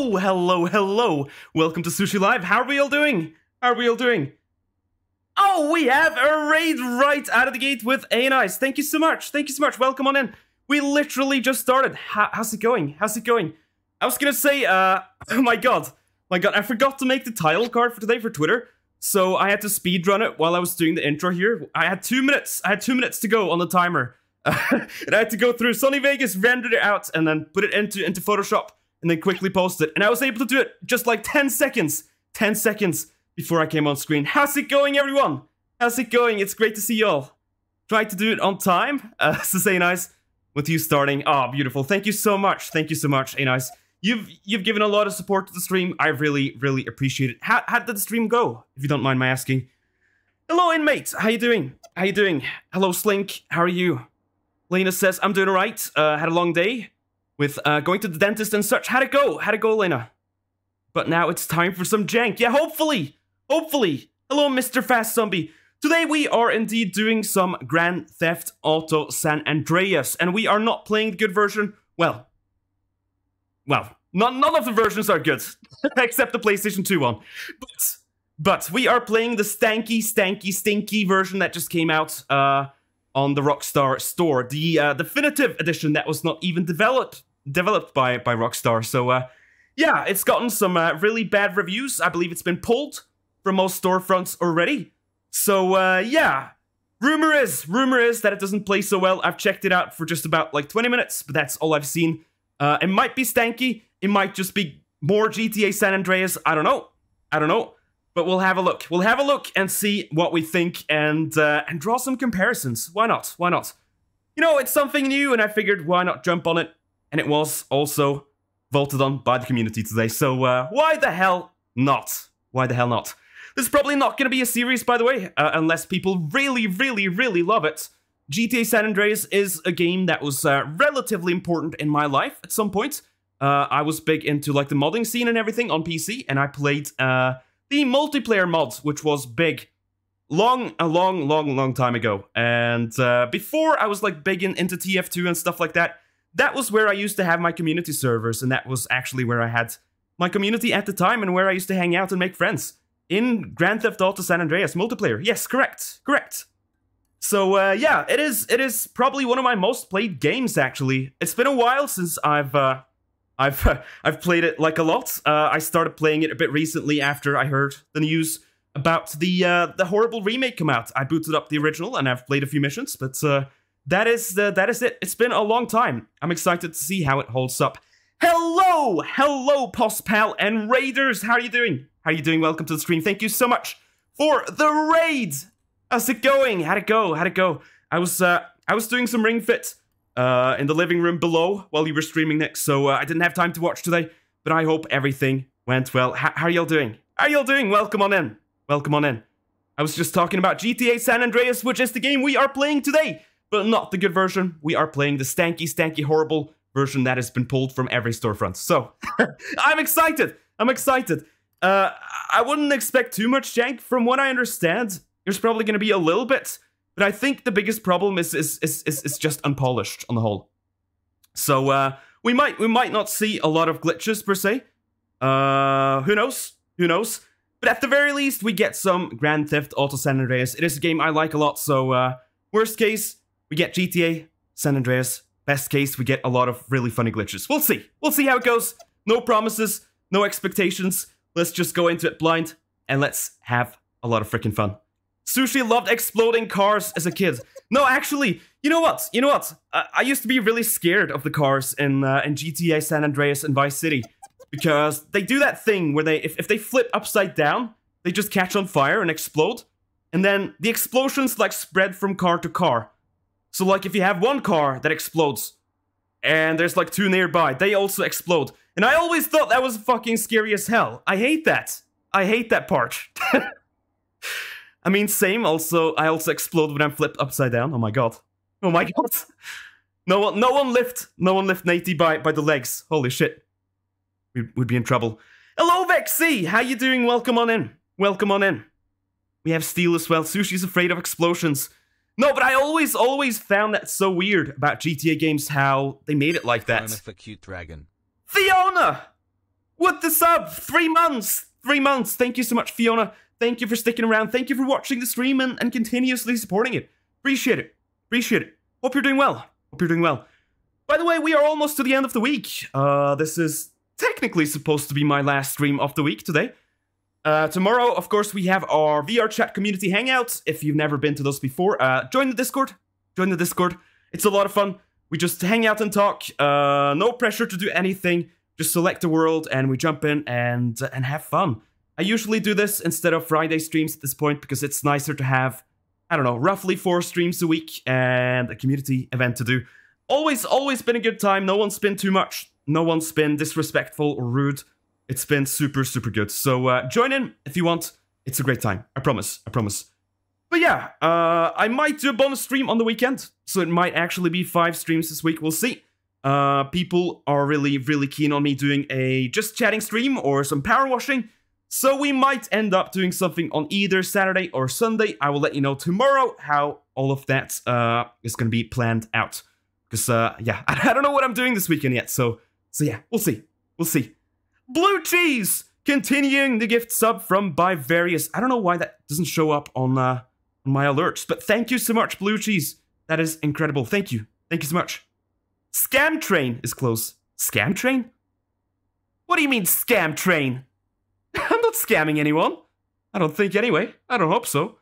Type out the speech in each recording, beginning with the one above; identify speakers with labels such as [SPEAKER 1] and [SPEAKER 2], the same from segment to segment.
[SPEAKER 1] Hello, hello, hello. Welcome to Sushi Live. How are we all doing? How are we all doing? Oh, we have a raid right out of the gate with A-Nice. Thank you so much. Thank you so much. Welcome on in. We literally just started. How, how's it going? How's it going? I was gonna say, uh, oh my god. My god, I forgot to make the title card for today for Twitter. So I had to speed run it while I was doing the intro here. I had two minutes. I had two minutes to go on the timer. and I had to go through Sony Vegas, render it out, and then put it into, into Photoshop, and then quickly post it. And I was able to do it just like 10 seconds. 10 seconds before I came on screen. How's it going, everyone? How's it going? It's great to see y'all. Tried to do it on time. Uh, to say nice with you starting. Oh, beautiful. Thank you so much. Thank you so much, A nice. You've you've given a lot of support to the stream. I really really appreciate it. How how did the stream go? If you don't mind my asking. Hello, inmate. How you doing? How you doing? Hello, Slink. How are you? Lena says I'm doing alright. Uh, had a long day with uh, going to the dentist and such. How'd it go? How'd it go, Lena? But now it's time for some jank. Yeah, hopefully, hopefully. Hello, Mr. Fast Zombie. Today we are indeed doing some Grand Theft Auto San Andreas, and we are not playing the good version. Well, well, none, none of the versions are good, except the PlayStation 2 one. But, but we are playing the stanky, stanky, stinky version that just came out uh, on the Rockstar store, the uh, definitive edition that was not even developed developed by by Rockstar. So, uh, yeah, it's gotten some uh, really bad reviews. I believe it's been pulled from most storefronts already. So, uh, yeah. Rumor is, rumor is that it doesn't play so well. I've checked it out for just about like 20 minutes, but that's all I've seen. Uh, it might be stanky. It might just be more GTA San Andreas. I don't know. I don't know. But we'll have a look. We'll have a look and see what we think and uh, and draw some comparisons. Why not? Why not? You know, it's something new, and I figured why not jump on it? And it was also voted on by the community today. So uh, why the hell not? Why the hell not? This is probably not going to be a series, by the way, uh, unless people really, really, really love it. GTA San Andreas is a game that was uh, relatively important in my life at some point. Uh, I was big into like the modding scene and everything on PC, and I played uh, the multiplayer mods, which was big, long, a long, long, long time ago. And uh, before I was like big in, into TF2 and stuff like that, that was where I used to have my community servers, and that was actually where I had my community at the time and where I used to hang out and make friends in Grand Theft Auto San Andreas multiplayer. Yes, correct, correct. So uh, yeah, it is. It is probably one of my most played games. Actually, it's been a while since I've uh, I've I've played it like a lot. Uh, I started playing it a bit recently after I heard the news about the uh, the horrible remake come out. I booted up the original and I've played a few missions, but uh, that is that is it. It's been a long time. I'm excited to see how it holds up. Hello, hello, Post Pal and Raiders. How are you doing? How are you doing? Welcome to the stream. Thank you so much for the raid. How's it going? How'd it go? How'd it go? I was uh, I was doing some Ring Fit uh, in the living room below while you were streaming next, so uh, I didn't have time to watch today. But I hope everything went well. H- how are y'all doing? How are y'all doing? Welcome on in. Welcome on in. I was just talking about GTA San Andreas, which is the game we are playing today, but not the good version. We are playing the stanky, stanky, horrible version that has been pulled from every storefront. So I'm excited. I'm excited. Uh, I wouldn't expect too much jank. From what I understand, there's probably going to be a little bit, but I think the biggest problem is is is is, is just unpolished on the whole. So uh, we might we might not see a lot of glitches per se. Uh, who knows? Who knows? But at the very least, we get some Grand Theft Auto San Andreas. It is a game I like a lot. So uh, worst case, we get GTA San Andreas. Best case, we get a lot of really funny glitches. We'll see. We'll see how it goes. No promises, no expectations. Let's just go into it blind and let's have a lot of freaking fun. Sushi loved exploding cars as a kid. No, actually, you know what? You know what? I, I used to be really scared of the cars in uh, in GTA San Andreas and Vice City because they do that thing where they if, if they flip upside down, they just catch on fire and explode. And then the explosions like spread from car to car. So like if you have one car that explodes and there's like two nearby, they also explode. And I always thought that was fucking scary as hell. I hate that. I hate that part. I mean, same. Also, I also explode when I'm flipped upside down. Oh my god. Oh my god. No one, no one lift, no one lift Natey by by the legs. Holy shit. We would be in trouble. Hello, Vexy. How you doing? Welcome on in. Welcome on in. We have Steel as well. Sushi's afraid of explosions. No, but I always, always found that so weird about GTA games how they made it like that.
[SPEAKER 2] Fiona for cute dragon.
[SPEAKER 1] Fiona! What the sub? Three months! Three months! Thank you so much, Fiona. Thank you for sticking around. Thank you for watching the stream and, and continuously supporting it. Appreciate it. Appreciate it. Hope you're doing well. Hope you're doing well. By the way, we are almost to the end of the week. Uh, this is technically supposed to be my last stream of the week today. Uh, tomorrow, of course, we have our VR chat community hangouts. If you've never been to those before, uh, join the Discord. Join the Discord. It's a lot of fun. We just hang out and talk. Uh, no pressure to do anything. Just select a world and we jump in and and have fun. I usually do this instead of Friday streams at this point because it's nicer to have, I don't know, roughly four streams a week and a community event to do. Always, always been a good time. No one's been too much. No one's been disrespectful or rude. It's been super, super good. So uh, join in if you want. It's a great time. I promise. I promise. But yeah, uh, I might do a bonus stream on the weekend. So it might actually be five streams this week. We'll see. Uh, people are really, really keen on me doing a just chatting stream or some power washing. So we might end up doing something on either Saturday or Sunday. I will let you know tomorrow how all of that uh, is going to be planned out. Because, uh, yeah, I don't know what I'm doing this weekend yet. So, so yeah, we'll see. We'll see. Blue Cheese! Continuing the gift sub from by various. I don't know why that doesn't show up on, uh, my alerts, but thank you so much, Blue Cheese. That is incredible. Thank you. Thank you so much. Scam Train is close. Scam Train? What do you mean, Scam Train? I'm not scamming anyone. I don't think anyway. I don't hope so.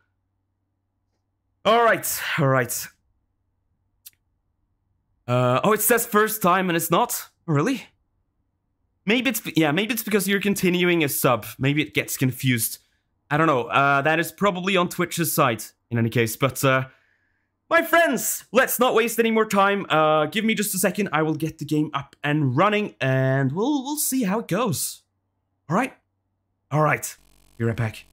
[SPEAKER 1] Alright, alright. Uh, oh, it says first time and it's not? Really? Maybe it's, yeah, maybe it's because you're continuing a sub. Maybe it gets confused. I don't know. Uh, that is probably on Twitch's side, in any case. But, uh, my friends, let's not waste any more time. Uh, give me just a second. I will get the game up and running, and we'll we'll see how it goes. All right, all right. Be right back.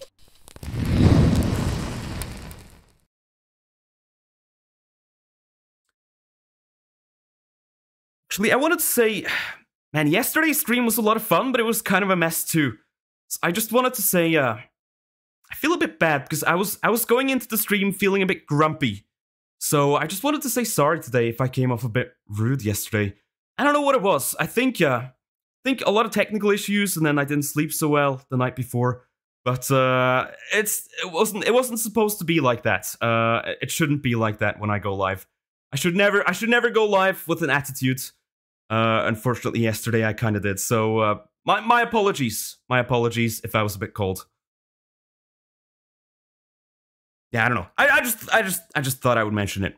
[SPEAKER 1] Actually, I wanted to say, man, yesterday's stream was a lot of fun, but it was kind of a mess too. So I just wanted to say, uh, I feel a bit bad because I was I was going into the stream feeling a bit grumpy so I just wanted to say sorry today if I came off a bit rude yesterday. I don't know what it was. I think uh I think a lot of technical issues and then I didn't sleep so well the night before. But uh it's it wasn't it wasn't supposed to be like that. Uh it shouldn't be like that when I go live. I should never I should never go live with an attitude. Uh unfortunately yesterday I kind of did. So uh my my apologies. My apologies if I was a bit cold. yeah, I don't know. I, I just, I just, I just thought I would mention it.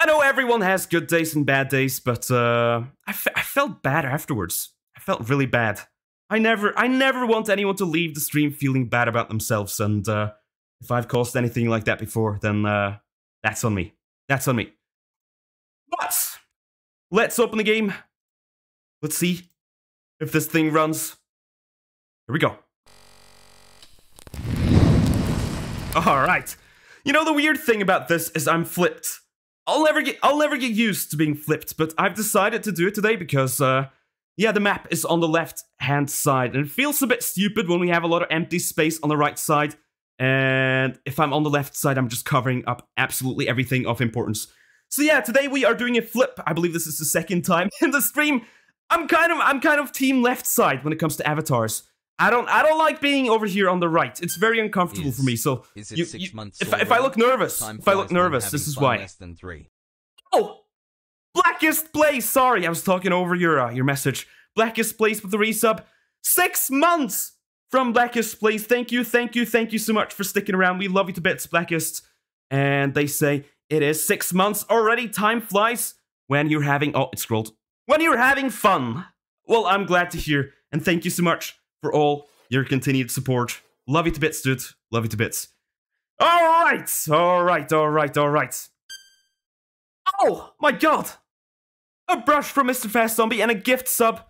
[SPEAKER 1] I know everyone has good days and bad days, but uh, I, I felt bad afterwards. I felt really bad. I never, I never want anyone to leave the stream feeling bad about themselves. And uh, if I've caused anything like that before, then uh, that's on me. That's on me. But let's open the game. Let's see if this thing runs. Here we go. All right. You know, the weird thing about this is I'm flipped. I'll never get I'll never get used to being flipped, but I've decided to do it today because uh yeah, the map is on the left hand side and it feels a bit stupid when we have a lot of empty space on the right side. And if I'm on the left side, I'm just covering up absolutely everything of importance. So yeah, today we are doing a flip. I believe this is the second time in the stream. I'm kind of I'm kind of team left side when it comes to avatars. I don't I don't like being over here on the right. It's very uncomfortable
[SPEAKER 2] Is-
[SPEAKER 1] for me. So
[SPEAKER 2] Is it
[SPEAKER 1] you-
[SPEAKER 2] six
[SPEAKER 1] you-
[SPEAKER 2] months
[SPEAKER 1] if I- if I look nervous, if I look nervous, this is why.
[SPEAKER 2] Less than three.
[SPEAKER 1] Oh, blackest place. Sorry, I was talking over your uh, your message. Blackest place with the resub. Six months from Blackest place. Thank you, thank you, thank you so much for sticking around. We love you to bits, Blackest. And they say it is six months already. Time flies when you're having. Oh, it scrolled. When you're having fun. Well, I'm glad to hear, and thank you so much for all your continued support. Love you to bits, dude. Love you to bits. All right, all right, all right, all right. Oh my god! A brush from Mr. Fast Zombie and a gift sub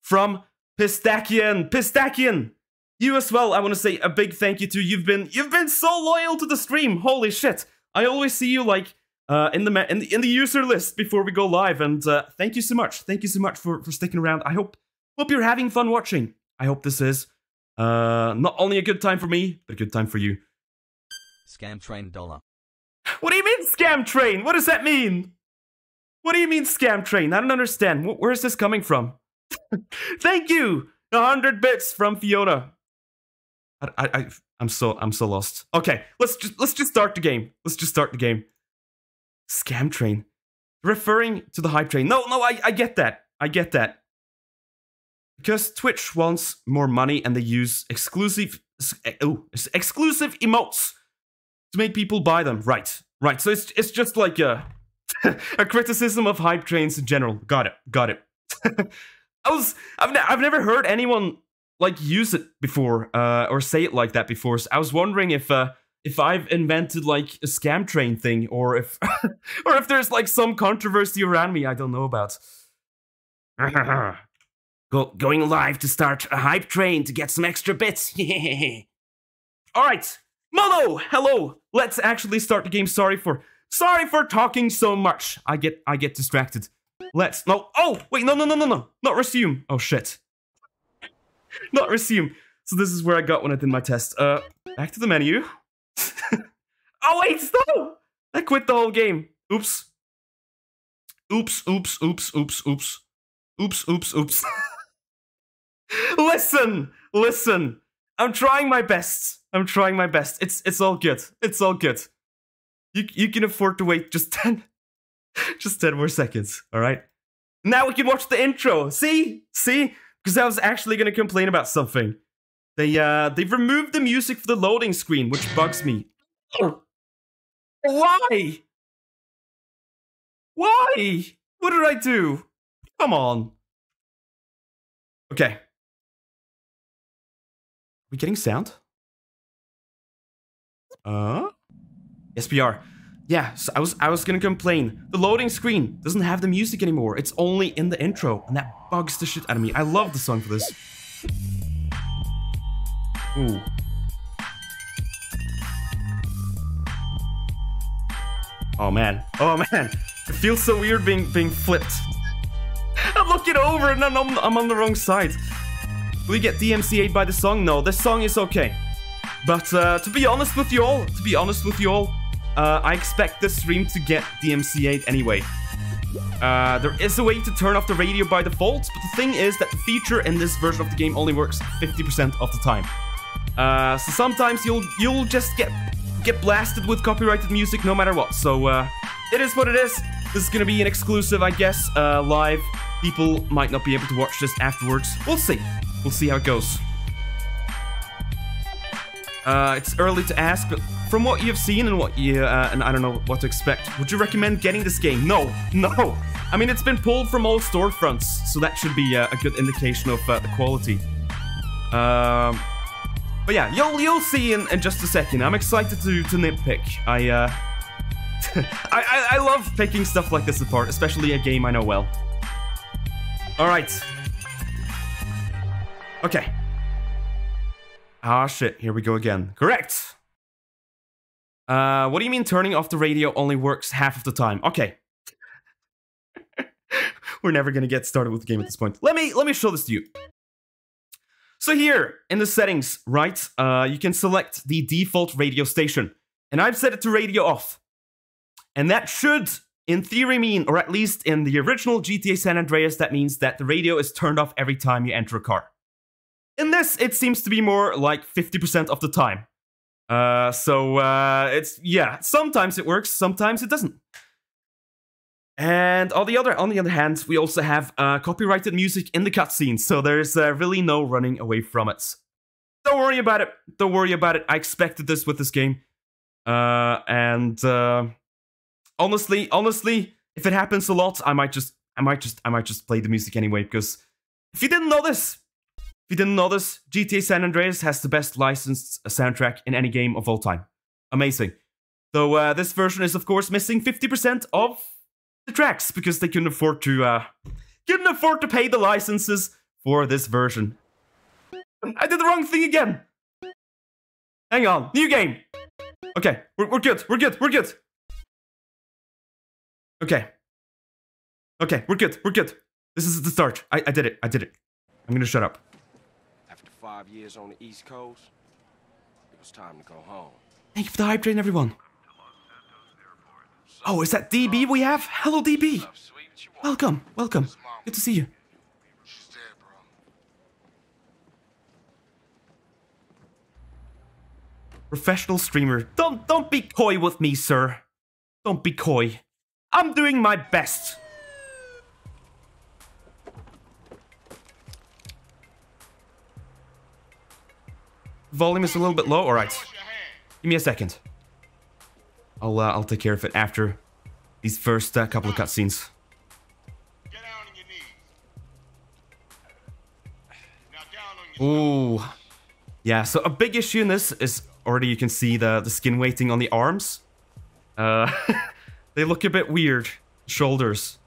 [SPEAKER 1] from Pistachian. Pistachian! You as well, I want to say a big thank you to you've been you've been so loyal to the stream. Holy shit. I always see you like uh, in the ma- in the in the user list before we go live and uh, thank you so much. Thank you so much for for sticking around. I hope hope you're having fun watching. I hope this is uh not only a good time for me, but a good time for you.
[SPEAKER 2] Scam train dollar.
[SPEAKER 1] What do you mean scam train? What does that mean? What do you mean scam train? I don't understand. Where is this coming from? Thank you. 100 bits from Fiona. I, I, I'm so, I'm so lost. Okay, let's just, let's just start the game. Let's just start the game. Scam train. Referring to the hype train. No, no, I, I get that. I get that. Because Twitch wants more money and they use exclusive, oh, exclusive emotes to make people buy them. Right, right. So it's, it's just like a, a criticism of hype trains in general. Got it, got it. I was, I've, ne I've never heard anyone like use it before uh, or say it like that before. So I was wondering if uh, if I've invented like a scam train thing or if or if there's like some controversy around me I don't know about. Go, going live to start a hype train to get some extra bits. All right, Mono, hello. Let's actually start the game. Sorry for sorry for talking so much. I get I get distracted. Let's no. Oh wait, no no no no no, not resume. Oh shit. not resume. So this is where I got when I did my test. Uh, back to the menu. oh wait, stop! I quit the whole game. Oops. Oops, oops, oops, oops, oops. Oops, oops, oops. listen, listen. I'm trying my best. I'm trying my best. It's it's all good. It's all good. You you can afford to wait just 10 just 10 more seconds, all right? Now we can watch the intro. See? See? Because I was actually going to complain about something. They uh they've removed the music for the loading screen, which bugs me. Why? Why? What did I do? Come on. Okay. Are we getting sound? Uh? Yes, we are. Yeah, so I was I was gonna complain. The loading screen doesn't have the music anymore. It's only in the intro, and that bugs the shit out of me. I love the song for this. Ooh. Oh man. Oh man. It feels so weird being being flipped. I'm looking over and I'm, I'm on the wrong side. Will you get DMCA'd by the song? No, this song is okay. But uh, to be honest with you all, to be honest with you all, uh, I expect this stream to get DMCA'd anyway. Uh, there is a way to turn off the radio by default, but the thing is that the feature in this version of the game only works 50% of the time. Uh, so sometimes you'll you'll just get get blasted with copyrighted music no matter what. So uh, it is what it is. This is gonna be an exclusive, I guess, uh, live. People might not be able to watch this afterwards. We'll see. We'll see how it goes. Uh, it's early to ask, but from what you've seen and what you, uh, and I don't know what to expect, would you recommend getting this game? No, no. I mean, it's been pulled from all storefronts, so that should be uh, a good indication of uh, the quality. Um, but yeah, you'll you'll see in, in just a second. I'm excited to to nitpick. I uh, I, I I love picking stuff like this apart, especially a game I know well. All right. Okay. Ah, shit. Here we go again. Correct. Uh, what do you mean turning off the radio only works half of the time? Okay. We're never gonna get started with the game at this point. Let me let me show this to you. So here in the settings, right, uh, you can select the default radio station, and I've set it to radio off, and that should, in theory, mean, or at least in the original GTA San Andreas, that means that the radio is turned off every time you enter a car. In this, it seems to be more like 50% of the time. Uh, so, uh, it's, yeah, sometimes it works, sometimes it doesn't. And on the other, on the other hand, we also have uh, copyrighted music in the cutscenes, so there's uh, really no running away from it. Don't worry about it. Don't worry about it. I expected this with this game, uh, and uh, honestly, honestly, if it happens a lot, I might just, I might just, I might just play the music anyway. Because if you didn't know this, you didn't know this, GTA San Andreas has the best licensed soundtrack in any game of all time. Amazing. Though uh, this version is, of course, missing 50% of the tracks because they couldn't afford to uh, couldn't afford to pay the licenses for this version. I did the wrong thing again. Hang on, new game. Okay, we're, we're good. We're good. We're good. Okay. Okay, we're good. We're good. This is the start. I, I did it. I did it. I'm gonna shut up
[SPEAKER 3] five years on the East Coast, it was time to go home.
[SPEAKER 1] Thank you for the hype train, everyone. Oh, is that DB we have? Hello, DB. Welcome, welcome. Good to see you. Professional streamer. Don't don't be coy with me, sir. Don't be coy. I'm doing my best. Volume is a little bit low. All right. Give me a second. I'll uh, I'll take care of it after these first uh, couple of cutscenes. Ooh. Yeah, so a big issue in this is already you can see the, the skin weighting on the arms. Uh, they look a bit weird. Shoulders.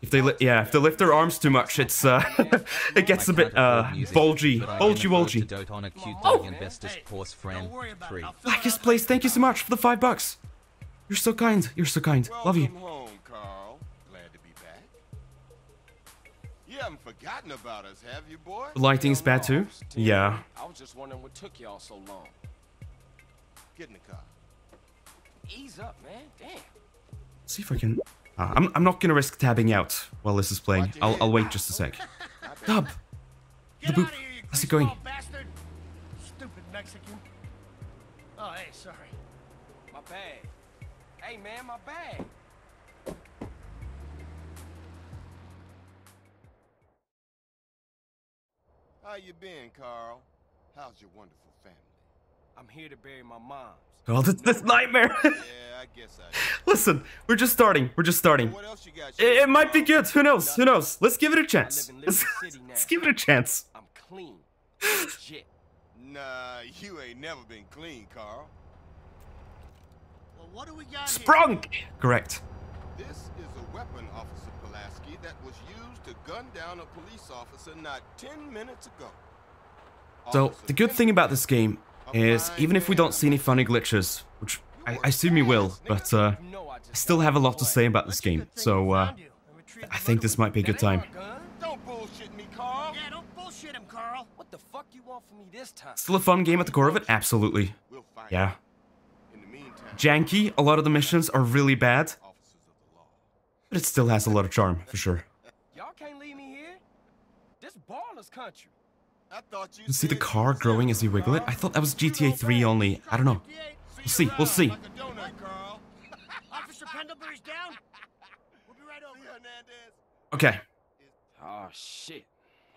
[SPEAKER 1] If they li- yeah, if they lift their arms too much, it's uh, it gets a bit uh, bulgy, bulgy, bulgy.
[SPEAKER 2] Dote on a cute
[SPEAKER 1] Oh.
[SPEAKER 2] dog and bestest horse friend. Three.
[SPEAKER 1] Blackest place, thank you so much for the five bucks. You're so kind. You're so kind. Love you.
[SPEAKER 4] Welcome home, Carl. Glad to be back. You haven't forgotten about us, have you, boy?
[SPEAKER 1] The lighting is bad too. Yeah.
[SPEAKER 3] I was just wondering what took y'all so long.
[SPEAKER 4] Get in the car.
[SPEAKER 3] Ease up, man. Damn.
[SPEAKER 1] See if I can. Uh, I'm I'm not gonna risk tabbing out while this is playing. I'll I'll wait just a sec. Dub. The boop. How's it going?
[SPEAKER 5] Bastard. Stupid Mexican. Oh, hey, sorry.
[SPEAKER 3] My bag. Hey, man, my bag.
[SPEAKER 4] How you been, Carl? How's your wonderful family?
[SPEAKER 3] I'm here to bury my mom's.
[SPEAKER 1] Oh, this, this nightmare.
[SPEAKER 4] Yeah, I guess I.
[SPEAKER 1] Listen, we're just starting. We're just starting.
[SPEAKER 4] What else you got?
[SPEAKER 1] It, it might be good. Who knows? Who knows? Let's give it a chance.
[SPEAKER 3] I live in
[SPEAKER 1] Let's,
[SPEAKER 3] Liberty City now.
[SPEAKER 1] let's give it a chance.
[SPEAKER 3] I'm clean. Legit.
[SPEAKER 4] Nah, you ain't never been clean, Carl.
[SPEAKER 5] Well, what do we got
[SPEAKER 1] Sprung. Correct.
[SPEAKER 4] This is a weapon, Officer Pulaski, that was used to gun down a police officer not 10 minutes ago.
[SPEAKER 1] So the good thing about this game is, even if we don't see any funny glitches, which I, I assume we will, but uh,
[SPEAKER 3] I
[SPEAKER 1] I still have a lot to say about this game. So uh, I think this might be a good time.
[SPEAKER 3] my gun.
[SPEAKER 4] Don't bullshit me, Carl.
[SPEAKER 5] Yeah, don't bullshit him, Carl.
[SPEAKER 3] What the fuck you want from me this time?
[SPEAKER 1] Still a fun game at the core of it? Absolutely. Yeah.
[SPEAKER 4] In the meantime,
[SPEAKER 1] Janky. A lot of the missions are really bad,
[SPEAKER 4] officers of the law.
[SPEAKER 1] but it still has a lot of charm for sure.
[SPEAKER 3] Y'all can't leave me here. This Ballas country.
[SPEAKER 4] I thought you
[SPEAKER 1] You see the car growing as you wiggle it? I thought that was GTA 3 only. I don't know. We'll see. We'll see.
[SPEAKER 4] Like a donut, Carl.
[SPEAKER 5] Officer Pendelbury's down. We'll be right over.
[SPEAKER 1] Okay.
[SPEAKER 3] Oh shit.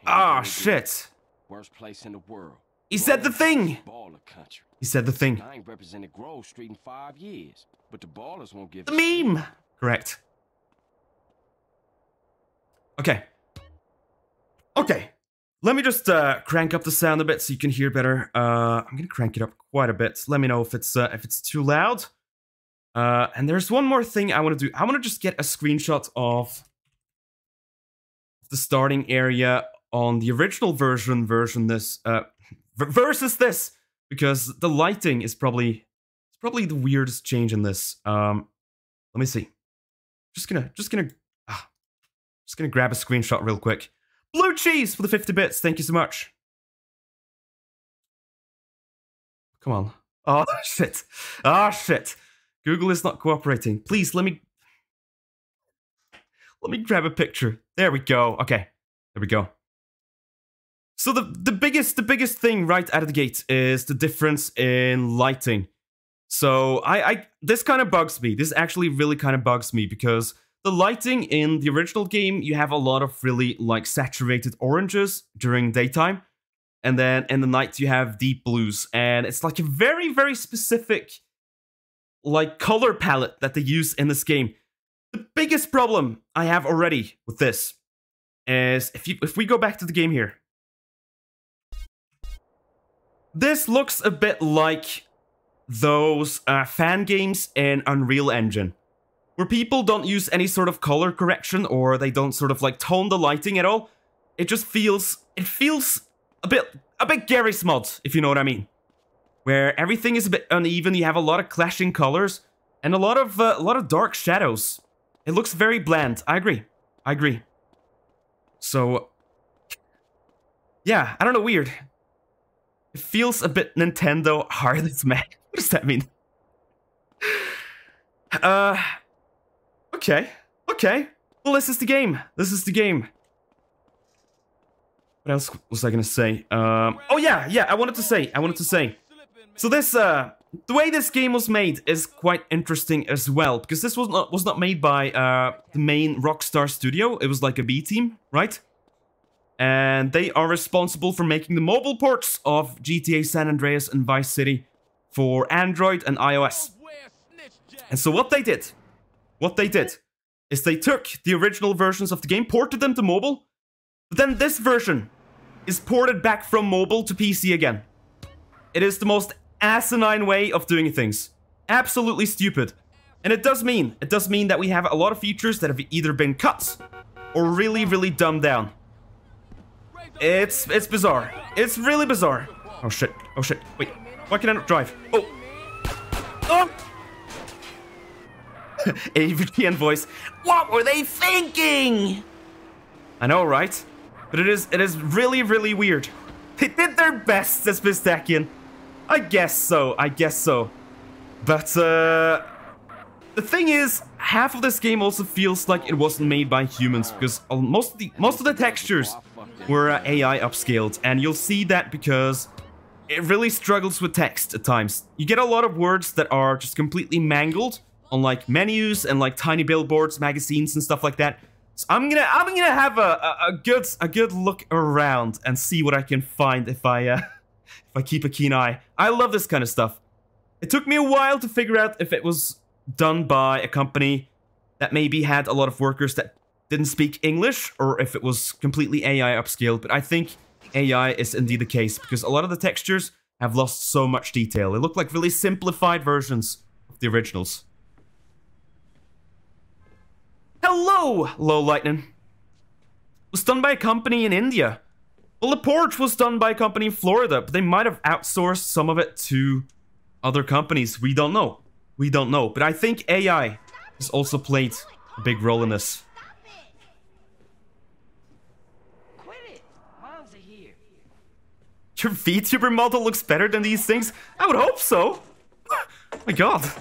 [SPEAKER 1] Ah,
[SPEAKER 3] Here we go.
[SPEAKER 1] shit.
[SPEAKER 3] Worst place in the world.
[SPEAKER 1] He said the thing. He said the thing.
[SPEAKER 3] I ain't represented Grove Street in five years, but the Ballas won't give
[SPEAKER 1] The meme. Correct. Okay. Okay. Let me just uh, crank up the sound a bit so you can hear better. Uh, I'm gonna crank it up quite a bit. Let me know if it's uh, if it's too loud. Uh, and there's one more thing I want to do. I want to just get a screenshot of the starting area on the original version. Version this uh, versus this because the lighting is probably it's probably the weirdest change in this. Um, let me see. Just gonna, just gonna, ah, just gonna grab a screenshot real quick. Blue cheese for the 50 bits. Thank you so much. Come on. Oh shit. Oh shit. Google is not cooperating. Please let me, let me grab a picture. There we go. Okay. There we go. So the the biggest the biggest thing right out of the gate is the difference in lighting. So I, I this kind of bugs me. This actually really kind of bugs me because the lighting in the original game, you have a lot of really like saturated oranges during daytime. And then in the night you have deep blues. And it's like a very, very specific like color palette that they use in this game. The biggest problem I have already with this is if you if we go back to the game here. This looks a bit like those uh, fan games in Unreal Engine, where people don't use any sort of color correction or they don't sort of like tone the lighting at all. It just feels it feels a bit a bit Garry's Mod, if you know what I mean, where everything is a bit uneven. You have a lot of clashing colors and a lot of uh, a lot of dark shadows. It looks very bland. I agree. I agree. So, yeah, I don't know. Weird. It feels a bit Nintendo Harlot's man. What does that mean? Uh, okay, okay. Well, this is the game. This is the game. what else was I gonna say? Um, oh yeah, yeah. I wanted to say. I wanted to say. So this, uh, the way this game was made is quite interesting as well because this was not was not made by uh the main Rockstar studio. It was like a B team, right? And they are responsible for making the mobile ports of GTA San Andreas and Vice City for Android and iOS. And so what they did, what they did, is they took the original versions of the game, ported them to mobile, but then this version is ported back from mobile to PC again. It is the most asinine way of doing things. Absolutely stupid. And it does mean, it does mean that we have a lot of features that have either been cut or really, really dumbed down. It's, it's bizarre. It's really bizarre. Oh shit, oh shit, wait, why can I not drive? Oh! Oh! AVGN voice. What were they thinking? I know, right? But it is it is really, really weird. They did their best as Pistachian. I guess so, I guess so. But, uh... The thing is, half of this game also feels like it wasn't made by humans, because most of the, most of the textures were uh, AI upscaled, and you'll see that because it really struggles with text at times. You get a lot of words that are just completely mangled on like menus and like tiny billboards, magazines and stuff like that. So I'm gonna I'm gonna have a, a, a good a good look around and see what I can find if I uh, if I keep a keen eye. I love this kind of stuff. It took me a while to figure out if it was done by a company that maybe had a lot of workers that didn't speak English or if it was completely AI upscaled, but I think AI is indeed the case because a lot of the textures have lost so much detail. They look like really simplified versions of the originals. Hello, Low Lightning. Was done by a company in India. Well, the port was done by a company in Florida, but they might have outsourced some of it to other companies. We don't know. We don't know. But I think AI has also played a big role in this. Your VTuber model looks better than these things? I would hope so. my god.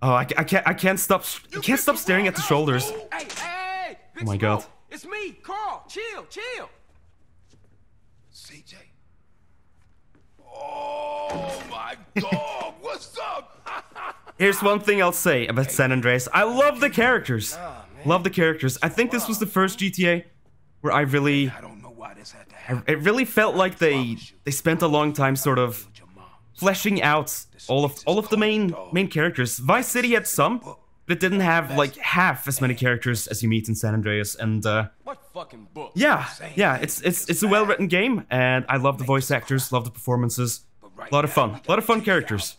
[SPEAKER 1] Oh, I, I can't I can't stop I can't stop staring at the shoulders.
[SPEAKER 3] Hey, hey, hey!
[SPEAKER 1] Oh my god.
[SPEAKER 3] It's me, Carl. Chill, chill.
[SPEAKER 4] CJ. Oh my god, what's up?
[SPEAKER 1] Here's one thing I'll say about San Andreas. I love the characters. Love the characters. I think this was the first GTA where I really
[SPEAKER 4] I don't know why this had to
[SPEAKER 1] I-
[SPEAKER 4] happen.
[SPEAKER 1] it really felt like they they spent a long time sort of fleshing out all of all of the main main characters. Vice City had some, but it didn't have like half as many characters as you meet in San Andreas. And uh,
[SPEAKER 3] What fucking book?
[SPEAKER 1] yeah, yeah, it's it's it's a well written game, and I love the voice actors, love the performances. A lot of fun, a lot of fun
[SPEAKER 4] take care our
[SPEAKER 1] characters.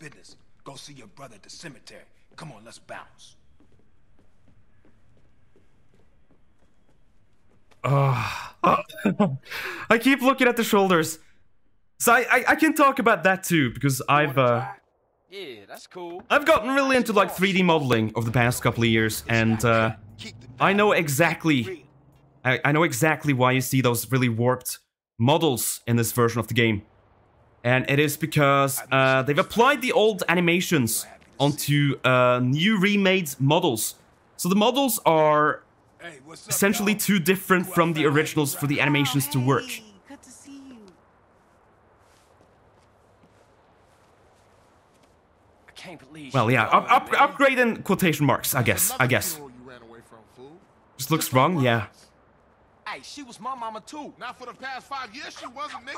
[SPEAKER 4] Go see your brother at the cemetery. Come on, let's bounce.
[SPEAKER 1] I keep looking at the shoulders. So I, I, I can talk about that too because I've uh,
[SPEAKER 3] Yeah, that's cool.
[SPEAKER 1] I've gotten really into like 3D modeling over the past couple of years, and uh, I know exactly I, I know exactly why you see those really warped models in this version of the game, and it is because uh, they've applied the old animations onto uh, new remade models. So the models are
[SPEAKER 4] Hey, what's up,
[SPEAKER 1] essentially too different from the originals for the animations to work.
[SPEAKER 6] Good to see you.
[SPEAKER 3] I can't believe.
[SPEAKER 1] Well, yeah,
[SPEAKER 3] gone,
[SPEAKER 1] up, up, upgrade in quotation marks, I guess. I guess.
[SPEAKER 4] Funeral you ran away from, fool.
[SPEAKER 1] Just looks wrong, yeah.
[SPEAKER 3] Hey, she was my mama too.
[SPEAKER 4] Not for the past five years, she wasn't, nigga.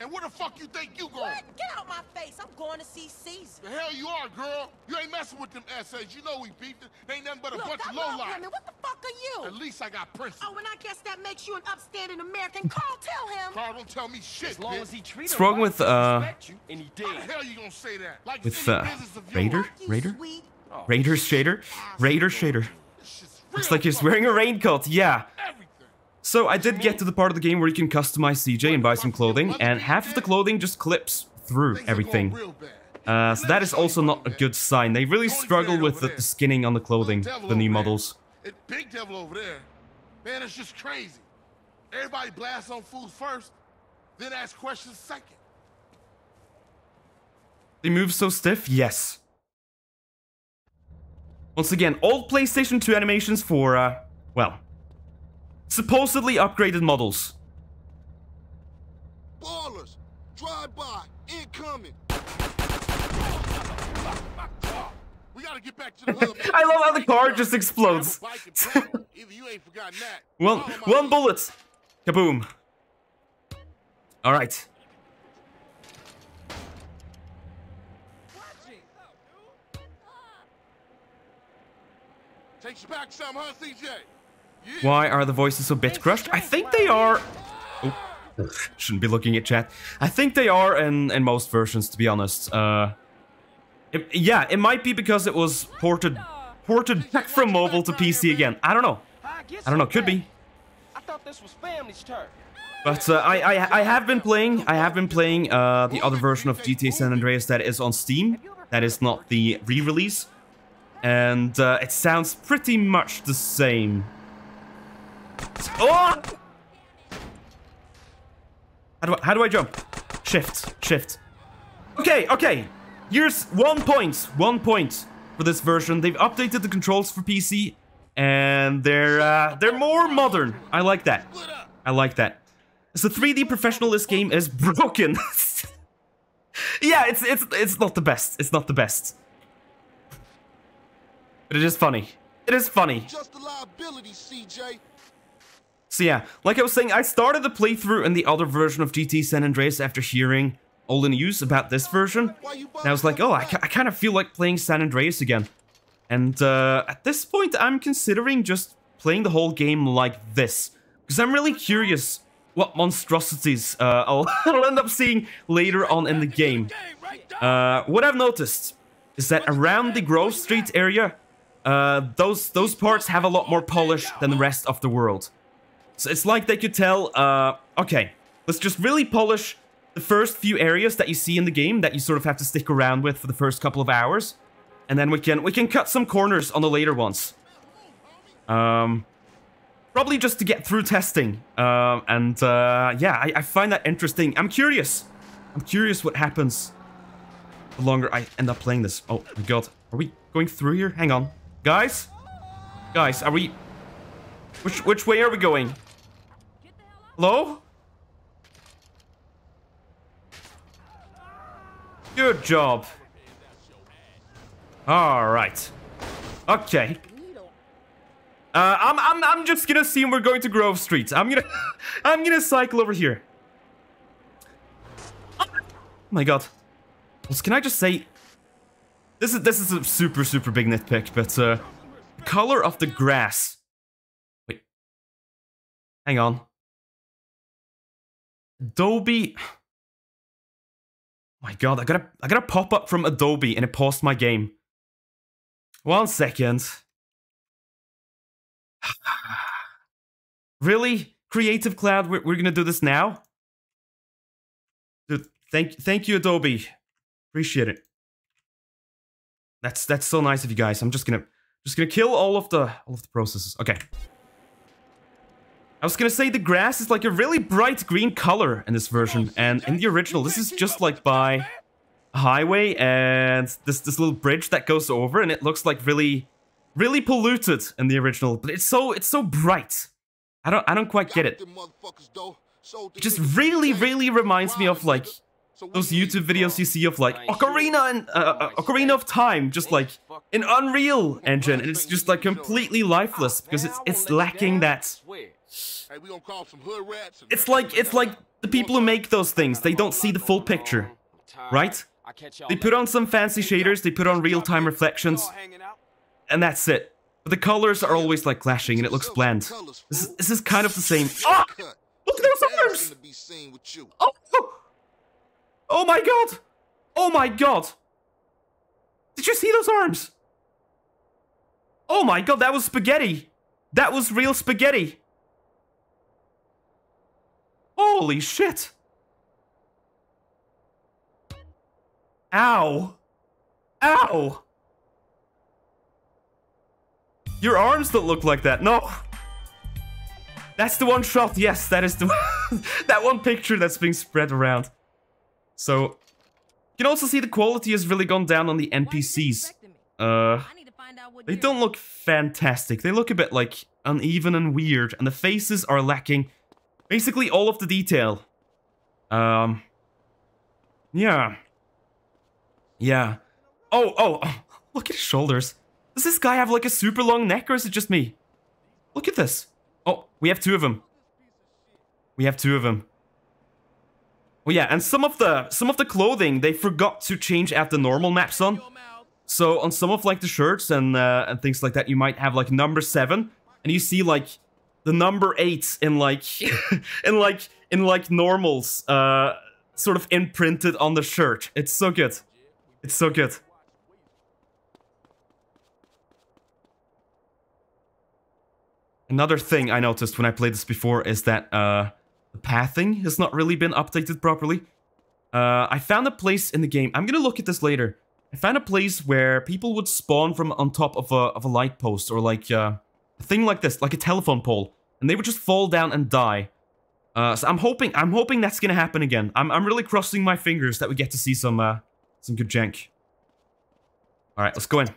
[SPEAKER 4] And where the fuck you think you going?
[SPEAKER 6] What? Get out my face. I'm going to see Cesar.
[SPEAKER 4] The hell you are, girl. You ain't messing with them essays. You know we beefed it. They ain't nothing but a
[SPEAKER 6] Look,
[SPEAKER 4] bunch
[SPEAKER 6] I
[SPEAKER 4] of
[SPEAKER 6] love
[SPEAKER 4] lowlife.
[SPEAKER 6] women. What the fuck are you?
[SPEAKER 4] At least I got principles.
[SPEAKER 6] Oh, and I guess that makes you an upstanding American. Carl, tell him.
[SPEAKER 4] Carl, don't tell me shit,
[SPEAKER 3] As long
[SPEAKER 4] bitch.
[SPEAKER 3] as he treats
[SPEAKER 1] What's
[SPEAKER 3] her
[SPEAKER 1] wrong
[SPEAKER 3] right,
[SPEAKER 1] with, uh,
[SPEAKER 3] respect you, and he did.
[SPEAKER 4] How the hell you gonna say that? Like
[SPEAKER 1] With uh,
[SPEAKER 4] business of
[SPEAKER 1] Raider,
[SPEAKER 4] yours.
[SPEAKER 6] You
[SPEAKER 1] Raider,
[SPEAKER 6] sweet.
[SPEAKER 1] Raiders shader, Raider shader. Looks like he's
[SPEAKER 4] fucking
[SPEAKER 1] wearing a raincoat. Yeah.
[SPEAKER 4] Everything.
[SPEAKER 1] So I did get to the part of the game where you can customize CJ and buy some clothing, and half of the clothing just clips through everything.
[SPEAKER 4] going real bad.
[SPEAKER 1] Uh, so that is also not a good sign. They really struggle with the, the skinning on the clothing, the new models.
[SPEAKER 4] Big devil over there. Man, it's just crazy. Everybody blasts on food first, then ask questions second.
[SPEAKER 1] They move so stiff? Yes. Once again, old PlayStation 2 animations for, uh, well, supposedly upgraded models.
[SPEAKER 4] Ballas, drive by, incoming. We gotta get back to the hub.
[SPEAKER 1] I love how the car just explodes.
[SPEAKER 4] Either you ain't forgotten that.
[SPEAKER 1] One, one bullet. Kaboom. All right.
[SPEAKER 4] Takes you back some, huh, CJ?
[SPEAKER 1] Why are the voices so bit crushed? I think they are. Oh, shouldn't be looking at chat. I think they are in in most versions, to be honest. Uh, it- yeah, it might be because it was ported ported back from mobile to PC again. I don't know. I don't know. Could be.
[SPEAKER 3] I thought this was family's turn.
[SPEAKER 1] But uh, I, I I have been playing I have been playing uh, the other version of GTA San Andreas that is on Steam. That is not the re-release, and uh, it sounds pretty much the same. Oh! How do I, how do I jump? Shift, shift. Okay, okay. Here's one point, one point for this version. They've updated the controls for PC, and they're uh, they're more modern. I like that. I like that. So 3D professional, this game is broken. yeah, it's it's it's not the best. It's not the best. But it is funny. It is funny.
[SPEAKER 4] Just a liability, CJ.
[SPEAKER 1] So yeah, like I was saying, I started the playthrough in the other version of GT San Andreas after hearing all the news about this version. And I was like, oh, I, I kind of feel like playing San Andreas again. And uh, at this point, I'm considering just playing the whole game like this. Because I'm really curious what monstrosities uh, I'll, end up seeing later on in the game. Uh, what I've noticed is that around the Grove Street area, uh, those those parts have a lot more polish than the rest of the world. So it's like they could tell, uh, okay, let's just really polish the first few areas that you see in the game that you sort of have to stick around with for the first couple of hours, and then we can we can cut some corners on the later ones. Um, probably just to get through testing. Um, and uh, yeah, I, I find that interesting. I'm curious. I'm curious what happens the longer I end up playing this. Oh my god, are we going through here? Hang on, guys, guys, are we? Which which way are we going? Hello? Good job. All right. Okay. Uh, I'm I'm I'm just gonna assume we're going to Grove Street. I'm gonna I'm gonna cycle over here. Oh my god. Can I just say this is this is a super super big nitpick, but uh, the color of the grass. Wait. Hang on. Adobe. My god, I got a I got a pop up from Adobe and it paused my game. One second. really? Creative Cloud, we're, we're gonna do this now? Dude, thank thank you, Adobe. Appreciate it. That's that's so nice of you guys. I'm just gonna just gonna kill all of the all of the processes. Okay. I was gonna say the grass is like a really bright green color in this version, and in the original, this is just like by highway and this this little bridge that goes over, and it looks like really, really polluted in the original. But it's so it's so bright. I don't I don't quite get it. It just really, really reminds me of like those YouTube videos you see of like Ocarina and uh, uh, Ocarina of Time, just like an Unreal Engine, and it's just like completely lifeless because it's it's lacking that.
[SPEAKER 4] Hey, we gonna call some hood rats.
[SPEAKER 1] It's like it's like the people who make those things they don't see the full picture, right? They put on some fancy shaders, they put on real time reflections, and that's it. But the colors are always like clashing, and it looks bland. This is, this is kind of the same. Ah! Look at those arms!
[SPEAKER 4] to be seen with you.
[SPEAKER 1] Oh, oh! Oh my god! Oh my god! Did you see those arms? Oh my god, that was spaghetti! That was real spaghetti! Holy shit! Ow! Ow! Your arms don't look like that, no! That's the one shot, yes, that is the that one picture that's being spread around. So, You can also see the quality has really gone down on the NPCs. Uh, they don't look fantastic. They look a bit like uneven and weird, and the faces are lacking basically all of the detail. Um, yeah. Yeah. Oh, oh, oh, look at his shoulders. Does this guy have like a super long neck or is it just me? Look at this. Oh, we have two of them. We have two of them. Oh yeah, and some of the some of the clothing they forgot to change out the normal maps on. So on some of like the shirts and uh, and things like that, you might have like number seven, and you see like the number eight in like in like in like normals, uh, sort of imprinted on the shirt. It's so good. It's so good. Another thing I noticed when I played this before is that uh, the pathing has not really been updated properly. Uh, I found a place in the game. I'm gonna look at this later. I found a place where people would spawn from on top of a of a light post or like uh, a thing like this, like a telephone pole, and they would just fall down and die. Uh, so I'm hoping I'm hoping that's gonna happen again. I'm I'm really crossing my fingers that we get to see some uh, some good jank. All right, let's go in.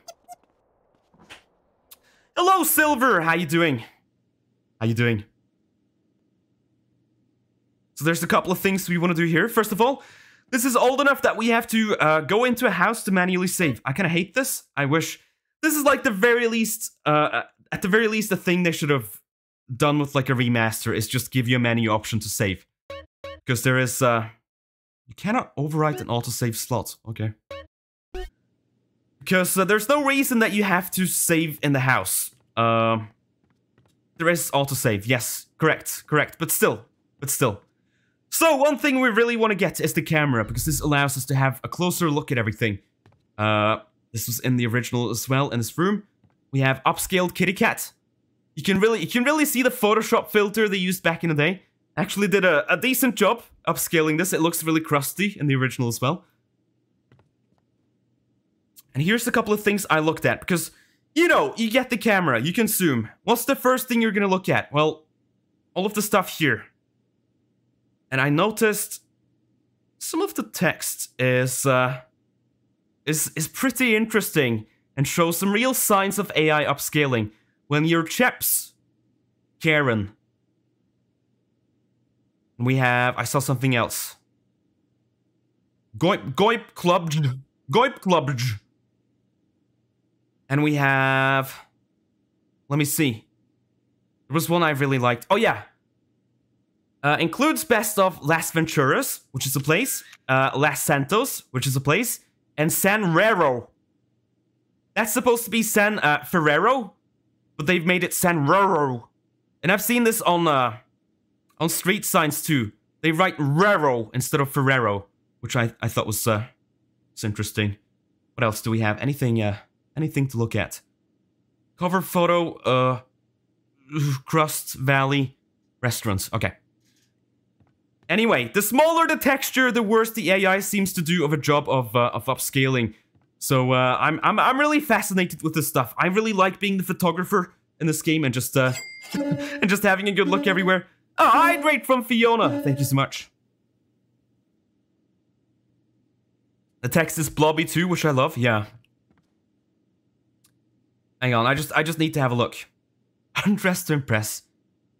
[SPEAKER 1] Hello, Silver. How you doing? How you doing? So there's a couple of things we want to do here. First of all, this is old enough that we have to uh, go into a house to manually save. I kind of hate this. I wish this is like the very least, uh, at the very least, the thing they should have done with like a remaster is just give you a menu option to save. Because there is, uh, you cannot overwrite an autosave slot. Okay. Because uh, there's no reason that you have to save in the house. Um, there is autosave. Yes, correct, correct. But still, but still. So one thing we really want to get is the camera because this allows us to have a closer look at everything. Uh, this was in the original as well in this room. We have upscaled kitty cat. You can really you can really see the Photoshop filter they used back in the day. Actually did a, a decent job upscaling this. It looks really crusty in the original as well. And here's a couple of things I looked at because, you know, you get the camera, you can zoom. What's the first thing you're gonna look at? Well, all of the stuff here. And I noticed some of the text is uh, is is pretty interesting and show some real signs of AI upscaling. When your chaps, Karen, we have I saw something else. Goip Goip Clubbed Goip Clubbed. And we have let me see. There was one I really liked. Oh yeah, uh, includes best of Las Venturas, which is a place, uh, Las Santos, which is a place, and San Rero. That's supposed to be San uh, Fierro, but they've made it San Rero. And I've seen this on uh, on street signs too. They write Rero instead of Fierro, which I, I thought was uh, was interesting. What else do we have? Anything uh, anything to look at? Cover photo, uh, Crust Valley, restaurants. Okay. Anyway, the smaller the texture, the worse the AI seems to do of a job of uh, of upscaling. So uh, I'm I'm I'm really fascinated with this stuff. I really like being the photographer in this game and just uh and just having a good look everywhere. Oh, hydrate from Fiona. Thank you so much. The text is blobby too, which I love. Yeah. Hang on, I just I just need to have a look. Undressed to impress.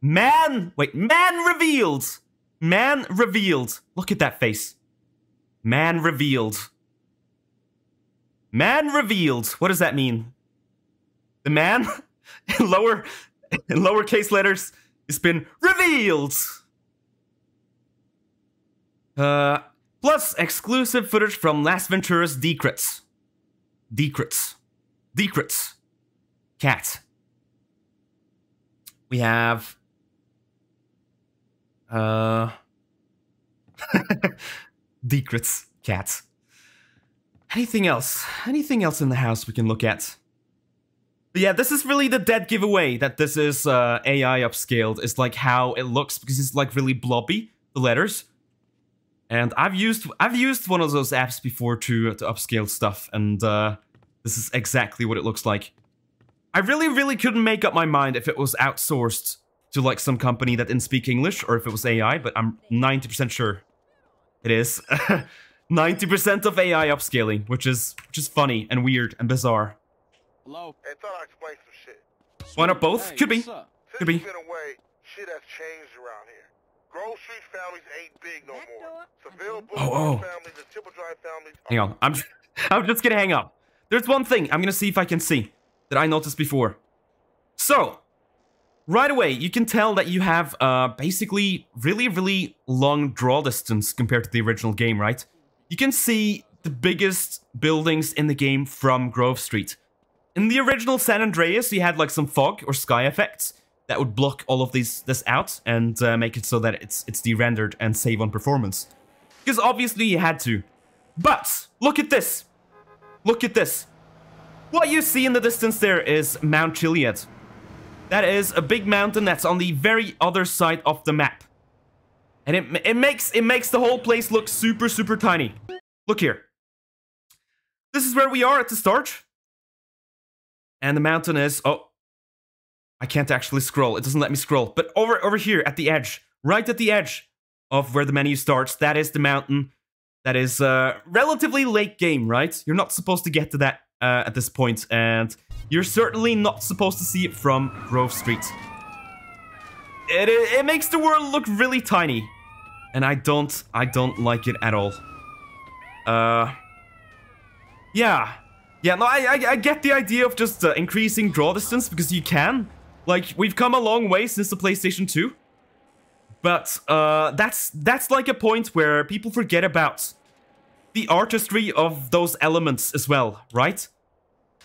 [SPEAKER 1] Man, wait, man revealed. Man revealed. Look at that face. Man revealed. Man revealed. What does that mean? The man in lower in lowercase letters has been revealed. Uh plus exclusive footage from Las Venturas Decrets. Decrets. Decrets. Cat. We have uh, Decrets, cats. Anything else? Anything else in the house we can look at? But yeah, this is really the dead giveaway that this is uh, AI upscaled. Is like how it looks because it's like really blobby the letters. And I've used I've used one of those apps before to to upscale stuff, and uh, this is exactly what it looks like. I really, really couldn't make up my mind if it was outsourced to like some company that didn't speak English or if it was AI, but I'm 90% sure it is. 90% of AI upscaling, which is which is funny and weird and bizarre.
[SPEAKER 3] Hello?
[SPEAKER 7] Hey, thought I'd explain some shit.
[SPEAKER 1] Why not both?
[SPEAKER 3] Hey,
[SPEAKER 1] Could be.
[SPEAKER 3] what's?
[SPEAKER 7] Since
[SPEAKER 1] Could be.
[SPEAKER 7] you've been away, shit has changed around here. Grove Street families ain't big no more. Seville Boulevard
[SPEAKER 1] oh.
[SPEAKER 7] families and Temple Drive families.
[SPEAKER 1] Hang on. I'm I'm just gonna hang up. There's one thing I'm gonna see if I can see that I noticed before. So, right away, you can tell that you have uh basically really, really long draw distance compared to the original game, right? You can see the biggest buildings in the game from Grove Street. In the original San Andreas, you had like some fog or sky effects that would block all of these this out and uh, make it so that it's it's de-rendered and save on performance. Because obviously you had to. But look at this. Look at this. What you see in the distance there is Mount Chiliad. That is a big mountain that's on the very other side of the map. And it, it makes it makes the whole place look super super tiny. Look here. This is where we are at the start. And the mountain is oh I can't actually scroll. It doesn't let me scroll. But over over here at the edge, right at the edge of where the menu starts, that is the mountain. That is uh, relatively late game, right? You're not supposed to get to that uh, at this point, and you're certainly not supposed to see it from Grove Street. It, it, it makes the world look really tiny, and I don't I don't like it at all. Uh, yeah, yeah. No, I I, I get the idea of just uh, increasing draw distance because you can. Like we've come a long way since the PlayStation 2. But uh, that's that's like a point where people forget about the artistry of those elements as well, right?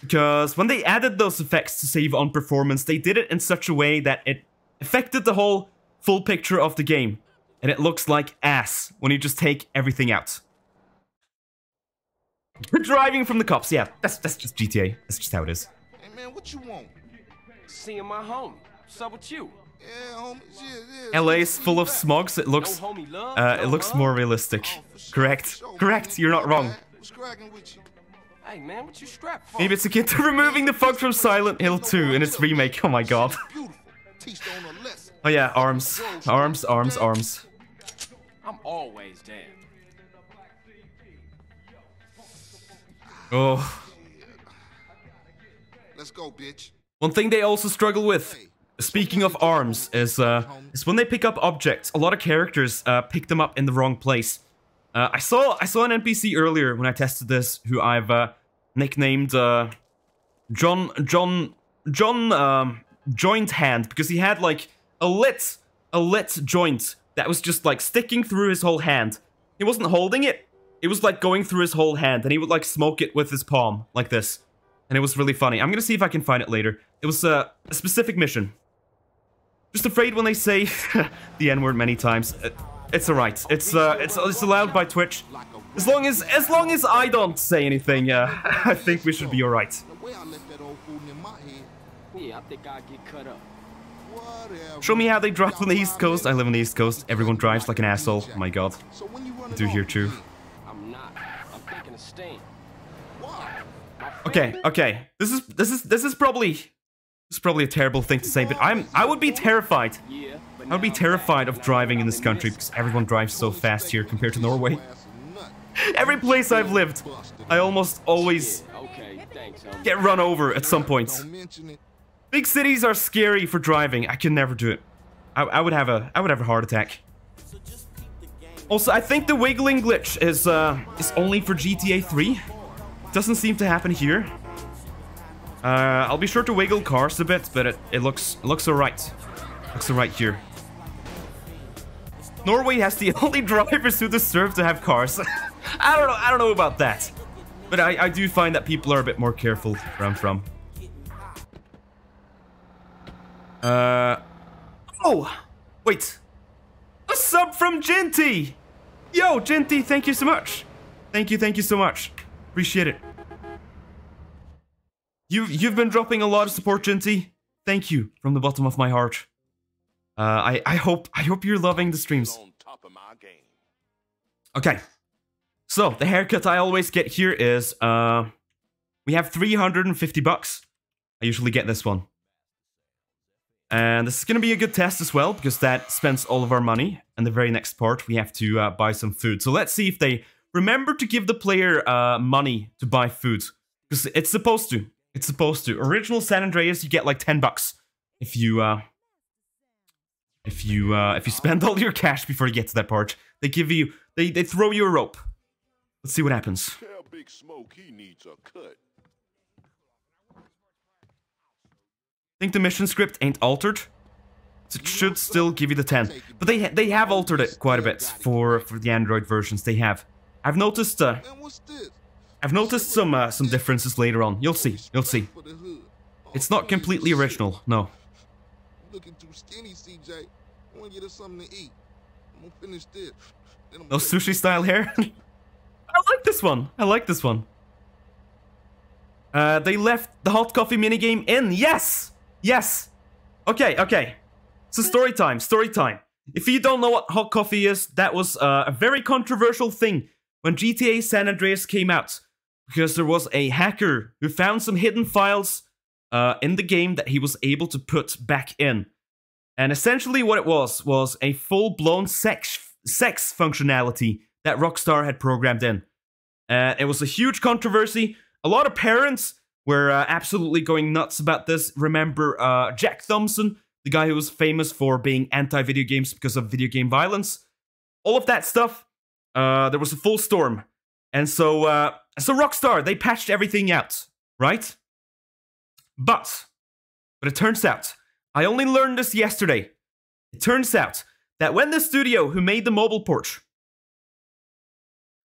[SPEAKER 1] Because when they added those effects to save on performance, they did it in such a way that it affected the whole full picture of the game. And it looks like ass when you just take everything out. Driving from the cops, yeah, that's that's just GTA. That's just how it is.
[SPEAKER 4] Hey, man, what you want?
[SPEAKER 3] Seeing my homie. What's up with you?
[SPEAKER 4] Yeah, homie. Yeah, yeah.
[SPEAKER 1] LA is full of smog, so it looks
[SPEAKER 3] No homie love?
[SPEAKER 1] uh,
[SPEAKER 3] no
[SPEAKER 1] it looks
[SPEAKER 3] hug?
[SPEAKER 1] more realistic.
[SPEAKER 4] Oh, sure,
[SPEAKER 1] Correct.
[SPEAKER 4] sure,
[SPEAKER 1] Correct.
[SPEAKER 4] homie.
[SPEAKER 1] You're not wrong.
[SPEAKER 4] What's cracking with you?
[SPEAKER 3] Hey man, what you strapped for?
[SPEAKER 1] Maybe it's akin to removing the fog from Silent Hill 2 in its remake. Oh my god.
[SPEAKER 4] Beautiful. Teach the owner a lesson.
[SPEAKER 1] Oh yeah, arms. Arms, arms, arms.
[SPEAKER 3] I'm always down.
[SPEAKER 1] Oh.
[SPEAKER 4] Let's go, bitch.
[SPEAKER 1] One thing they also struggle with, speaking of arms, is uh, is when they pick up objects. A lot of characters uh, pick them up in the wrong place. Uh, I saw I saw an NPC earlier when I tested this, who I've uh, nicknamed uh, John John John um, Joint Hand because he had like a lit a lit joint that was just like sticking through his whole hand. He wasn't holding it; it was like going through his whole hand, and he would like smoke it with his palm like this and it was really funny. I'm gonna see if I can find it later. It was uh, a specific mission. Just afraid when they say the N word many times. Uh, It's alright. It's uh, it's it's allowed by Twitch. As long as as long as I don't say anything, uh, I think we should be alright.
[SPEAKER 4] The way I left that old fool in my head,
[SPEAKER 3] Yeah, I think I'll get cut up.
[SPEAKER 1] Show me how they drive on the East Coast. I live on the East Coast. Everyone drives like an asshole. Oh my god.
[SPEAKER 4] So when you running
[SPEAKER 1] do here too.
[SPEAKER 3] I'm not. I'm thinking of staying.
[SPEAKER 4] Why?
[SPEAKER 3] My friend-
[SPEAKER 1] Okay, okay. This is this is this is probably this is probably a terrible thing to say, but I'm I would be terrified. I would be terrified of driving in this country because everyone drives so fast here compared to Norway.
[SPEAKER 4] Your ass a nut.
[SPEAKER 1] Every place I've lived, I almost always
[SPEAKER 3] Yeah, okay, thanks, homie.
[SPEAKER 1] get run over at some point. Big cities are scary for driving. I can never do it. I, I would have a I would have a heart attack. Also, I think the wiggling glitch is uh is only for GTA 3. Doesn't seem to happen here. Uh, I'll be sure to wiggle cars a bit, but it, it looks it looks alright. Looks alright here. Norway has the only drivers who deserve to have cars. I don't know. I don't know about that, but I, I do find that people are a bit more careful where I'm from. Uh. Oh! Wait. A sub from Jinty! Yo, Jinty, thank you so much. Thank you, thank you so much. Appreciate it. You've, you've been dropping a lot of support, Jinty. Thank you from the bottom of my heart. Uh, I, I hope I hope you're loving the streams.
[SPEAKER 7] On top of my game.
[SPEAKER 1] Okay. So, the haircut I always get here is, uh, we have 350 bucks. I usually get this one. And this is going to be a good test as well, because that spends all of our money. And the very next part, we have to uh, buy some food. So let's see if they remember to give the player uh, money to buy food. Because it's supposed to. It's supposed to. Original San Andreas, you get like 10 bucks if you uh if you uh if you spend all your cash before you get to that part. They give you they they throw you a rope. Let's see what happens.
[SPEAKER 7] Tell Big Smoke he needs a cut.
[SPEAKER 1] Think the mission script ain't altered. So it should still give you the 10. But they they have altered it quite a bit for for the Android versions. They have. I've noticed uh? I've noticed some uh, some differences later on. You'll see. You'll see. It's not completely original. No.
[SPEAKER 4] Looking too skinny, CJ. I want to get us something to eat. I'm gonna finish this.
[SPEAKER 1] No sushi style hair. I like this one. I like this one. Uh, they left the hot coffee minigame in. Yes! Yes! Okay, okay. So story time, story time. If you don't know what hot coffee is, that was uh, a very controversial thing when GTA San Andreas came out. Because there was a hacker who found some hidden files uh, in the game that he was able to put back in. And essentially, what it was was a full blown sex sex functionality that Rockstar had programmed in. Uh, it was a huge controversy. A lot of parents were uh, absolutely going nuts about this. Remember uh, Jack Thompson, the guy who was famous for being anti video games because of video game violence? All of that stuff. Uh, there was a full storm. And so, uh, so Rockstar, they patched everything out, right? But, but it turns out, I only learned this yesterday. It turns out that when the studio who made the mobile port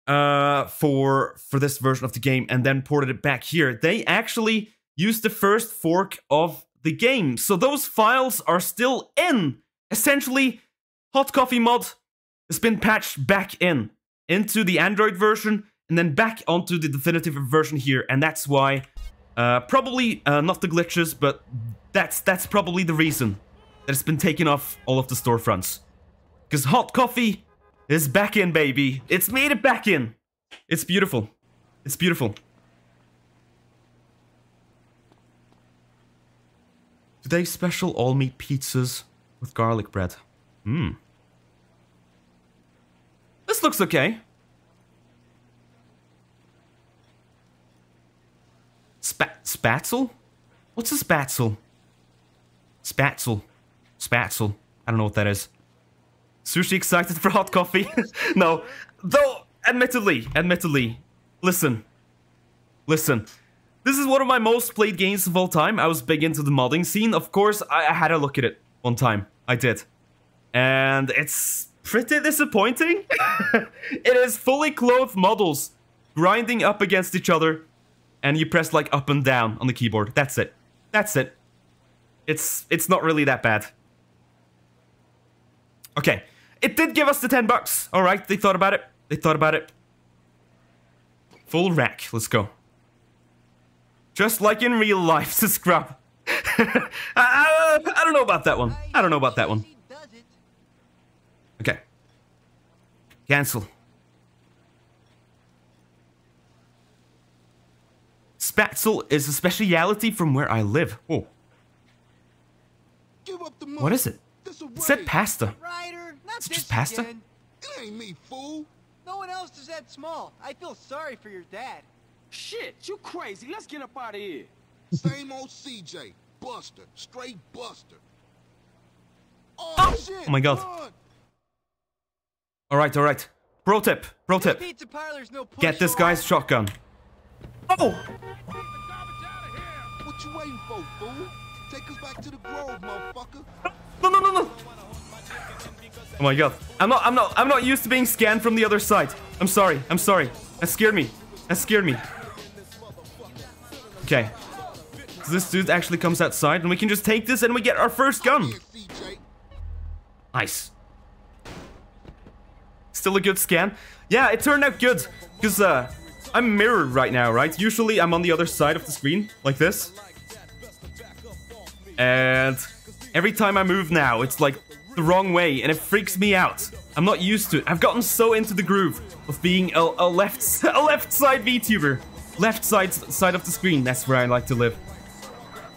[SPEAKER 1] uh, for for this version of the game and then ported it back here, they actually used the first fork of the game. So those files are still in. Essentially, Hot Coffee Mod has been patched back in into the Android version and then back onto the definitive version here, and that's why uh, probably uh, not the glitches, but that's that's probably the reason that it's been taken off all of the storefronts. Because hot coffee is back in, baby. It's made it back in. It's beautiful. It's beautiful. Today's special all meat pizzas with garlic bread. Hmm. This looks okay. Spat spatzel? What's a spatzel? Spatzel. Spatzel. I don't know what that is. Sushi excited for hot coffee? no. Though, admittedly, admittedly, listen. Listen. This is one of my most played games of all time. I was big into the modding scene. Of course, I, I had a look at it one time. I did. And it's pretty disappointing. it is fully clothed models grinding up against each other. And you press like up and down on the keyboard. That's it. That's it. It's it's not really that bad. Okay. It did give us the 10 bucks. All right, they thought about it. They thought about it. Full rack. Let's go. Just like in real life, to scrub. I, I, I don't know about that one. I don't know about that one. Okay. Cancel. Spatzel is a speciality from where I live. Oh,
[SPEAKER 4] Give up the
[SPEAKER 1] what is it? It said pasta.
[SPEAKER 5] Ryder, not
[SPEAKER 1] It's
[SPEAKER 5] this
[SPEAKER 1] just pasta?
[SPEAKER 5] again.
[SPEAKER 4] It ain't me, fool.
[SPEAKER 5] No one else is that small. I feel sorry for your dad.
[SPEAKER 3] Shit, you crazy. Let's get up out of here.
[SPEAKER 4] Same old CJ. Buster. Straight Buster. Oh,
[SPEAKER 1] Oh,
[SPEAKER 4] shit.
[SPEAKER 1] oh my God.
[SPEAKER 4] run.
[SPEAKER 1] All right, all right. Pro tip, pro tip.
[SPEAKER 5] Pizza parlor's no
[SPEAKER 1] Get this
[SPEAKER 5] pushover.
[SPEAKER 1] guy's shotgun. Oh!
[SPEAKER 4] What you waiting for, fool? Take us back to the grove, motherfucker.
[SPEAKER 1] No, no, no, no! Oh my god. I'm not, I'm not, I'm not used to being scanned from the other side. I'm sorry, I'm sorry. That scared me. That scared me. Okay. So this dude actually comes outside and we can just take this and we get our first gun. Nice. Still a good scan? Yeah, it turned out good. Because, uh, I'm mirrored right now, right? Usually I'm on the other side of the screen, like this. And every time I move now, it's like the wrong way, and it freaks me out. I'm not used to it. I've gotten so into the groove of being a, a left a left side VTuber. Left side side of the screen, that's where I like to live.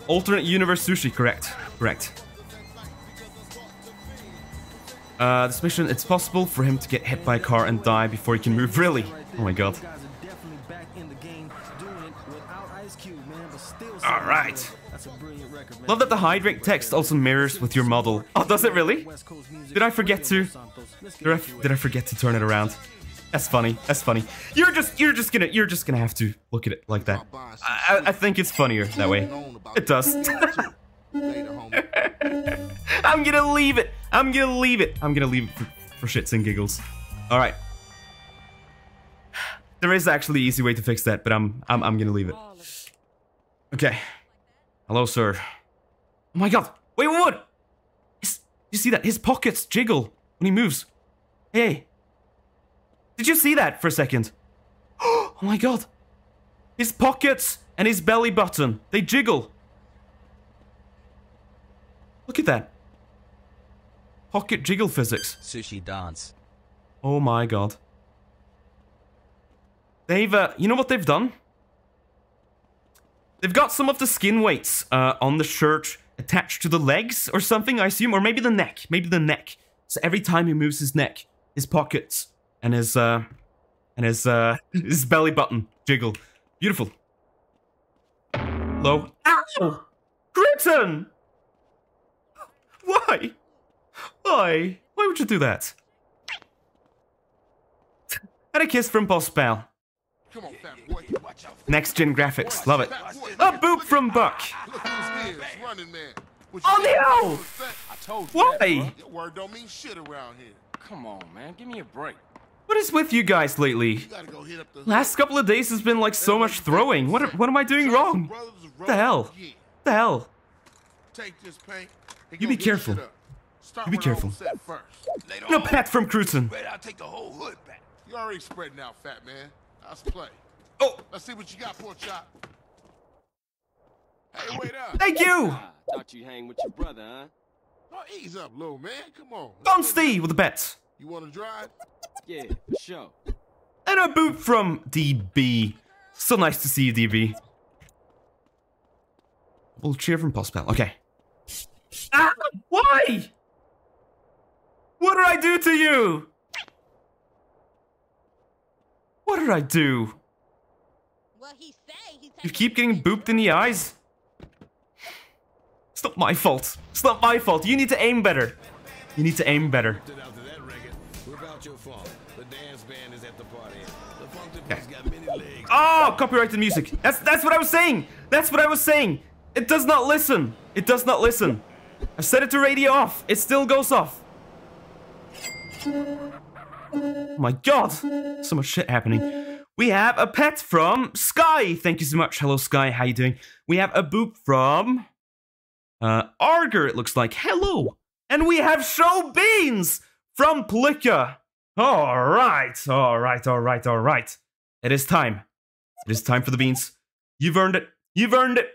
[SPEAKER 1] Alternate universe sushi, correct. Correct. Uh, this mission, it's possible for him to get hit by a car and die before he can move. Really? Oh my god. Alright. Love that the hydrant text also mirrors with your model. Oh, does it really? Did I forget to? Did I, did I forget to turn it around? That's funny. That's funny. You're just you're just gonna you're just gonna have to look at it like that. I, I think it's funnier that way. It does. I'm gonna leave it. I'm gonna leave it. I'm gonna leave it for, for shits and giggles. All right. There is actually an easy way to fix that, but I'm I'm I'm gonna leave it. Okay. Hello, sir. Oh my god. Wait, what? His, you see that? His pockets jiggle when he moves. Hey. Did you see that for a second? Oh my god. His pockets and his belly button, they jiggle. Look at that. Pocket jiggle physics.
[SPEAKER 2] Sushi dance.
[SPEAKER 1] Oh my god. They've, uh, you know what they've done? They've got some of the skin weights uh, on the shirt attached to the legs or something, I assume, or maybe the neck. Maybe the neck. So every time he moves his neck, his pockets and his uh, and his uh, his belly button jiggle. Beautiful. Low. Ow! Gritton! Why? Why? Why would you do that? and a kiss from Boss Pal.
[SPEAKER 4] Come on, fat boy.
[SPEAKER 1] Next gen graphics, love it. A boop from Buck.
[SPEAKER 4] Look who's here. It's running
[SPEAKER 1] Oh, no!
[SPEAKER 3] I told you.
[SPEAKER 1] Why?
[SPEAKER 4] Your word don't mean shit around here.
[SPEAKER 3] Come on, man. Give me a break.
[SPEAKER 1] What is with you guys lately?
[SPEAKER 4] You gotta go hit up the
[SPEAKER 1] Last couple of days has been like so much throwing. What what am I doing wrong?
[SPEAKER 4] What
[SPEAKER 1] the hell? The hell?
[SPEAKER 4] Take this paint.
[SPEAKER 1] You be careful.
[SPEAKER 4] shit up. Start
[SPEAKER 1] You be careful.
[SPEAKER 4] set first. Later
[SPEAKER 1] No pat from Cruton.
[SPEAKER 4] Wait, I'll take the whole hood back. You already spreading out, fat man. Let's play.
[SPEAKER 1] Oh,
[SPEAKER 4] Let's see what you got, poor chop. Hey, wait up.
[SPEAKER 1] thank you!
[SPEAKER 3] Ah, thought you hang with your brother, huh?
[SPEAKER 4] Oh, ease up, little man. Come on.
[SPEAKER 1] Donsty with the bets.
[SPEAKER 4] You wanna drive?
[SPEAKER 3] Yeah, for sure.
[SPEAKER 1] And a boot from DB. So nice to see you, DB. We'll cheer from Postpal. Okay. Ah, why? What did I do to you? What did I do?
[SPEAKER 6] Well, he say he
[SPEAKER 1] You keep getting booped in the eyes? It's not my fault. It's not my fault. You need to aim better. You need to aim better.
[SPEAKER 8] After that record, whip out your phone. The dance band is at the party. The funky got many legs.
[SPEAKER 1] Oh, copyrighted music. That's that's what I was saying. That's what I was saying. It does not listen. It does not listen. I set it to radio off. It still goes off. My god. So much shit happening. We have a pet from Sky. Thank you so much. Hello, Sky. How you doing? We have a boop from uh Arger, it looks like. Hello. And we have Show Beans from Plika. Alright, alright, alright, alright. It is time. It is time for the beans. You've earned it. You've earned it.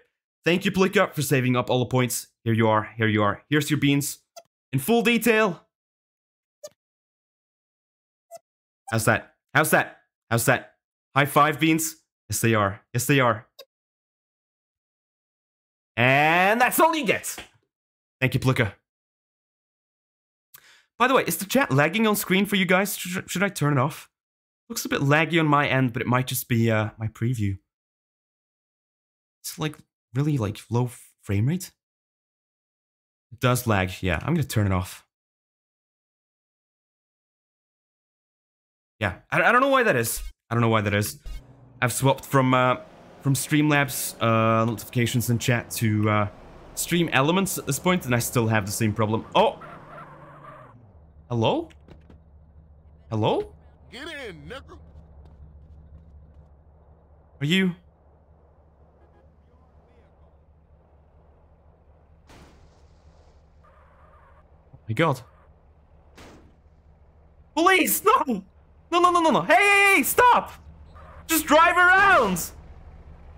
[SPEAKER 1] Thank you, Plika, for saving up all the points. Here you are. Here you are. Here's your beans. In full detail. How's that? How's that? How's that? High five, beans. Yes, they are. Yes, they are. And that's all you get. Thank you, Plika. By the way, is the chat lagging on screen for you guys? Should, should I turn it off? Looks a bit laggy on my end, but it might just be uh, my preview. It's like really like low frame rate. It does lag. Yeah, I'm gonna turn it off. Yeah, I, I don't know why that is. I don't know why that is. I've swapped from uh, from Streamlabs uh, notifications and chat to uh, Stream Elements at this point, and I still have the same problem. Oh, hello, hello.
[SPEAKER 4] Get in, nigga.
[SPEAKER 1] Are you? Oh my god. Police! No! No, no, no, no, no. Hey, hey, hey, stop! Just drive around!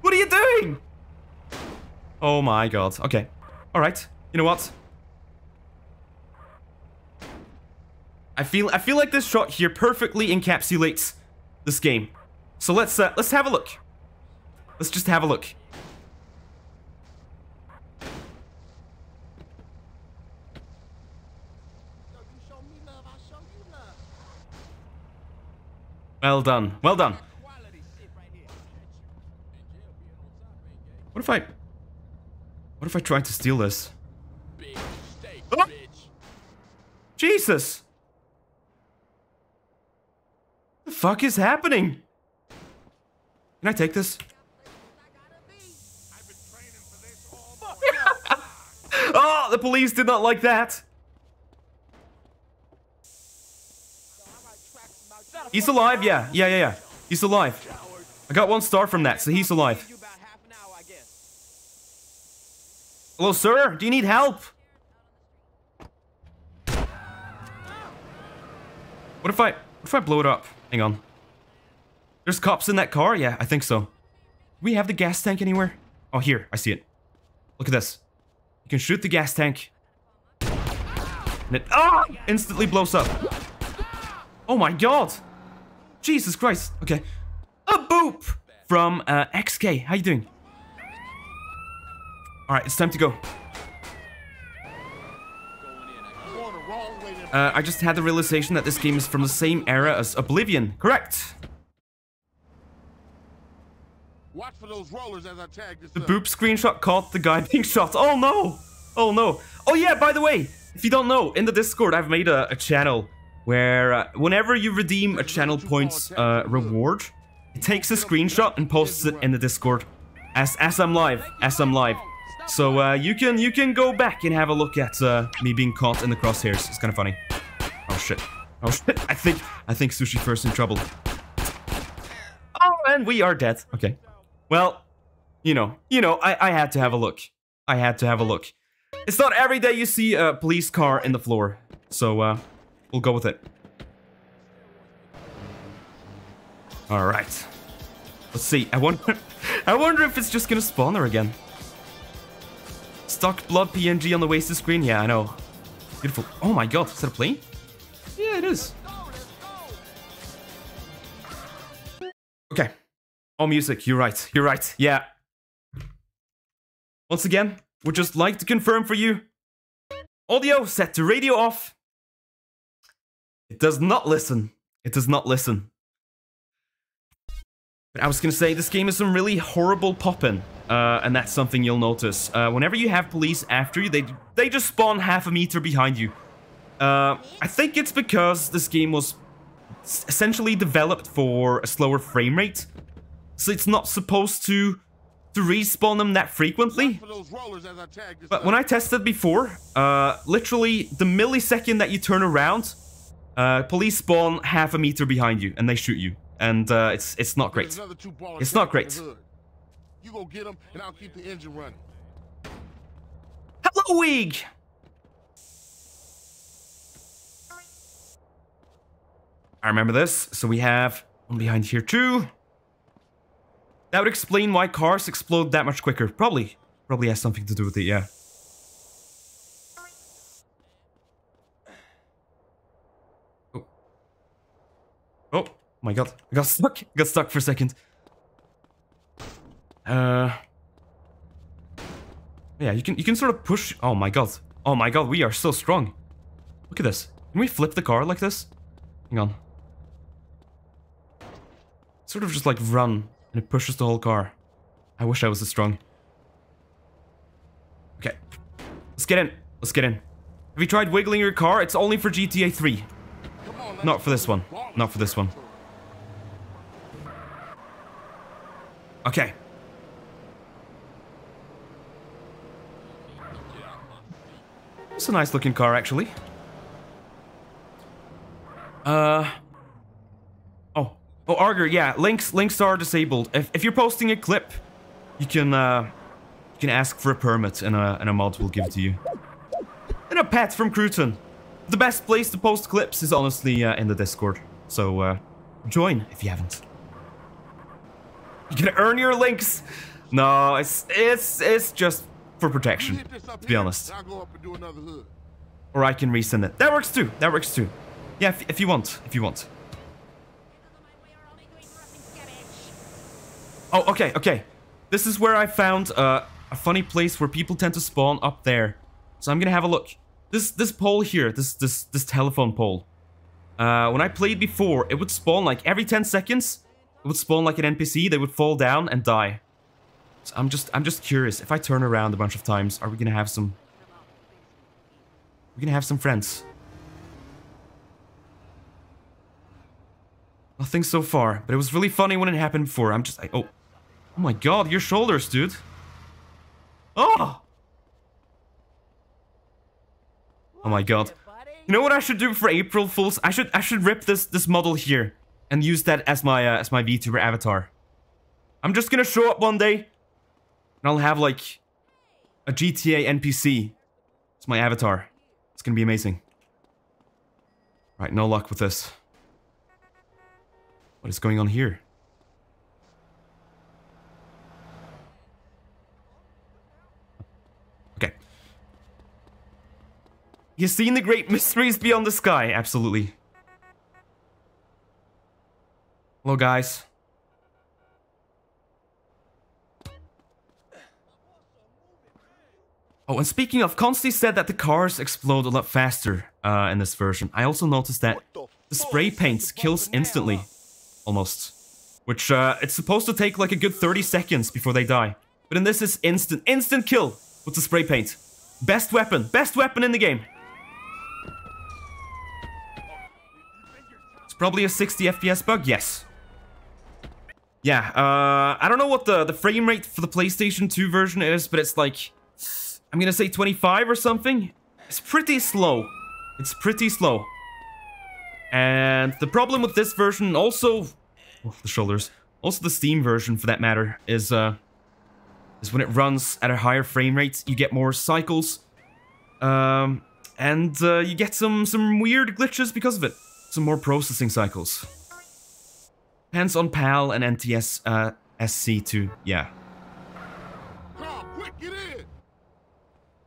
[SPEAKER 1] What are you doing? Oh my god. Okay. Alright. You know what? I feel I feel like this shot here perfectly encapsulates this game. So let's uh, let's have a look. Let's just have a look.
[SPEAKER 5] Yo, you show me love
[SPEAKER 1] Well done. Well done. What if I... What if I tried to steal this? Oh! Jesus! The fuck is happening? Can I take this? oh, the police did not like that. He's alive, yeah. Yeah, yeah, yeah. He's alive. I got one star from that, so he's alive. Hello, sir? Do you need help? What if I... What if I blow it up? Hang on. There's cops in that car? Yeah, I think so. Do we have the gas tank anywhere? Oh, here. I see it. Look at this. You can shoot the gas tank. And it ah, instantly blows up. Oh my god. Jesus Christ. Okay. A boop from uh, XK. How you doing? Alright, it's time to go. Uh, I just had the realization that this game is from the same era as Oblivion. Correct.
[SPEAKER 7] Watch for those rollers as I tag this
[SPEAKER 1] The boop screenshot caught the guy being shot. Oh no! Oh no! Oh yeah, by the way, if you don't know, in the Discord I've made a, a channel where uh, whenever you redeem a channel points uh, reward, it takes a screenshot and posts it in the Discord as as I'm live, as I'm live. So uh, you can you can go back and have a look at uh, me being caught in the crosshairs. It's kind of funny. Oh shit! Oh shit! I think I think Sushi first in trouble. Oh, and we are dead. Okay. Well, you know, you know, I I had to have a look. I had to have a look. It's not every day you see a police car in the floor, so uh, we'll go with it. All right. Let's see. I wonder. I wonder if it's just gonna spawn there again. Stock blood PNG on the wasted screen. Yeah, I know. Beautiful. Oh my god, is that a plane? Yeah, it is. Okay. Oh, music. You're right. You're right. Yeah. Once again, would just like to confirm for you. Audio set to radio off. It does not listen. It does not listen. But I was gonna say, this game is some really horrible popping. Uh, and that's something you'll notice. Uh, whenever you have police after you, they they just spawn half a meter behind you. Uh, I think it's because this game was essentially developed for a slower frame rate. So it's not supposed to to respawn them that frequently.
[SPEAKER 7] For those rollers as I tag this
[SPEAKER 1] But when I tested before, uh, literally the millisecond that you turn around, uh, police spawn half a meter behind you and they shoot you. And uh, it's it's not great.
[SPEAKER 7] another two Ballas
[SPEAKER 1] It's not great.
[SPEAKER 7] You go get them, and I'll keep the engine running.
[SPEAKER 1] Hello, Weeg! I remember this. So we have one behind here too. That would explain why cars explode that much quicker. Probably. Probably has something to do with it, yeah. Oh my god. I got stuck. I got stuck for a second. Uh... Yeah, you can you can sort of push. Oh my god. Oh my god, we are so strong. Look at this. Can we flip the car like this? Hang on. Sort of just like run and it pushes the whole car. I wish I was as strong. Okay. Let's get in. Let's get in. Have you tried wiggling your car? It's only for GTA 3. Not for this one. Not for this one. Okay. It's a nice looking car, actually. Uh. Oh. Oh, Arger, yeah. Links links are disabled. If, if you're posting a clip, you can, uh. You can ask for a permit and a, and a mod will give it to you. And a pet from Cruton. The best place to post clips is honestly uh, in the Discord. So, uh, join if you haven't. You can earn your links. No, it's it's it's just for protection,
[SPEAKER 7] hit this up
[SPEAKER 1] to be honest.
[SPEAKER 7] I'll go up and do another hood.
[SPEAKER 1] Or I can resend it. That works too. That works too. Yeah, if, if you want. If you want. Oh, okay, okay. This is where I found uh, a funny place where people tend to spawn up there. So I'm gonna have a look. This this pole here, this this this telephone pole. Uh, when I played before, it would spawn like every 10 seconds. It would spawn like an NPC. They would fall down and die. So I'm just, I'm just curious. If I turn around a bunch of times, are we gonna have some? We're gonna have some friends. Nothing so far, but it was really funny when it happened before. I'm just like, oh, oh my god, your shoulders, dude. Oh. Oh my god. You know what I should do for April Fools? I should I should rip this this model here and use that as my uh, as my VTuber avatar. I'm just gonna show up one day and I'll have like a GTA NPC. It's my avatar. It's gonna be amazing. Right, no luck with this. What is going on here? You've seen the great mysteries beyond the sky, absolutely. Hello, guys. Oh, and speaking of, Consti said that the cars explode a lot faster uh, in this version. I also noticed that the spray paint kills instantly, almost. Which, uh, it's supposed to take like a good 30 seconds before they die. But in this is instant, instant kill with the spray paint. Best weapon, best weapon in the game. Probably a 60 FPS bug, yes. Yeah, uh, I don't know what the, the frame rate for the PlayStation 2 version is, but it's like, I'm gonna say 25 or something. It's pretty slow. It's pretty slow. And the problem with this version also, oh, the shoulders, also the Steam version for that matter, is, uh, is when it runs at a higher frame rate, you get more cycles. Um, and uh, you get some, some weird glitches because of it. Some more processing cycles. Hands on PAL and NTS uh, SC2, yeah.
[SPEAKER 4] Carl, quick, get in!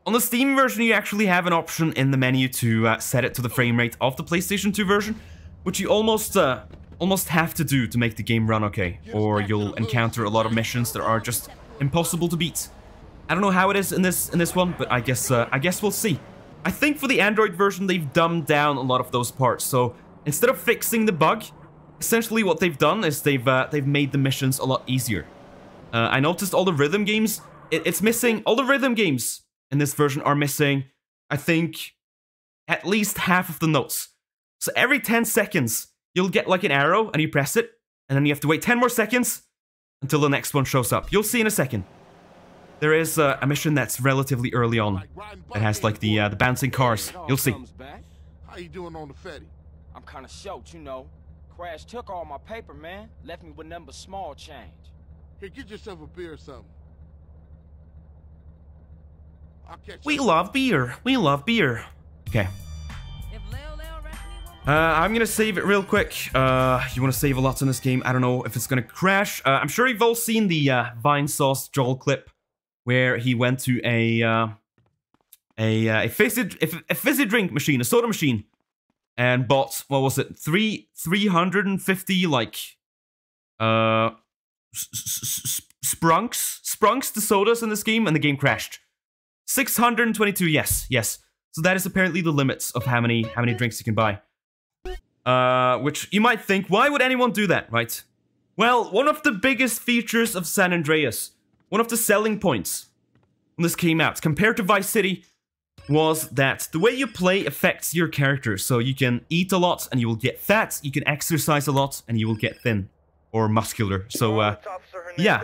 [SPEAKER 1] On the Steam version, you actually have an option in the menu to uh, set it to the frame rate of the PlayStation 2 version, which you almost uh, almost have to do to make the game run okay, or you'll encounter a lot of missions that are just impossible to beat. I don't know how it is in this in this one, but I guess uh, I guess we'll see. I think for the Android version, they've dumbed down a lot of those parts. So instead of fixing the bug, essentially what they've done is they've uh, they've made the missions a lot easier. Uh, I noticed all the rhythm games. It, it's missing all the rhythm games in this version are missing. I think at least half of the notes. So every 10 seconds, you'll get like an arrow and you press it, and then you have to wait 10 more seconds until the next one shows up. You'll see in a second. There is uh, a mission that's relatively early on that has like the uh, the bouncing cars. You'll see.
[SPEAKER 4] How you doing on the Fetty?
[SPEAKER 3] I'm kinda short, you know. Crash took all my paper, man. Left me with nothing but small change.
[SPEAKER 4] Here, get yourself a beer or something. I'll catch
[SPEAKER 1] We
[SPEAKER 4] you.
[SPEAKER 1] love beer. We love beer. Okay. Uh, I'm gonna save it real quick. Uh, you want to save a lot in this game? I don't know if it's gonna crash. Uh, I'm sure you've all seen the uh, Vinesauce Joel clip where he went to a uh, a uh, a fizzy a, a fizzy drink machine, a soda machine, and bought what was it three three hundred and fifty like uh sprunks sprunks the sodas in this game, and the game crashed. 622 yes yes. So that is apparently the limits of how many how many drinks you can buy. Uh which you might think why would anyone do that right? Well one of the biggest features of san andreas one of the selling points when this came out compared to vice city was that the way you play affects your character so you can eat a lot and you will get fat you can exercise a lot and you will get thin or muscular so uh yeah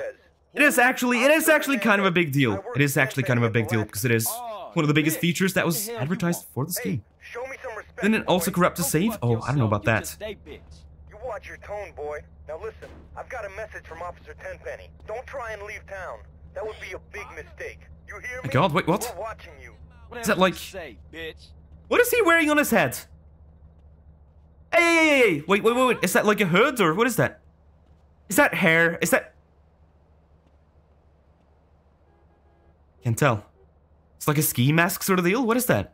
[SPEAKER 1] it is actually, it is actually kind of a big deal. It is actually kind of a big deal because it is one of the biggest features that was advertised for this game.
[SPEAKER 7] Show me some respect.
[SPEAKER 1] Didn't it also corrupt a save? Oh, I don't know about that.
[SPEAKER 7] You watch your tone, boy. Now listen, I've got a message from Officer Tenpenny. Don't try and leave town. That would be a big mistake. You hear me?
[SPEAKER 1] My God, wait, what?
[SPEAKER 7] We're watching you.
[SPEAKER 1] Is that like-
[SPEAKER 3] Say.
[SPEAKER 1] What is he wearing on his head? Hey, hey, hey, hey, wait, wait, wait, wait. Is that like a hood or what is that? Is that hair? Is that... Can't tell. It's like a ski mask sort of deal? What is that?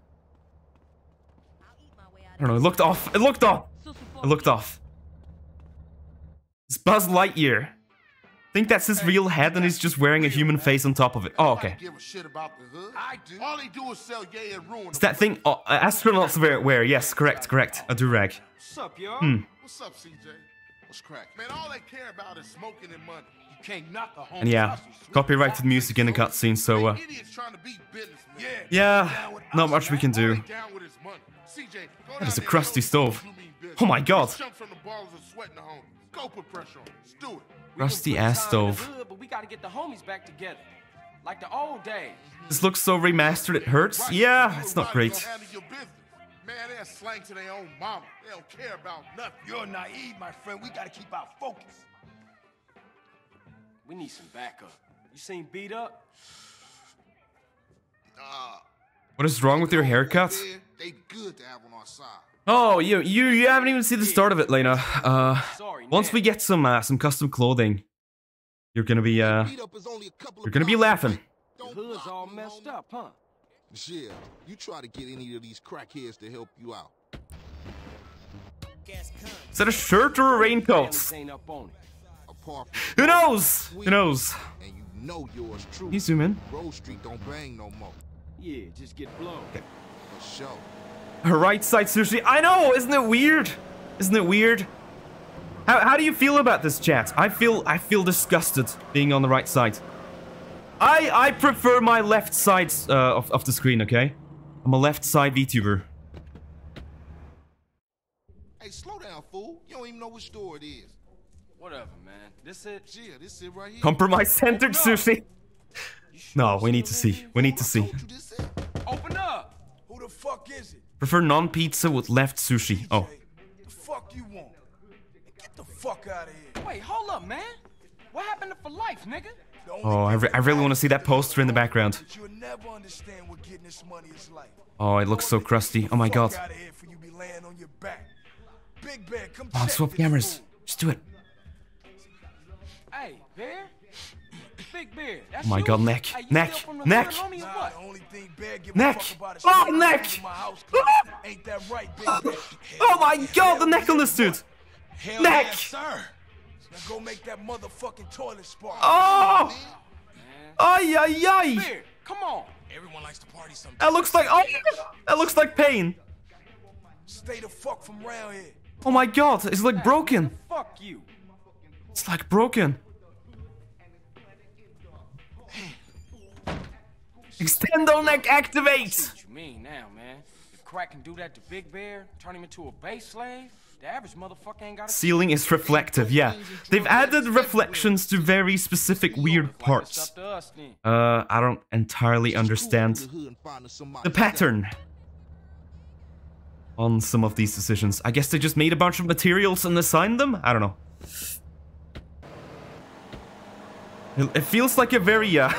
[SPEAKER 1] I don't know, it looked off. It looked off. It looked off. It's Buzz Lightyear. Think that's his real head and he's just wearing a human face on top of it. Oh, okay.
[SPEAKER 4] Give a shit about the hood. I do. All they do is sell yay and ruin.
[SPEAKER 1] Is that thing oh, uh, astronauts wear, wear? Yes, correct, correct. A durag.
[SPEAKER 3] What's up, y'all?
[SPEAKER 1] Hmm.
[SPEAKER 4] What's up, CJ? What's crack? Man, all they care about is smoking and money. You can't knock a home.
[SPEAKER 1] And yeah, copyrighted music in the cutscene, so uh,
[SPEAKER 4] Idiots trying to be businessmen.
[SPEAKER 1] yeah, not much we can do.
[SPEAKER 4] Down with his money. CJ, go
[SPEAKER 1] That is a crusty stove.
[SPEAKER 4] you mean business.
[SPEAKER 1] Oh my god.
[SPEAKER 4] Jump from the balls of sweating the homies. Go put pressure on. Let's do it.
[SPEAKER 1] Rusty ass
[SPEAKER 3] putting time in the
[SPEAKER 1] stove.
[SPEAKER 3] hood, But we gotta get the homies back together. Like the old days.
[SPEAKER 1] This looks so remastered it hurts.
[SPEAKER 4] Right.
[SPEAKER 1] Yeah, it's not great.
[SPEAKER 4] gonna handle your business. Man, they're slang to their own mama. They don't care about nothing.
[SPEAKER 5] You're naive, my friend. We gotta keep our focus.
[SPEAKER 3] We need some backup. You seen beat up? Nah.
[SPEAKER 1] What is wrong with your haircut?
[SPEAKER 4] They good to have on our side.
[SPEAKER 1] Oh, you you you haven't even seen the start of it, Lena. Uh, once we get some uh, some custom clothing, you're gonna be uh,
[SPEAKER 4] Beat up is only a couple
[SPEAKER 1] you're gonna be laughing.
[SPEAKER 3] The hood's all messed up, huh?
[SPEAKER 4] Yeah, you try to get any of these crackheads to help you out.
[SPEAKER 1] Is that a shirt or a raincoat?
[SPEAKER 3] Families ain't up on it.
[SPEAKER 4] Apart
[SPEAKER 1] Who knows? Who knows?
[SPEAKER 4] and you know yours truly.
[SPEAKER 1] You zoom in.
[SPEAKER 4] Grove Street don't bang no more.
[SPEAKER 3] Yeah, just get blown.
[SPEAKER 4] For sure.
[SPEAKER 1] Right side sushi. I know, isn't it weird? Isn't it weird? How, how do you feel about this chat? I feel I feel disgusted being on the right side. I I prefer my left side uh, of, of the screen, okay? I'm a left side VTuber.
[SPEAKER 4] Hey, slow down, fool. You don't even know which store it is.
[SPEAKER 3] Whatever, man. This it?
[SPEAKER 4] Yeah, this it right here.
[SPEAKER 1] Compromise centered sushi. No, we need to see. We need to see.
[SPEAKER 4] Told you this it.
[SPEAKER 3] Open up!
[SPEAKER 5] Who the fuck is it?
[SPEAKER 1] Prefer non-pizza with left sushi. Oh,
[SPEAKER 5] the fuck you want? Get the fuck out of here.
[SPEAKER 3] Wait, hold up, man. What happened to for life, nigga?
[SPEAKER 1] Oh, I, re- I really want to see that poster in the background.
[SPEAKER 5] You'll never understand what getting this money is like.
[SPEAKER 1] Oh, it looks so crusty. Oh my god.
[SPEAKER 5] Fuck out of here for you be laying on your back. Big Bear, come
[SPEAKER 1] Oh, swap cameras. Just do it.
[SPEAKER 3] Hey, Bear? Big Bear, that's
[SPEAKER 1] Oh my? God, neck, neck,
[SPEAKER 3] still from the
[SPEAKER 1] neck.
[SPEAKER 3] hood, homie, or
[SPEAKER 5] Nah,
[SPEAKER 3] what?
[SPEAKER 5] the only thing Bear give
[SPEAKER 1] Neck.
[SPEAKER 5] a fuck about is
[SPEAKER 1] Oh, neck.
[SPEAKER 5] my.
[SPEAKER 1] Oh.
[SPEAKER 5] Ain't that right, Big oh,
[SPEAKER 1] oh my god, the neck on this dude.
[SPEAKER 5] Hell
[SPEAKER 1] neck.
[SPEAKER 5] yes, sir. Now go make that motherfucking toilet spark.
[SPEAKER 1] Oh! Ay, ay, ay!
[SPEAKER 3] Come on.
[SPEAKER 5] Everyone likes to party sometimes.
[SPEAKER 1] That looks like oh, that looks like pain.
[SPEAKER 5] Stay the fuck from round here.
[SPEAKER 1] Oh my god, it's like broken.
[SPEAKER 3] Fuck you.
[SPEAKER 1] It's like broken. Extendo neck activate.
[SPEAKER 3] What you mean now, man? If Crack can do that to Big Bear, turn him into a base slave, the average motherfucker ain't got a
[SPEAKER 1] Ceiling is reflective, yeah. They've added reflections to very specific weird parts.
[SPEAKER 3] up to us then.
[SPEAKER 1] Uh, I don't entirely understand
[SPEAKER 4] The hood and finding somebody
[SPEAKER 1] the pattern on some of these decisions. I guess they just made a bunch of materials and assigned them? I don't know. It, it feels like a very, uh,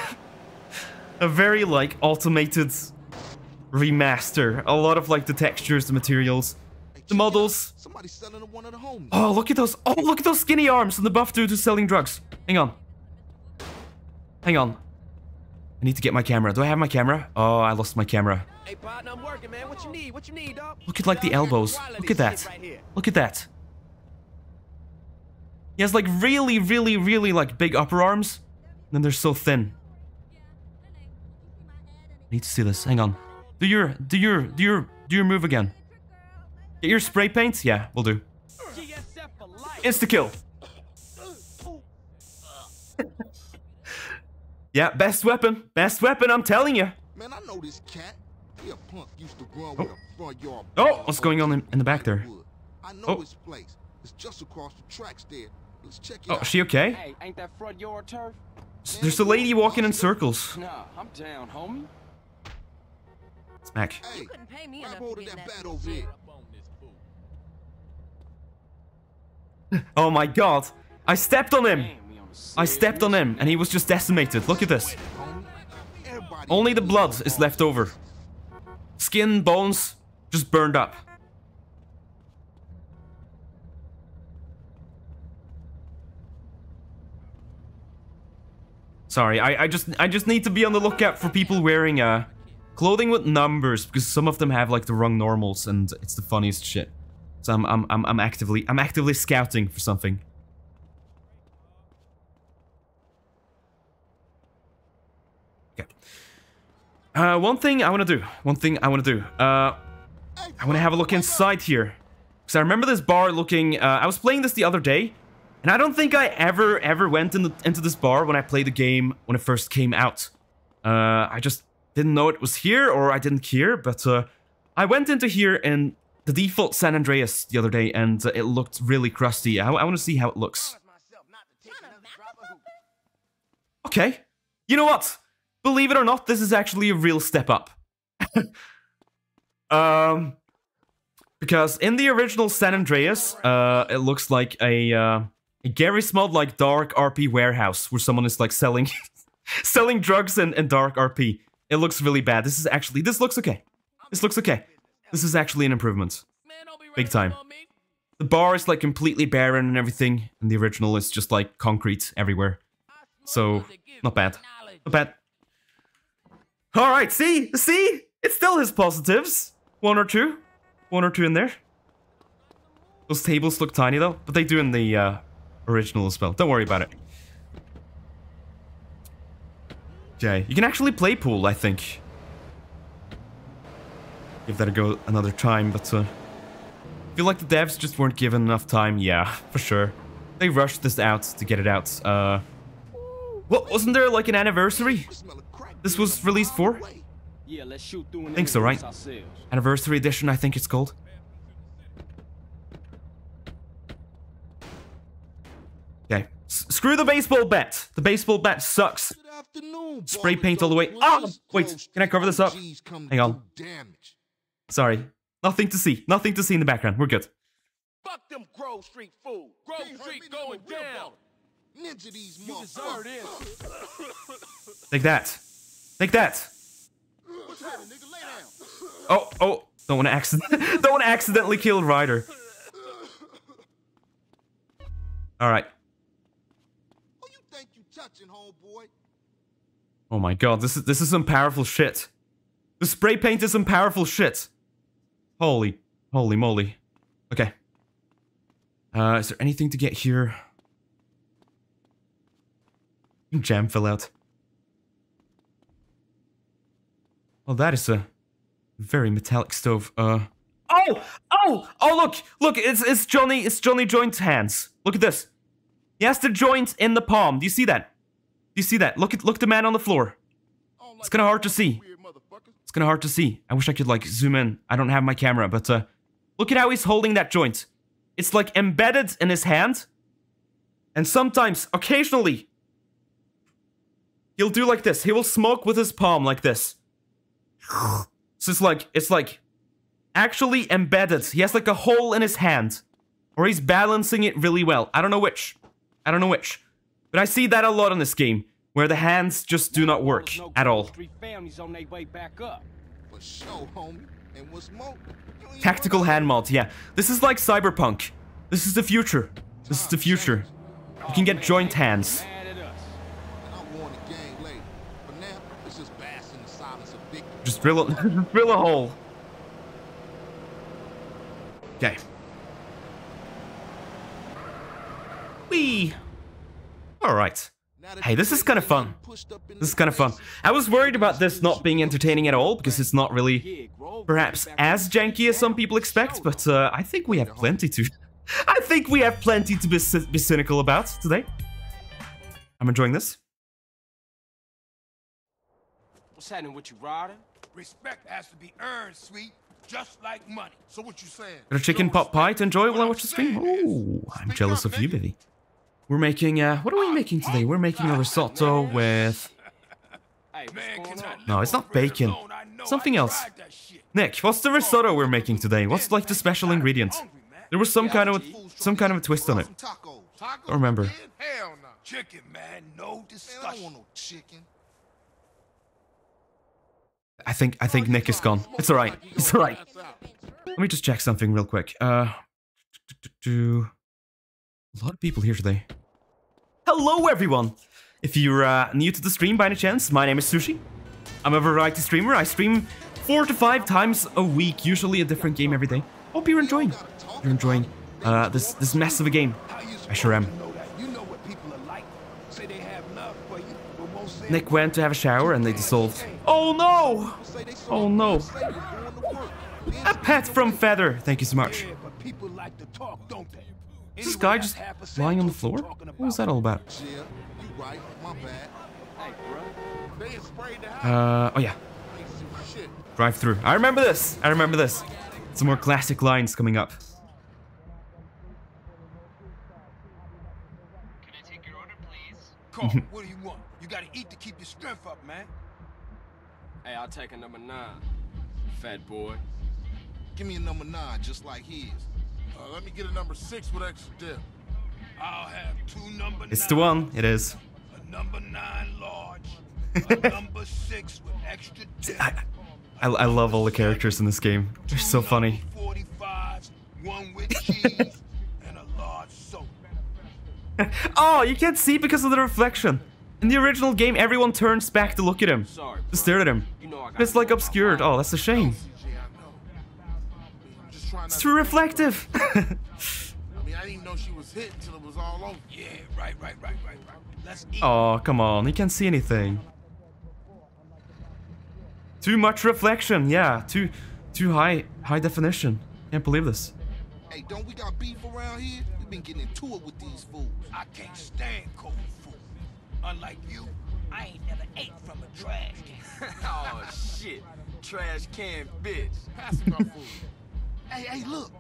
[SPEAKER 1] a very, like, automated remaster. A lot of, like, the textures, the materials, the models.
[SPEAKER 4] Somebody selling one of the homies.
[SPEAKER 1] Oh, look at those, oh, look at those skinny arms and the buff dude who's selling drugs. Hang on. Hang on. I need to get my camera. Do I have my camera? Oh, I lost my camera.
[SPEAKER 9] Hey, partner, I'm working, man. What you need? What you need, dog?
[SPEAKER 1] Look at like the elbows. Look at that. Look at that. He has like really, really, really like big upper arms. And then they're so thin. Need to see this. Hang on. Do your, do your, do your, do your move again. Get your spray paint? Yeah, we'll do.
[SPEAKER 3] GSF for life.
[SPEAKER 1] Insta kill. yeah, best weapon. Best weapon, I'm telling you.
[SPEAKER 4] Man, I know this cat. He a punk used to run with oh. a front yard.
[SPEAKER 1] Oh, what's going on in, in the back there?
[SPEAKER 4] I know
[SPEAKER 1] Oh.
[SPEAKER 4] his place. It's just across the tracks there. Let's check it
[SPEAKER 1] Oh,
[SPEAKER 4] out.
[SPEAKER 1] is she okay?
[SPEAKER 3] Hey, ain't that front yard turf?
[SPEAKER 1] There's a lady walking in circles.
[SPEAKER 3] Nah, I'm down, homie.
[SPEAKER 1] Smack.
[SPEAKER 4] Hey,
[SPEAKER 6] couldn't pay me enough to get
[SPEAKER 4] that
[SPEAKER 6] that
[SPEAKER 4] bat over there.
[SPEAKER 1] Oh my god. I stepped on him.
[SPEAKER 3] Damn, we on the
[SPEAKER 1] I stepped on him and he was just decimated. Look at this. Only the blood is left over. Skin, bones, just burned up. Sorry, I, I just I just need to be on the lookout for people wearing uh Clothing with numbers, because some of them have like the wrong normals and it's the funniest shit. So I'm, I'm, I'm, I'm actively, I'm actively scouting for something. Okay. Uh, one thing I want to do, one thing I want to do, uh, I want to have a look inside here. Because I remember this bar looking, uh, I was playing this the other day, and I don't think I ever, ever went in the, into this bar when I played the game when it first came out. Uh, I just didn't know it was here, or I didn't care, but uh, I went into here in the default San Andreas the other day, and uh, it looked really crusty. I, I want to see how it looks. Okay. You know what? Believe it or not, this is actually a real step up. um, because in the original San Andreas, uh, it looks like a, uh, a Garry's Mod like dark RP warehouse where someone is like selling selling drugs and, and dark RP. It looks really bad. This is actually this looks okay. This looks okay. This is actually an improvement. Big time. The bar is like completely barren and everything, and the original is just like concrete everywhere. So, not bad. Not bad. Alright, see? See? It still has positives. One or two. One or two in there. Those tables look tiny though, but they do in the uh, original as well. Don't worry about it. Okay, you can actually play pool, I think. Give that a go another time, but uh, I feel like the devs just weren't given enough time. Yeah, for sure. They rushed this out to get it out. Uh, what wasn't there like an anniversary? This was released for?
[SPEAKER 3] Yeah, let's shoot through and
[SPEAKER 1] Think so, right? Anniversary edition, I think it's called. Okay. S screw the baseball bat. The baseball bat sucks. Spray paint all the way. Oh, wait. Can I cover this up? Hang on. Sorry. Nothing to see. Nothing to see in the background. We're good.
[SPEAKER 9] Fuck them Grove Street fools. Grove Street going down.
[SPEAKER 5] Ninja these
[SPEAKER 9] You deserve this.
[SPEAKER 1] Take that. Take that. Oh, oh. Don't want to accident. don't want to accidentally kill Ryder. All right. Oh my god, this is this is some powerful shit. The spray paint is some powerful shit. Holy, holy moly. Okay. Uh, is there anything to get here? Jam fell out. Well, that is a very metallic stove. Uh. Oh! Oh! Oh! Look! Look! It's it's Johnny. It's Johnny Joint's hands. Look at this. He has the joint in the palm. Do you see that? You see that? Look at look at the man on the floor. It's kind of hard to see. It's kind of hard to see. I wish I could like zoom in. I don't have my camera, but uh, look at how he's holding that joint. It's like embedded in his hand. And sometimes, occasionally, he'll do like this. He will smoke with his palm like this. So it's like it's like actually embedded. He has like a hole in his hand, or he's balancing it really well. I don't know which. I don't know which. But I see that a lot in this game, where the hands just do not work at all. Tactical hand mod, yeah. This is like Cyberpunk. This is the future. This is the future. You can get joint hands.
[SPEAKER 5] Just
[SPEAKER 1] drill a, drill a hole. Okay. Wee. All right. Hey, this is kind of fun. This is kind of fun. I was worried about this not being entertaining at all because it's not really perhaps as janky as some people expect, but uh, I think we have plenty to. I think we have plenty to be, be cynical about today. I'm enjoying this.
[SPEAKER 3] What's happening with you, Ryder?
[SPEAKER 5] Respect has to be earned, sweet. Just like money. So what you saying?
[SPEAKER 1] Got a chicken pot pie to enjoy while I watch the stream? Ooh, I'm jealous of you, baby. We're making, uh, what are we making today? We're making a risotto with...
[SPEAKER 3] Hey, what's going on?
[SPEAKER 1] No, it's not bacon. Something else. Nick, what's the risotto we're making today? What's like the special ingredient? There was some kind of some kind of a twist on it.
[SPEAKER 5] Tacos.
[SPEAKER 1] Don't remember.
[SPEAKER 5] Chicken, man. No discussion. I.
[SPEAKER 1] I think I think Nick is gone. It's all right. It's all right. Let me just check something real quick. Uh, do a lot of people here today. Hello, everyone. If you're uh, new to the stream by any chance, my name is Sushi. I'm a variety streamer. I stream four to five times a week, usually a different game every day. Hope you're enjoying. You're enjoying uh, this this mess of a game. I sure am. Nick went to have a shower and they dissolved. Oh no! Oh no. A pet from Feather. Thank you so much. Is this guy just lying on the floor? What was that all about?
[SPEAKER 5] Yeah, you right. My bad.
[SPEAKER 3] Hey, bro.
[SPEAKER 5] They had sprayed the house.
[SPEAKER 1] Uh, oh yeah.
[SPEAKER 5] Ain't some shit.
[SPEAKER 1] Drive through. I remember this. I remember this. Some more classic lines coming up. Can I take your order, please?
[SPEAKER 9] Carl, what do you want? You gotta eat to keep your strength up, man.
[SPEAKER 3] Hey, I'll take a number nine. Fat boy.
[SPEAKER 5] Give me a number nine, just like his.
[SPEAKER 9] Uh, let me get a number six with extra dip. I'll have two number
[SPEAKER 1] It's the one. It is.
[SPEAKER 9] A number nine large. A number six with extra dip.
[SPEAKER 1] I, I, I love all the characters in this game. They're so funny.
[SPEAKER 9] 45s, one with cheese, and a large soda.
[SPEAKER 1] Oh, you can't see because of the reflection. In the original game, everyone turns back to look at him.
[SPEAKER 3] Sorry,
[SPEAKER 1] To stare at him.
[SPEAKER 3] You know
[SPEAKER 1] it's like obscured. Oh, that's a shame. It's too reflective.
[SPEAKER 5] I mean, I didn't know she was hit until it was all over.
[SPEAKER 9] Yeah, right, right, right, right, right. Let's eat.
[SPEAKER 1] oh, come on. He can't see anything. Too much reflection. Yeah, too too high high definition. Can't believe this.
[SPEAKER 5] Hey, don't we got beef around here? We've been getting into it with these fools.
[SPEAKER 9] I can't stand cold food. Unlike you, I ain't never ate from a trash can.
[SPEAKER 3] oh, shit. Trash can bitch.
[SPEAKER 5] Pass me my food. Hey, hey, look.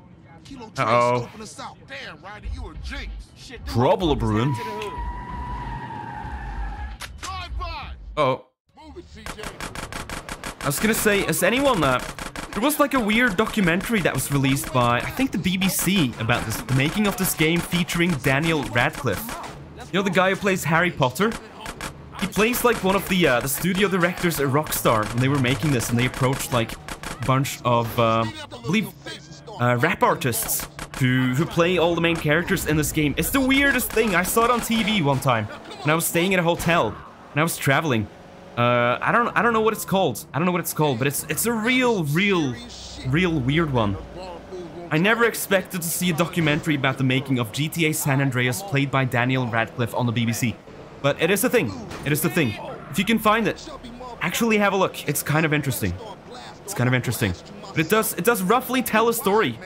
[SPEAKER 5] Kilo
[SPEAKER 1] Uh-oh.
[SPEAKER 5] scoping us out. Damn, Ryder, you a jinx.
[SPEAKER 3] Shit,
[SPEAKER 1] Trouble brewing.
[SPEAKER 3] head to the hood.
[SPEAKER 5] Drive by.
[SPEAKER 1] Oh,
[SPEAKER 5] Move it, CJ.
[SPEAKER 1] I was gonna say, has anyone uh there was like a weird documentary that was released by I think the BBC about this the making of this game featuring Daniel Radcliffe. You know the guy who plays Harry Potter? He plays like one of the uh, the studio directors at Rockstar when they were making this and they approached like bunch of uh, I believe uh, rap artists who who play all the main characters in this game. It's the weirdest thing. I saw it on TV one time when I was staying at a hotel and I was traveling. Uh, I don't I don't know what it's called. I don't know what it's called, but it's it's a real real real weird one. I never expected to see a documentary about the making of GTA San Andreas played by Daniel Radcliffe on the BBC. But it is a thing. It is a thing. If you can find it, actually have a look. It's kind of interesting. It's kind of interesting. But it does it does roughly tell a story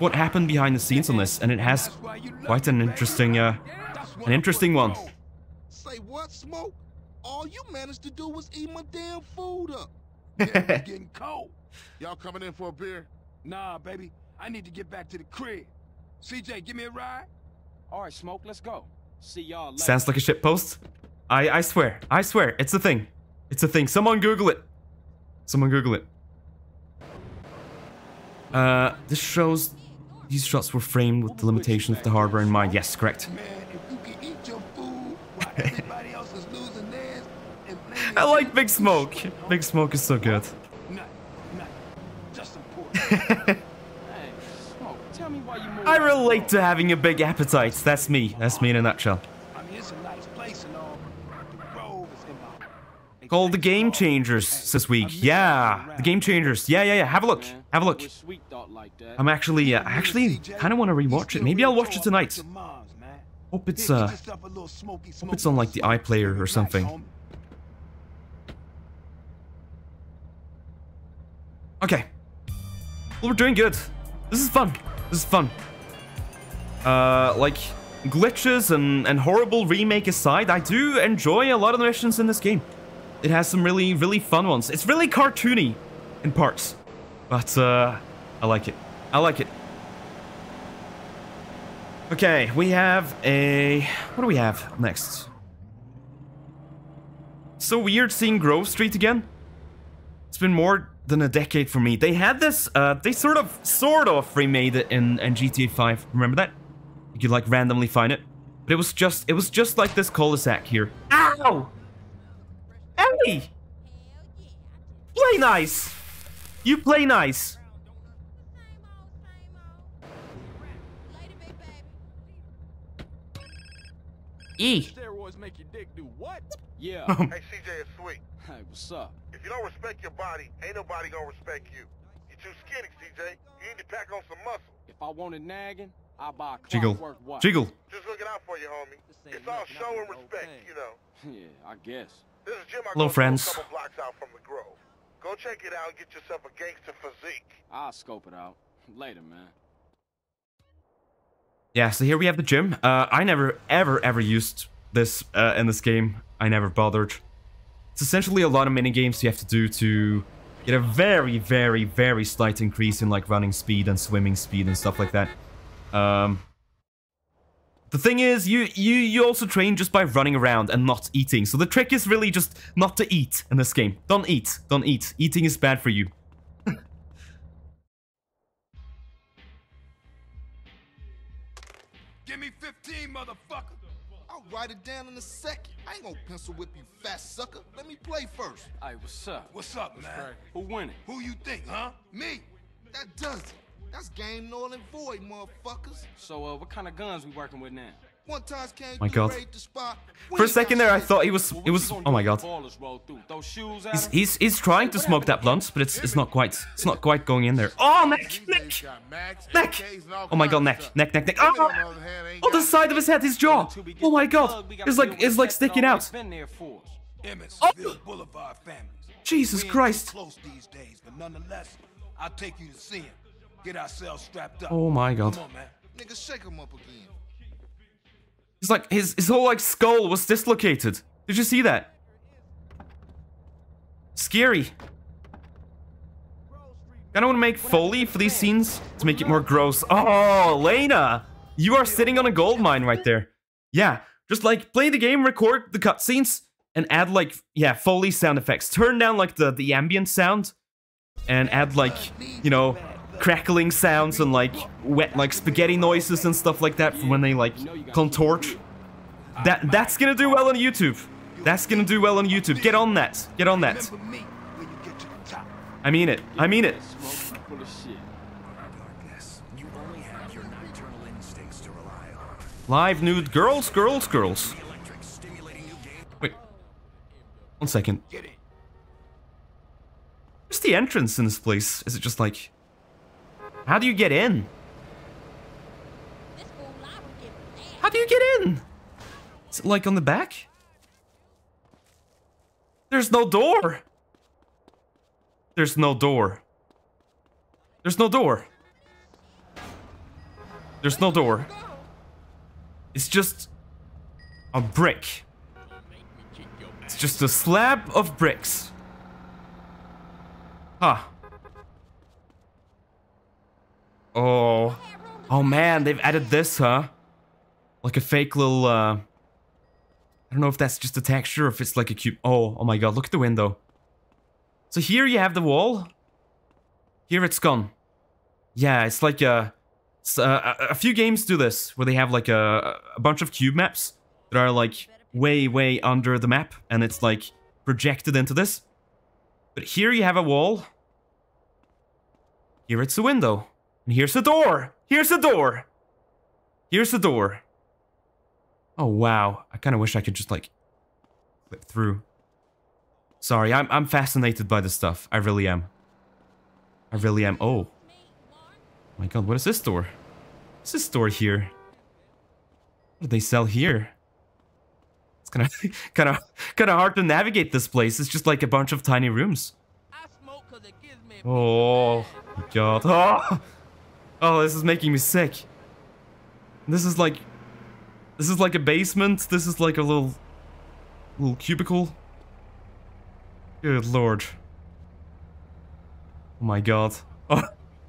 [SPEAKER 1] what happened behind the scenes on this, and it has quite an interesting uh an interesting one.
[SPEAKER 5] Say what, Smoke? All you managed to do was eat my damn food up.
[SPEAKER 9] Yeah, getting cold.
[SPEAKER 5] Y'all coming in for a beer?
[SPEAKER 9] Nah, baby. I need to get back to the crib. CJ, give me a ride.
[SPEAKER 3] All right, Smoke, let's go. See y'all later.
[SPEAKER 1] Sounds like a shit post. I I swear, I swear, it's a thing. It's a thing. Someone Google it. Someone Google it. Uh, this shows these shots were framed with the limitation of the hardware in mind. Yes, correct.
[SPEAKER 9] Man, if you can eat your food while everybody else is losing theirs and blaming
[SPEAKER 1] I like Big Smoke. Big Smoke is so good.
[SPEAKER 9] Nothing, nothing. Just important.
[SPEAKER 3] Hey, Smoke, tell me why you moved
[SPEAKER 1] I relate to having a big appetite. That's me. That's me in a nutshell.
[SPEAKER 9] I mean, it's a nice place and all, but the Grove is in my...
[SPEAKER 1] Called the Game Changers this week. Yeah, the Game Changers. Yeah, yeah, yeah. Have a look. Have a look. I'm actually, uh, I actually kind of want to rewatch it. Maybe I'll watch it tonight. Hope it's uh, hope it's on like the iPlayer or something. Okay. Well, we're doing good. This is fun. This is fun. Uh, like, glitches and, and horrible remake aside, I do enjoy a lot of the missions in this game. It has some really, really fun ones. It's really cartoony in parts. But, uh, I like it. I like it. Okay, we have a... What do we have next? So weird seeing Grove Street again. It's been more than a decade for me. They had this, uh, they sort of, sort of remade it in, in GTA 5. Remember that? You could like randomly find it. But it was just, it was just like this cul-de-sac here. Ow! Ellie! Play nice! You play nice! E.
[SPEAKER 9] Steroids make your dick do what?
[SPEAKER 3] Yeah.
[SPEAKER 4] Hey, CJ, it's sweet.
[SPEAKER 3] hey, what's up?
[SPEAKER 4] If you don't respect your body, ain't nobody gonna respect you. You're too skinny, CJ. You need to pack on some muscle.
[SPEAKER 3] If I wanted nagging, I'd buy a
[SPEAKER 1] Jiggle.
[SPEAKER 3] clockwork watch.
[SPEAKER 1] Jiggle.
[SPEAKER 4] Just looking out for you, homie. It's all show and respect, you know.
[SPEAKER 3] Yeah, I guess.
[SPEAKER 10] This is Jim. I
[SPEAKER 1] Hello, friends.
[SPEAKER 10] A blocks out from the Grove. Go check it out and get yourself a gangster physique.
[SPEAKER 3] I'll scope it out. Later, man.
[SPEAKER 1] Yeah, so here we have the gym. Uh, I never, ever, ever used this uh, in this game. I never bothered. It's essentially a lot of mini games you have to do to get a very, very, very slight increase in like running speed and swimming speed and stuff like that. Um, the thing is, you you you also train just by running around and not eating. So the trick is really just not to eat in this game. Don't eat. Don't eat. Eating is bad for you.
[SPEAKER 5] Give me 15, motherfucker. I'll write it down in a second. I ain't gonna pencil whip you, fat sucker. Let me play first.
[SPEAKER 3] Hey, what's up?
[SPEAKER 5] What's up, man?
[SPEAKER 3] Who winning?
[SPEAKER 5] Who you think, huh? Me. That does it. That's game null and void, motherfuckers.
[SPEAKER 3] So, uh, what kind of guns we working with now?
[SPEAKER 5] One time came
[SPEAKER 1] My God.
[SPEAKER 5] the spot.
[SPEAKER 1] For a second there, I thought he was. It was. Oh my god.
[SPEAKER 3] Ballers roll through. Throw shoes at
[SPEAKER 1] He's,
[SPEAKER 3] 'em?
[SPEAKER 1] he's he's trying to smoke that blunt, but it's it's not quite it's not quite going in there. Oh neck, neck, neck! Oh my god, neck, neck, neck, neck! Oh, oh the side of his head, his jaw! Oh my god, it's like it's like sticking out.
[SPEAKER 3] Been there for us.
[SPEAKER 9] Emmetsville Boulevard families.
[SPEAKER 1] Jesus Christ!
[SPEAKER 9] close these days, but nonetheless, I'll take you to see him. Get ourselves strapped up.
[SPEAKER 1] Oh my god!
[SPEAKER 9] Come on, man.
[SPEAKER 5] Nigga, shake him up again.
[SPEAKER 1] It's like his his whole like skull was dislocated. Did you see that? Scary. Kinda wanna make Foley for these scenes to make it more gross. Oh, Lena! You are sitting on a gold mine right there. Yeah, just like play the game, record the cutscenes, and add like, yeah, Foley sound effects. Turn down like the, the ambient sound, and add like, you know, crackling sounds and like wet like spaghetti noises and stuff like that when they like contort. That that's gonna do well on YouTube. That's gonna do well on YouTube. Get on that. Get on that. I mean it. I mean it. Live nude girls, girls, girls. Wait. One second. Where's the entrance in this place? Is it just like How do you get in? How do you get in? Is it like on the back? There's no door. There's no door. There's no door. There's no door. It's just a brick. It's just a slab of bricks. Huh. Oh. Oh man, they've added this, huh? Like a fake little, uh... I don't know if that's just a texture or if it's like a cube. Oh, oh my god, look at the window. So here you have the wall. Here it's gone. Yeah, it's like a... s- uh, a, a few games do this, where they have like a, a bunch of cube maps that are like way, way under the map, and it's like projected into this. But here you have a wall. Here it's a window. And here's the door. Here's the door. Here's the door. Oh wow. I kind of wish I could just like flip through. Sorry, I'm I'm fascinated by this stuff. I really am. I really am. Oh. My god, what is this door? What's this door here? What do they sell here? It's kind of kind of kind of hard to navigate this place. It's just like a bunch of tiny rooms. Oh my god. Oh. Oh, this is making me sick. This is like this is like a basement. This is like a little little cubicle. Good lord. Oh my god. Oh.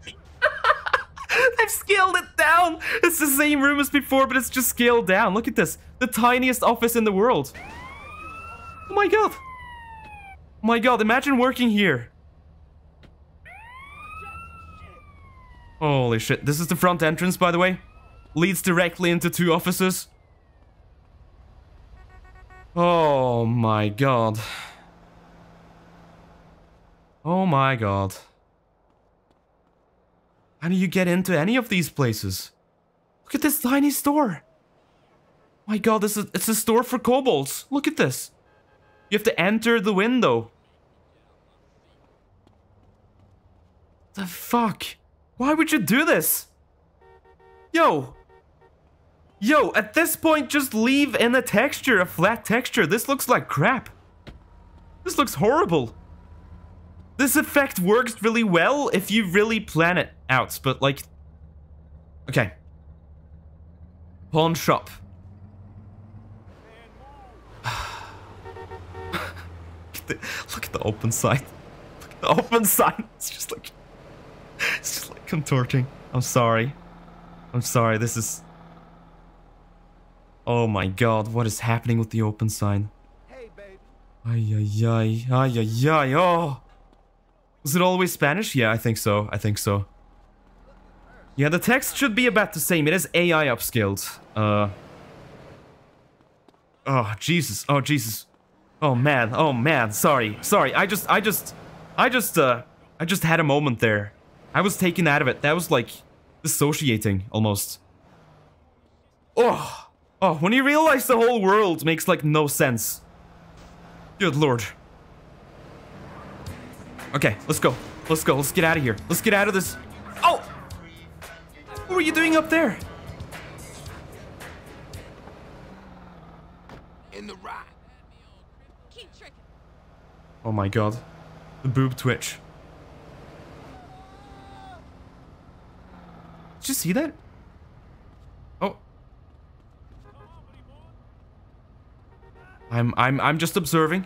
[SPEAKER 1] They've scaled it down. It's the same room as before, but it's just scaled down. Look at this. The tiniest office in the world. Oh my god. Oh my god, imagine working here. Holy shit. This is the front entrance, by the way. Leads directly into two offices. Oh my god. Oh my god. How do you get into any of these places? Look at this tiny store. My god, this is it's a store for kobolds. Look at this. You have to enter the window. The fuck? Why would you do this? Yo. Yo, at this point, just leave in a texture, a flat texture. This looks like crap. This looks horrible. This effect works really well if you really plan it out, but like... Okay. Pawn shop. look, at the, open sign. Look at the open sign. It's just like... It's just like contorting. I'm sorry. I'm sorry, this is... Oh my god, what is happening with the open sign? Hey, baby. Ay, ay, ay, ay, ay, ay, oh! Was it always Spanish? Yeah, I think so, I think so. Yeah, the text should be about the same. It is AI upscaled. Uh... Oh, Jesus, oh, Jesus. Oh, man, oh, man, sorry, sorry, I just, I just, I just, uh, I just had a moment there. I was taken out of it. That was like dissociating almost. Oh, oh, when you realize the whole world makes like no sense. Good lord. Okay, let's go. Let's go. Let's get out of here. Let's get out of this. Oh! What were you doing up there?
[SPEAKER 9] In the right.
[SPEAKER 1] Oh my god. The boob twitch. Did you see that? Oh. I'm I'm I'm just observing.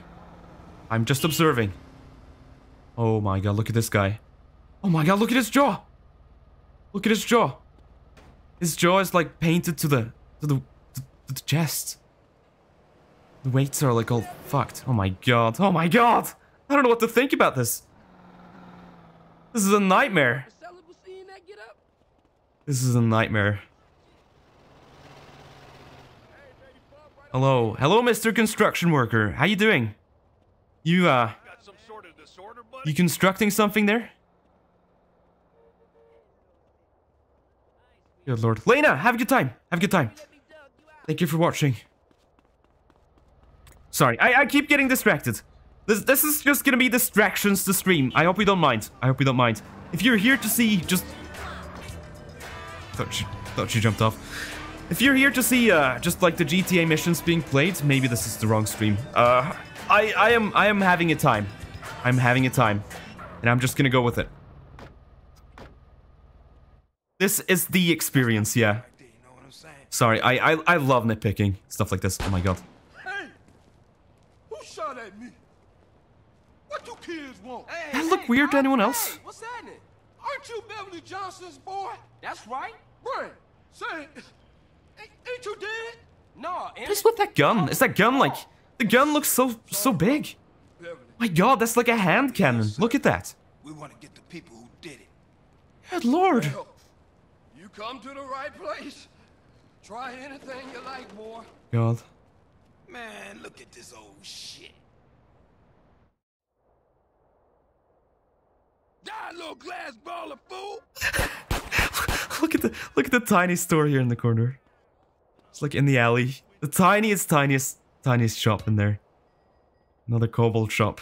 [SPEAKER 1] I'm just observing. Oh my god, look at this guy. Oh my god, look at his jaw. Look at his jaw. His jaw is like painted to the to the to, to the chest. The weights are like all fucked. Oh my god. Oh my god. I don't know what to think about this. This is a nightmare. This is a nightmare. Hello. Hello, Mr. Construction Worker. How you doing? You, uh... You constructing something there? Good lord. Lena, have a good time. Have a good time. Thank you for watching. Sorry, I, I keep getting distracted. This, this is just gonna be distractions to stream. I hope you don't mind. I hope you don't mind. If you're here to see just Thought she, thought she jumped off. If you're here to see, uh, just like the GTA missions being played, maybe this is the wrong stream. Uh, I, I am, I am having a time. I'm having a time. And I'm just gonna go with it. This is the experience, yeah. Sorry, I, I, I love nitpicking. Stuff like this. Oh my god.
[SPEAKER 9] Hey! Who shot at me? What do kids want?
[SPEAKER 1] Hey, that look weird to anyone else?
[SPEAKER 3] Hey, what's happening?
[SPEAKER 9] Aren't you Beverly Johnson's boy?
[SPEAKER 3] That's right.
[SPEAKER 9] Brent, say, ain't, ain't you dead?
[SPEAKER 3] No.
[SPEAKER 1] What is with that gun? Is that gun like... The gun looks so so big. My god, that's like a hand cannon. Look at that.
[SPEAKER 9] We want to get the people who did it.
[SPEAKER 1] Good lord.
[SPEAKER 9] Well, you come to the right place. Try anything you like, boy.
[SPEAKER 1] God.
[SPEAKER 9] Man, look at this old shit. Die, little glass ball of fool.
[SPEAKER 1] look at the look at the tiny store here in the corner. It's like in the alley. The tiniest, tiniest, tiniest shop in there. Another kobold shop.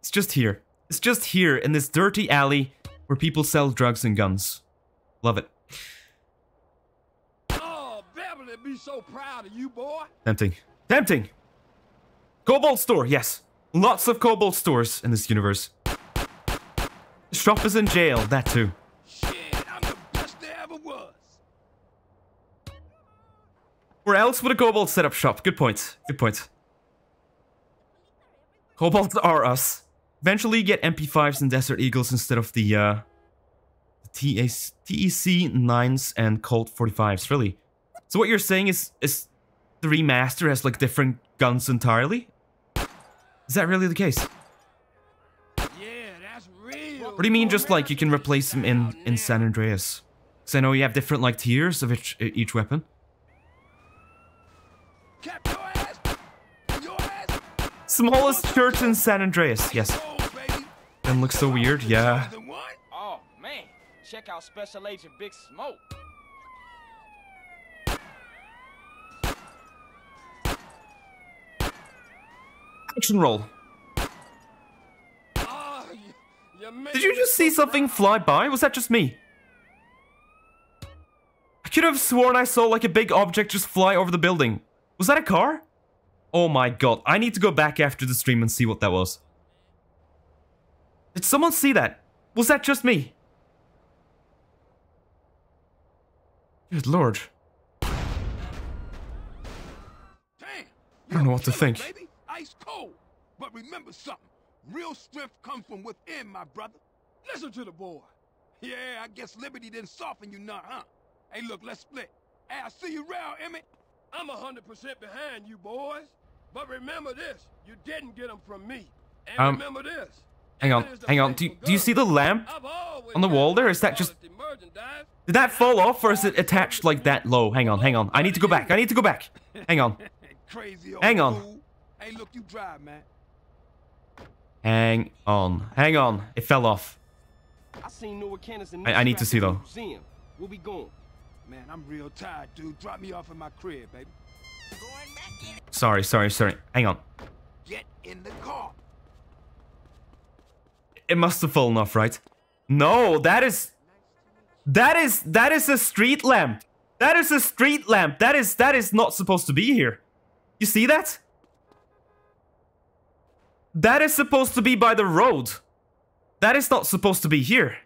[SPEAKER 1] It's just here. It's just here in this dirty alley where people sell drugs and guns. Love it.
[SPEAKER 9] Oh, Beverly be so proud of you, boy.
[SPEAKER 1] Tempting. Tempting! Kobold store, yes. Lots of kobold stores in this universe. The shop is in jail, that too. Where else would a kobold set up shop? Good point. Good point. Kobolds are us. Eventually get MP5s and Desert Eagles instead of the, uh... TEC 9s and Colt 45s, really. So what you're saying is, is the remaster has, like, different guns entirely? Is that really the case? What do you mean just like you can replace them in, in San Andreas? Because I know you have different like tiers of each, each weapon. Smallest church in San Andreas, yes. And looks so weird, yeah.
[SPEAKER 3] Oh man, check out Special Agent Big Smoke.
[SPEAKER 1] Action roll. Did you just see something fly by? Was that just me? I could have sworn I saw like a big object just fly over the building. Was that a car? Oh my god, I need to go back after the stream and see what that was. Did someone see that? Was that just me? Good lord. I don't know what to think.
[SPEAKER 9] Baby, ice cold. But remember something. Real strength comes from within, my brother. Listen to the boy. Yeah, I guess liberty didn't soften you none, huh? Hey, look, let's split. Hey, I see you round, Emmet. I'm 100% behind you, boys. But remember this. You didn't get them from me. And
[SPEAKER 1] Um,
[SPEAKER 9] remember this.
[SPEAKER 1] Hang on, hang on. Do you, do you see the lamp on the wall there? Is that just... Did that fall off or is it attached like that low? Hang on, hang on. I need to go back. I need to go back. Hang on.
[SPEAKER 9] Crazy old
[SPEAKER 1] Hang on.
[SPEAKER 9] Hey, look, you drive, man.
[SPEAKER 1] Hang on. Hang on. It fell off.
[SPEAKER 3] I seen Noah Candace and
[SPEAKER 1] I- I need to see, though.
[SPEAKER 3] We'll be going.
[SPEAKER 9] Man, I'm real tired, dude. Drop me off at my crib, baby.
[SPEAKER 1] Sorry, sorry, sorry. Hang on.
[SPEAKER 9] Get in the car.
[SPEAKER 1] It must have fallen off, right? No, that is... That is... That is a street lamp. That is a street lamp. That is... That is not supposed to be here. You see that? That is supposed to be by the road. That is not supposed to be here.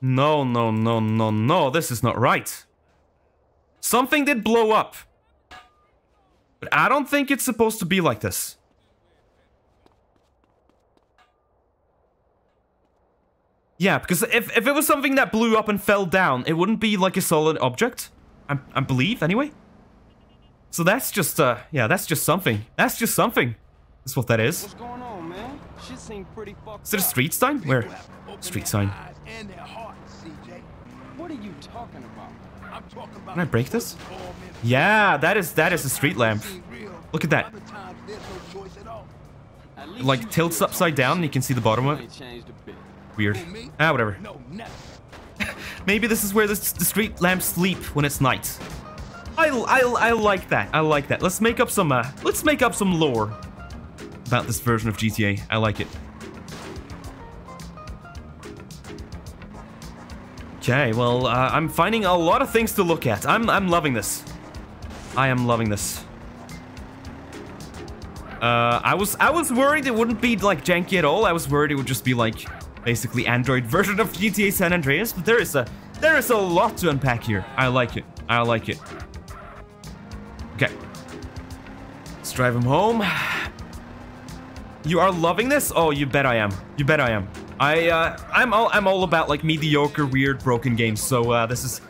[SPEAKER 1] No, no, no, no, no. This is not right. Something did blow up. But I don't think it's supposed to be like this. Yeah, because if, if it was something that blew up and fell down, it wouldn't be like a solid object. I, I believe, anyway. So that's just, uh, yeah, that's just something. That's just something. That's what that is.
[SPEAKER 3] What's going on, man? Shit pretty fucked
[SPEAKER 1] Is it a street sign? Where? Street sign.
[SPEAKER 3] What are you talking about?
[SPEAKER 9] I'm talking about
[SPEAKER 1] Can I break this? Yeah, that is, that is a street lamp. Look at that.
[SPEAKER 9] Other times there's no choice at all.
[SPEAKER 3] At
[SPEAKER 1] It, like tilts upside down and you can see the bottom of it.
[SPEAKER 3] ain't changed a bit.
[SPEAKER 1] Weird. Ah, whatever. Maybe this is where the, the street lamps sleep when it's night. I, I, I like that. I like that. Let's make up some uh, let's make up some lore about this version of GTA. I like it. Okay, well, uh, I'm finding a lot of things to look at. I'm I'm loving this. I am loving this. Uh, I was I was worried it wouldn't be like janky at all. I was worried it would just be like basically Android version of GTA San Andreas. But there is a there is a lot to unpack here. I like it. I like it. Okay, let's drive him home. You are loving this? Oh, you bet I am. You bet I am. I uh, I'm all I'm all about like mediocre, weird, broken games. So uh, this is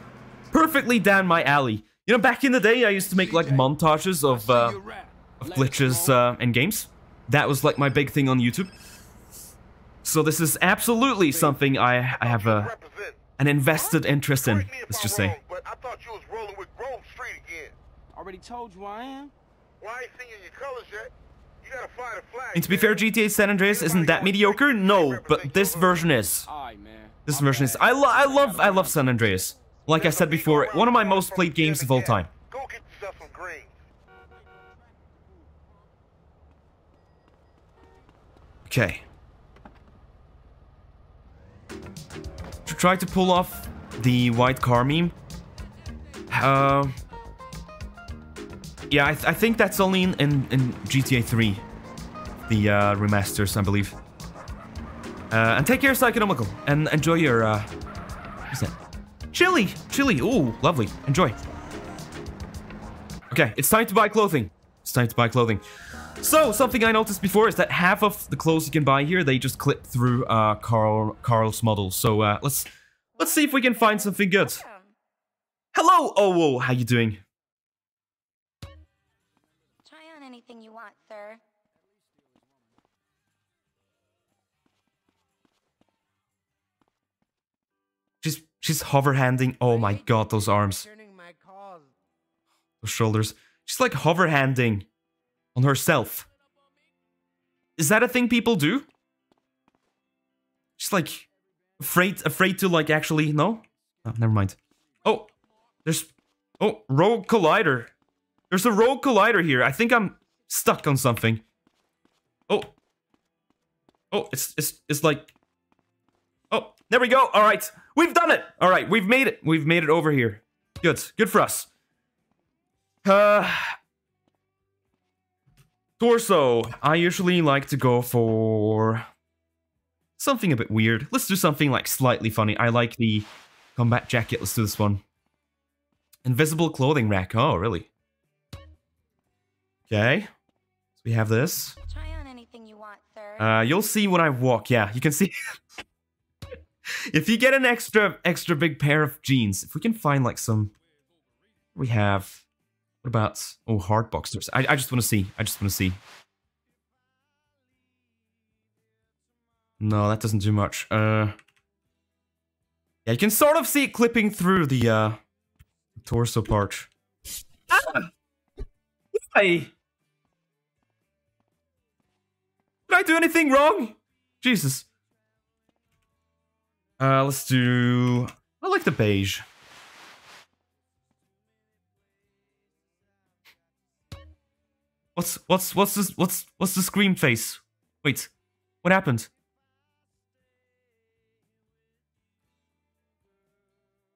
[SPEAKER 1] perfectly down my alley. You know, back in the day, I used to make like montages of uh, of glitches uh, in games. That was like my big thing on YouTube. So this is absolutely something I I have a an invested interest in.
[SPEAKER 10] Correct me if
[SPEAKER 1] Let's just say.
[SPEAKER 10] but I thought you was rolling with Grove Street again.
[SPEAKER 3] Already told you I am.
[SPEAKER 10] Why I ain't seen your colors yet?
[SPEAKER 1] And to be fair, GTA San Andreas isn't that mediocre. No, but this version is. This version is. I, lo I love I love San Andreas. Like I said before, one of my most played games of all time. Okay. To try to pull off the white car meme. Uh, yeah, I, th I think that's only in, in, in GTA 3. The uh, remasters, I believe. Uh, and take care, Psychonomical, and enjoy your, uh, what's that? Chili! Chili, ooh, lovely. Enjoy. Okay, it's time to buy clothing. It's time to buy clothing. So, something I noticed before is that half of the clothes you can buy here, they just clip through uh, Carl Carl's model. So, uh, let's let's see if we can find something good. Hello, oh, whoa, how you doing? She's she's hover handing. Oh my god, those arms, those shoulders. She's like hover handing on herself. Is that a thing people do? She's like afraid afraid to like actually no. Oh, never mind. Oh, there's oh rogue collider. There's a rogue collider here. I think I'm stuck on something. Oh. Oh, it's it's it's like there we go. All right. We've done it. All right, we've made it. We've made it over here. Good. Good for us. Uh Torso. I usually like to go for something a bit weird. Let's do something like slightly funny. I like the combat jacket. Let's do this one. Invisible clothing rack. Oh, really? Okay. So we have this.
[SPEAKER 11] Try on anything you want, sir.
[SPEAKER 1] Uh, you'll see when I walk. Yeah, you can see. if you get an extra extra big pair of jeans, if we can find like some, we have. What about oh hard boxers? I I just want to see. I just want to see. No, that doesn't do much. Uh, yeah, you can sort of see it clipping through the uh torso part. Ah! Why? Did I do anything wrong? Jesus. Uh, let's do... I like the beige. What's what's what's this what's what's the scream face? Wait, what happened?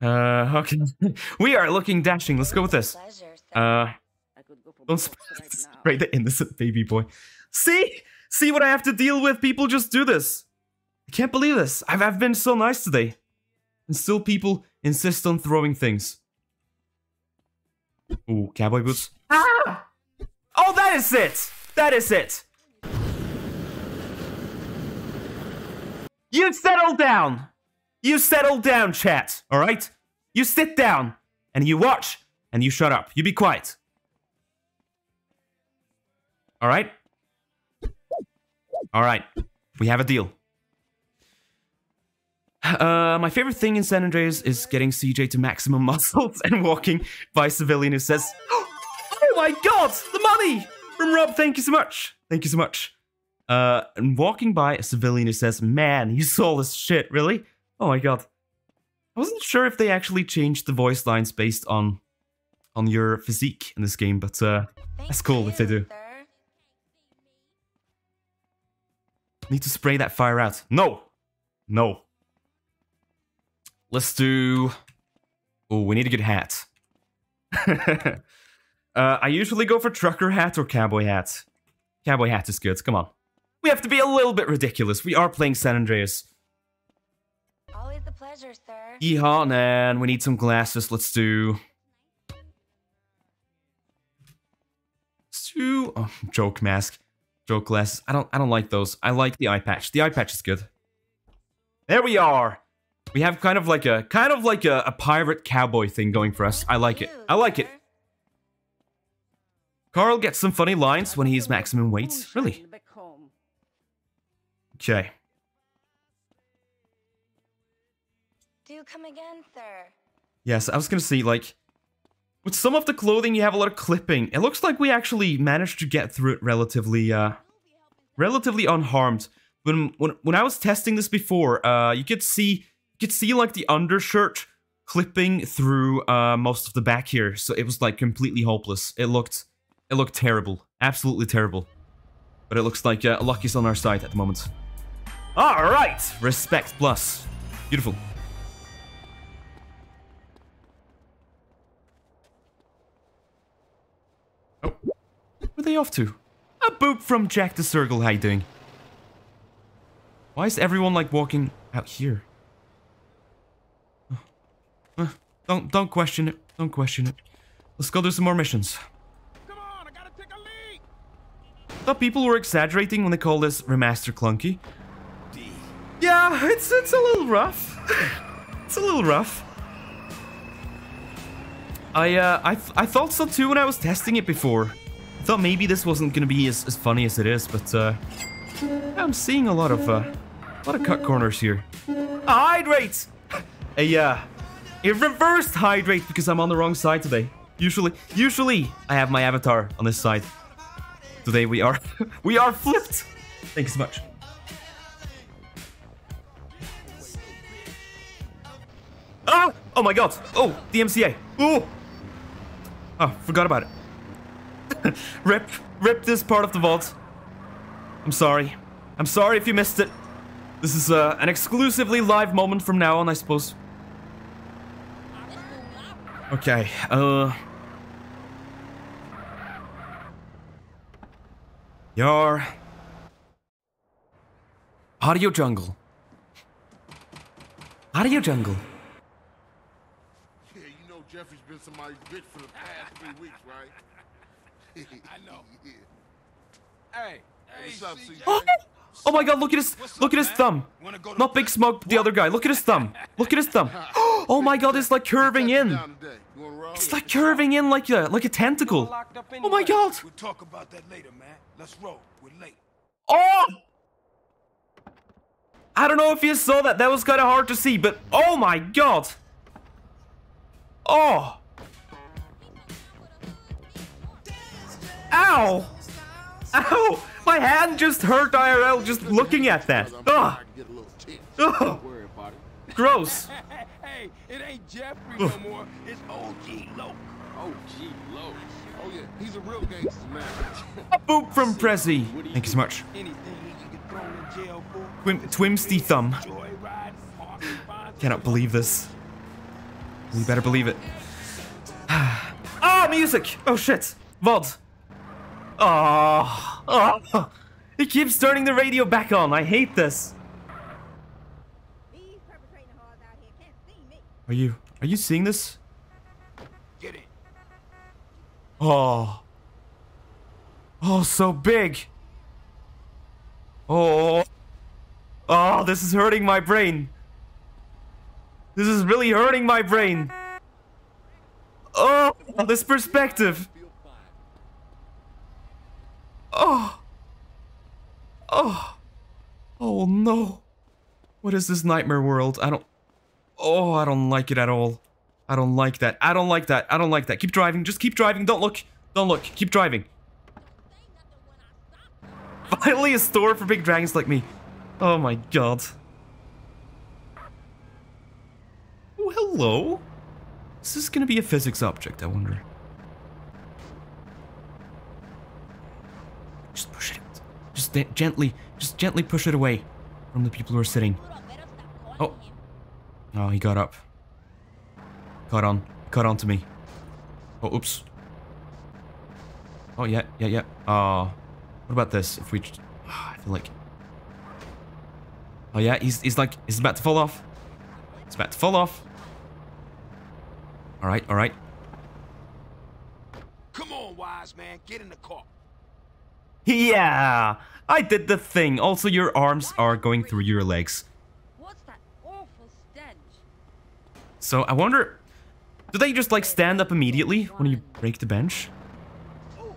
[SPEAKER 1] Uh, okay. we are looking dashing. Let's go with this. Uh, don't spray the innocent baby boy. See? See what I have to deal with? People just do this. I can't believe this. I've, I've been so nice today. And still people insist on throwing things. Ooh, cowboy boots. Ah! Oh, that is it! That is it! You settle down! You settle down, chat, alright? You sit down, and you watch, and you shut up. You be quiet. Alright? Alright. We have a deal. Uh, my favorite thing in San Andreas is getting CJ to maximum muscles and walking by a civilian who says, Oh my god, the money! From Rob, thank you so much. Thank you so much. Uh, and walking by a civilian who says, Man, you saw this shit, really? Oh my god. I wasn't sure if they actually changed the voice lines based on on your physique in this game, but uh, that's cool if they do. Need to spray that fire out. No! No. Let's do... Oh, we need a good hat. uh, I usually go for trucker hat or cowboy hat. Cowboy hat is good, come on. We have to be a little bit ridiculous. We are playing San Andreas.
[SPEAKER 11] Always a pleasure, sir.
[SPEAKER 1] Yeehaw, and we need some glasses. Let's do... Let's do... Oh, joke mask. Joke glasses. I don't, I don't like those. I like the eye patch. The eye patch is good. There we are. We have kind of like a kind of like a, a pirate cowboy thing going for us. I like it. I like it. Carl gets some funny lines when he's maximum weight. Really? Okay.
[SPEAKER 11] Do you come again, sir.
[SPEAKER 1] Yes, I was gonna say, like, with some of the clothing, you have a lot of clipping. It looks like we actually managed to get through it relatively, uh, relatively unharmed. When when when I was testing this before, uh, you could see could see like the undershirt clipping through uh most of the back here, so it was like completely hopeless. It looked it looked terrible, absolutely terrible. But it looks like uh, Lucky's on our side at the moment. All right, respect plus, beautiful. Oh, where are they off to? A boop from Jack the Circle. How you doing? Why is everyone like walking out here? Uh, don't don't question it. Don't question it. Let's go do some more missions.
[SPEAKER 9] Come on, I gotta take a leak.
[SPEAKER 1] Thought people were exaggerating when they called this remaster clunky. Yeah, it's it's a little rough. it's a little rough. I uh I th I thought so too when I was testing it before. I thought maybe this wasn't gonna be as, as funny as it is, but uh I'm seeing a lot of uh a lot of cut corners here. Hydrate! A uh a reversed hydrate because I'm on the wrong side today. Usually usually I have my avatar on this side. Today we are we are flipped. Thank you so much. Oh! Oh my god! Oh, the MCA! Oh! Oh, forgot about it. rip, rip this part of the vault. I'm sorry. I'm sorry if you missed it. This is uh, an exclusively live moment from now on, I suppose. Okay, uh... Your audio jungle. Audio jungle.
[SPEAKER 5] Yeah, you know Jeffrey's been somebody's bitch for the past three weeks, right?
[SPEAKER 9] I know.
[SPEAKER 5] Yeah.
[SPEAKER 3] Hey,
[SPEAKER 5] What's up, CJ?
[SPEAKER 1] Oh, my god, look at his look at his thumb. Not Big Smoke, but the other guy. Look at his thumb. Look at his thumb. Oh my god, it's like curving in.
[SPEAKER 5] Down today. You wanna roll?
[SPEAKER 1] It's like curving in like a like a tentacle. Oh my god.
[SPEAKER 9] We'll talk about that later, man. Let's roll. We're late.
[SPEAKER 1] Oh! I don't know if you saw that. That was kind of hard to see, but oh my god. Oh. Ow. Ow. My hand just hurt IRL just looking at that. Ugh.
[SPEAKER 5] I can get a little tense.
[SPEAKER 1] Ugh.
[SPEAKER 3] worry about it.
[SPEAKER 1] Gross.
[SPEAKER 9] hey, it ain't Jeffrey no more. It's OG
[SPEAKER 3] Loc. Gee, low.
[SPEAKER 5] Oh yeah, he's a real gangster, man.
[SPEAKER 1] A boop from Prezi. Thank you so much.
[SPEAKER 9] Anything he can get thrown in jail for.
[SPEAKER 1] Twim Twimsty thumb.
[SPEAKER 9] Joyride, parking fines.
[SPEAKER 1] Cannot believe this. You better believe it. ah, music! Oh shit! VOD! Oh, oh. It keeps turning the radio back on. I hate this. Are you are you seeing this?
[SPEAKER 9] Get it.
[SPEAKER 1] Oh. Oh, so big. Oh. Oh, this is hurting my brain. This is really hurting my brain. Oh, this perspective. Oh. Oh. Oh no. What is this nightmare world? I don't. Oh, I don't like it at all. I don't like that. I don't like that. I don't like that. Keep driving. Just keep driving. Don't look. Don't look. Keep driving. Finally a store for big dragons like me. Oh my god. Oh, hello. Is this gonna be a physics object, I wonder? Just push it. Just gently, just gently push it away from the people who are sitting. Oh. Oh, he got up. Caught on. Caught on to me. Oh, oops. Oh, yeah, yeah, yeah. Uh, what about this? If we just... I feel like... Oh, yeah, he's, he's like... He's about to fall off. He's about to fall off. Alright, alright.
[SPEAKER 9] Come on, wise man. Get in the car.
[SPEAKER 1] Yeah! I did the thing. Also, your arms are going through your legs.
[SPEAKER 11] What's that awful stench?
[SPEAKER 1] So, I wonder... Do they just, like, stand up immediately when you break the bench? Oh,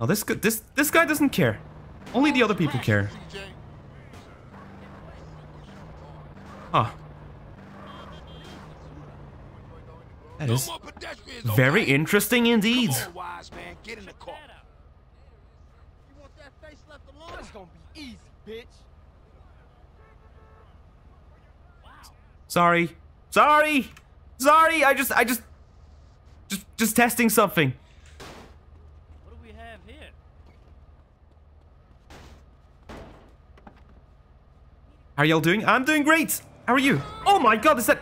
[SPEAKER 1] oh this, this, this guy doesn't care. Only the other people care.
[SPEAKER 5] CJ.
[SPEAKER 1] Huh. Ah. That
[SPEAKER 9] No
[SPEAKER 1] is
[SPEAKER 9] more pedestrians,
[SPEAKER 1] very
[SPEAKER 9] okay?
[SPEAKER 1] interesting indeed.
[SPEAKER 3] Be easy, bitch.
[SPEAKER 1] Sorry. Sorry! Sorry! I just, I just... Just, just testing something.
[SPEAKER 3] What do we have here?
[SPEAKER 1] How are y'all doing? I'm doing great! How are you? Oh my god, is that...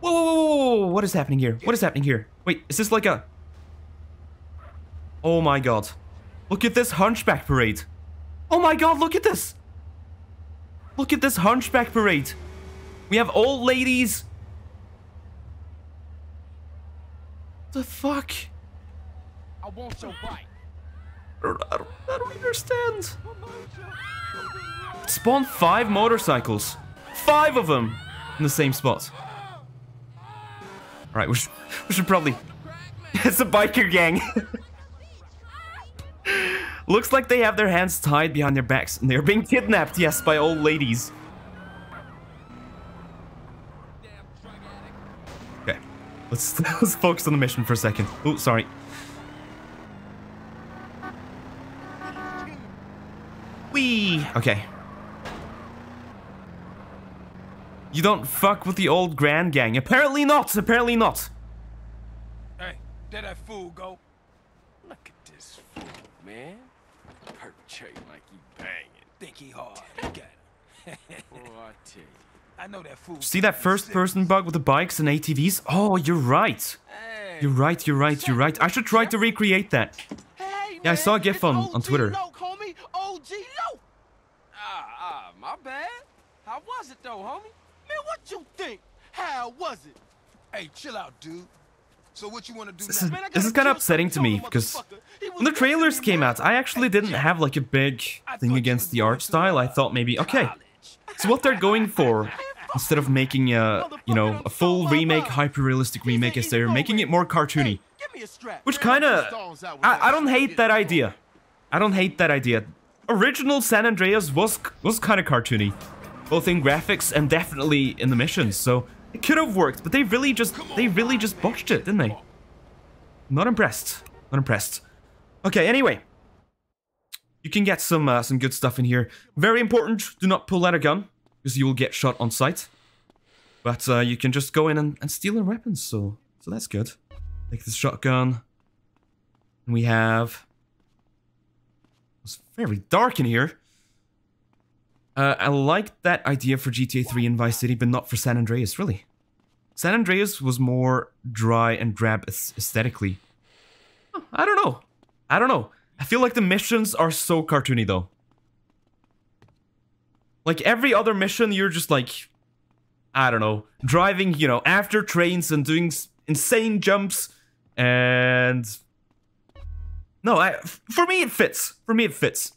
[SPEAKER 1] Whoa, whoa, whoa, whoa, whoa, what is happening here? What is happening here? Wait, is this like a... Oh my god. Look at this hunchback parade. Oh my god, look at this! Look at this hunchback parade. We have old ladies. The fuck?
[SPEAKER 3] I want your bike.
[SPEAKER 1] I don't, I don't, understand. Spawn five motorcycles. Five of them in the same spot. Alright, we we should probably... it's a biker gang. Looks like they have their hands tied behind their backs and they're being kidnapped, yes, by old ladies. Okay, let's, let's focus on the mission for a second. Oh, sorry. Wee. Okay. You don't fuck with the old Grand Gang. Apparently not. Apparently not.
[SPEAKER 9] Hey, there that fool go.
[SPEAKER 3] Look at this fool, man. Perpetrating like he banging.
[SPEAKER 9] Think he hard. He got it.
[SPEAKER 3] Boy, I tell you.
[SPEAKER 9] I know that fool.
[SPEAKER 1] See that first person bug with the bikes and ATVs? Oh, you're right.
[SPEAKER 3] Hey,
[SPEAKER 1] You're right, you're right, you're right. I should try to recreate that.
[SPEAKER 3] hey,
[SPEAKER 1] Yeah, I saw a gif on, on Twitter.
[SPEAKER 3] Loc, homie. OG Loc. Ah, ah, my bad. How was it though, homie? Man, what you think? How was it?
[SPEAKER 5] Hey, chill out, dude. So what you want to do
[SPEAKER 1] This is, this is kind of upsetting to me because when the trailers came out, I actually didn't have like a big thing against the art style. I thought maybe, okay, so what they're going for, instead of making a, you know, a full remake, hyper-realistic remake, is they're making it more cartoony.
[SPEAKER 3] Give me a strap.
[SPEAKER 1] Which kind of, I, I don't hate that idea. I don't hate that idea. Original San Andreas was was kind of cartoony, both in graphics and definitely in the missions. So it could have worked, but they really just they really just botched it, didn't they? Not impressed. Not impressed. Okay. Anyway, you can get some uh, some good stuff in here. Very important. Do not pull out a gun because you will get shot on sight. But uh, you can just go in and, and steal their weapons. So so that's good. Take this shotgun. And we have. It's very dark in here. Uh, I liked that idea for GTA 3 and Vice City, but not for San Andreas, really. San Andreas was more dry and drab aesthetically. I don't know. I don't know. I feel like the missions are so cartoony, though. Like every other mission, you're just like, I don't know, driving, you know, after trains and doing insane jumps and no, I for me it fits. For me it fits.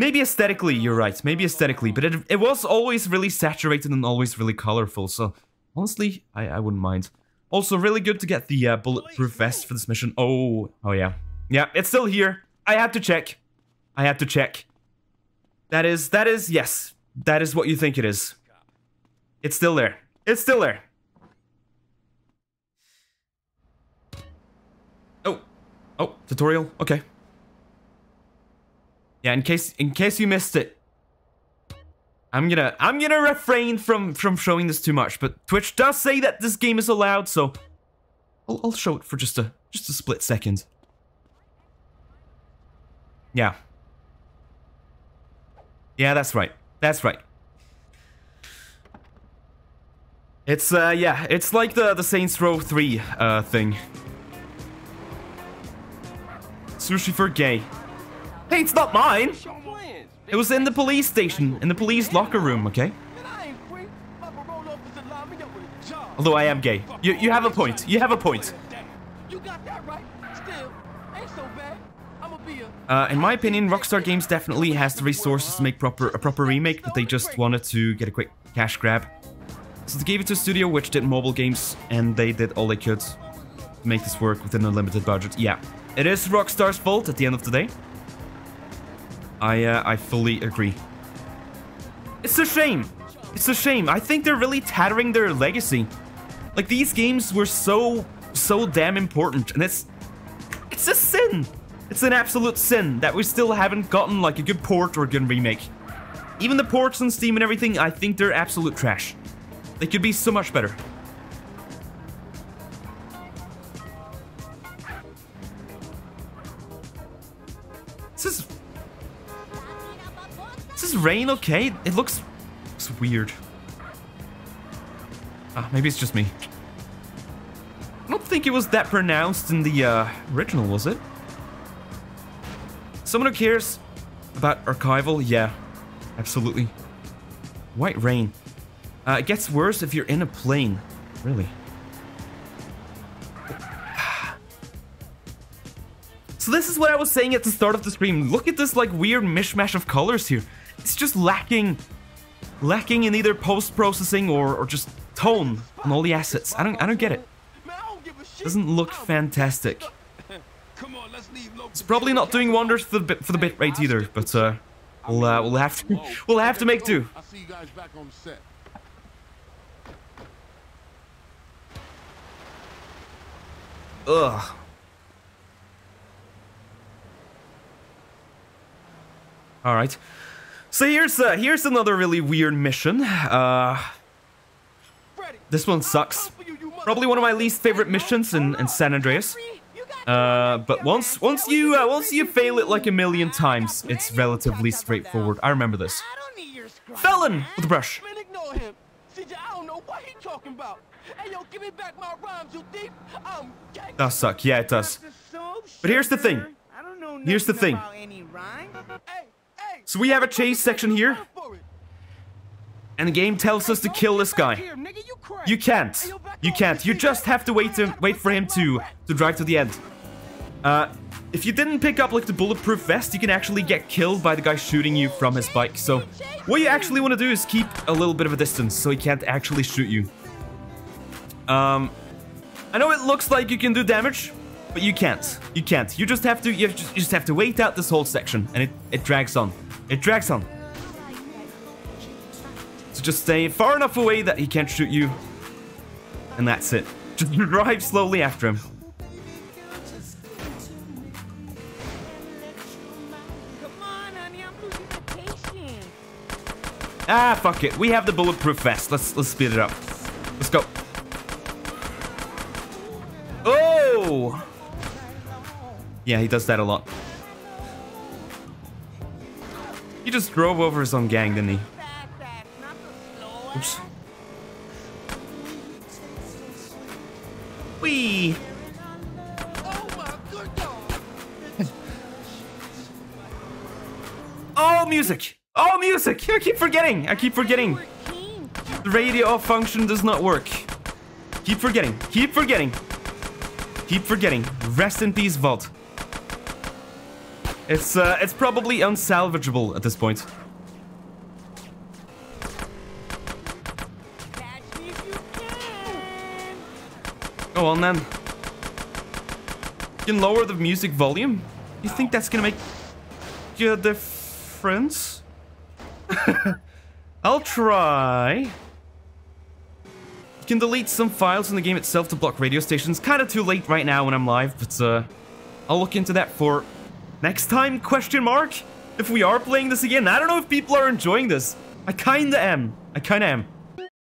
[SPEAKER 1] Maybe aesthetically, you're right. Maybe aesthetically, but it it was always really saturated and always really colorful. So honestly, I I wouldn't mind. Also, really good to get the uh, bulletproof vest for this mission. Oh, oh yeah, yeah, it's still here. I had to check. I had to check. That is that is yes. That is what you think it is. It's still there. It's still there. Oh. Oh, tutorial. Okay. Yeah, in case in case you missed it. I'm gonna I'm gonna refrain from from showing this too much, but Twitch does say that this game is allowed, so I'll, I'll show it for just a just a split second. Yeah. Yeah, that's right. That's right. It's uh yeah, it's like the the Saints Row 3 uh thing. Sushi for gay. Hey, it's not mine. It was in the police station, in the police locker room, okay? Although I am gay. You you have a point. You have a point. Uh, in my opinion, Rockstar Games definitely has the resources to make proper a proper remake, but they just wanted to get a quick cash grab. So they gave it to a studio which did mobile games, and they did all they could to make this work within a limited budget. Yeah, it is Rockstar's fault at the end of the day. I uh, I fully agree. It's a shame. It's a shame. I think they're really tattering their legacy. Like these games were so so damn important, and it's it's a sin. It's an absolute sin that we still haven't gotten like a good port or a good remake. Even the ports on Steam and everything, I think they're absolute trash. They could be so much better. Rain okay? It looks... looks weird. Ah, maybe it's just me. I don't think it was that pronounced in the uh, original, was it? Someone who cares about archival? Yeah, absolutely. White rain. Uh, it gets worse if you're in a plane. Really. So this is what I was saying at the start of the stream. Look at this like weird mishmash of colors here. It's just lacking, lacking in either post-processing or, or just tone on all the assets. I don't I don't get it. Doesn't look fantastic. It's probably not doing wonders for the for the bit rate either, but uh, we'll uh, we'll have to we'll have to make do. Ugh. All right. So here's uh, here's another really weird mission. Uh, this one sucks. Probably one of my least favorite missions in, in San Andreas. Uh, but once once you uh, once you fail it like a million times, it's relatively straightforward. I remember this. Felon with a brush.
[SPEAKER 3] Man, ignore him. CJ, I don't know why he talking talking about. Hey, yo, give me back my rhymes, you thief. I'm gang.
[SPEAKER 1] Does suck. Yeah, it does. But here's the thing. Here's the thing. So we have a chase section here. And the game tells us to kill this guy. You can't. You can't. You just have to wait to wait for him to to drive to the end. Uh, if you didn't pick up like the bulletproof vest, you can actually get killed by the guy shooting you from his bike. So what you actually want to do is keep a little bit of a distance so he can't actually shoot you. Um, I know it looks like you can do damage, but you can't. You can't. You just have to. You just, you just have to wait out this whole section, and it it drags on. It drags on. So just stay far enough away that he can't shoot you, and that's it. Just drive slowly after him. Ah, fuck it. We have the bulletproof vest. Let's let's speed it up. Let's go. Oh! Yeah, he does that a lot. He just drove over his own gang, didn't he? Oops. Wee! oh, music! Oh, music! I keep forgetting! I keep forgetting! The radio function does not work. Keep forgetting. Keep forgetting. Keep forgetting. Rest in peace, Vault. It's, uh, it's probably unsalvageable at this point. Go on then. You can lower the music volume? You think that's gonna make a difference? I'll try. You can delete some files in the game itself to block radio stations. Kind of too late right now when I'm live, but uh, I'll look into that for next time, question mark? If we are playing this again. I don't know if people are enjoying this. I kinda am. I kinda am.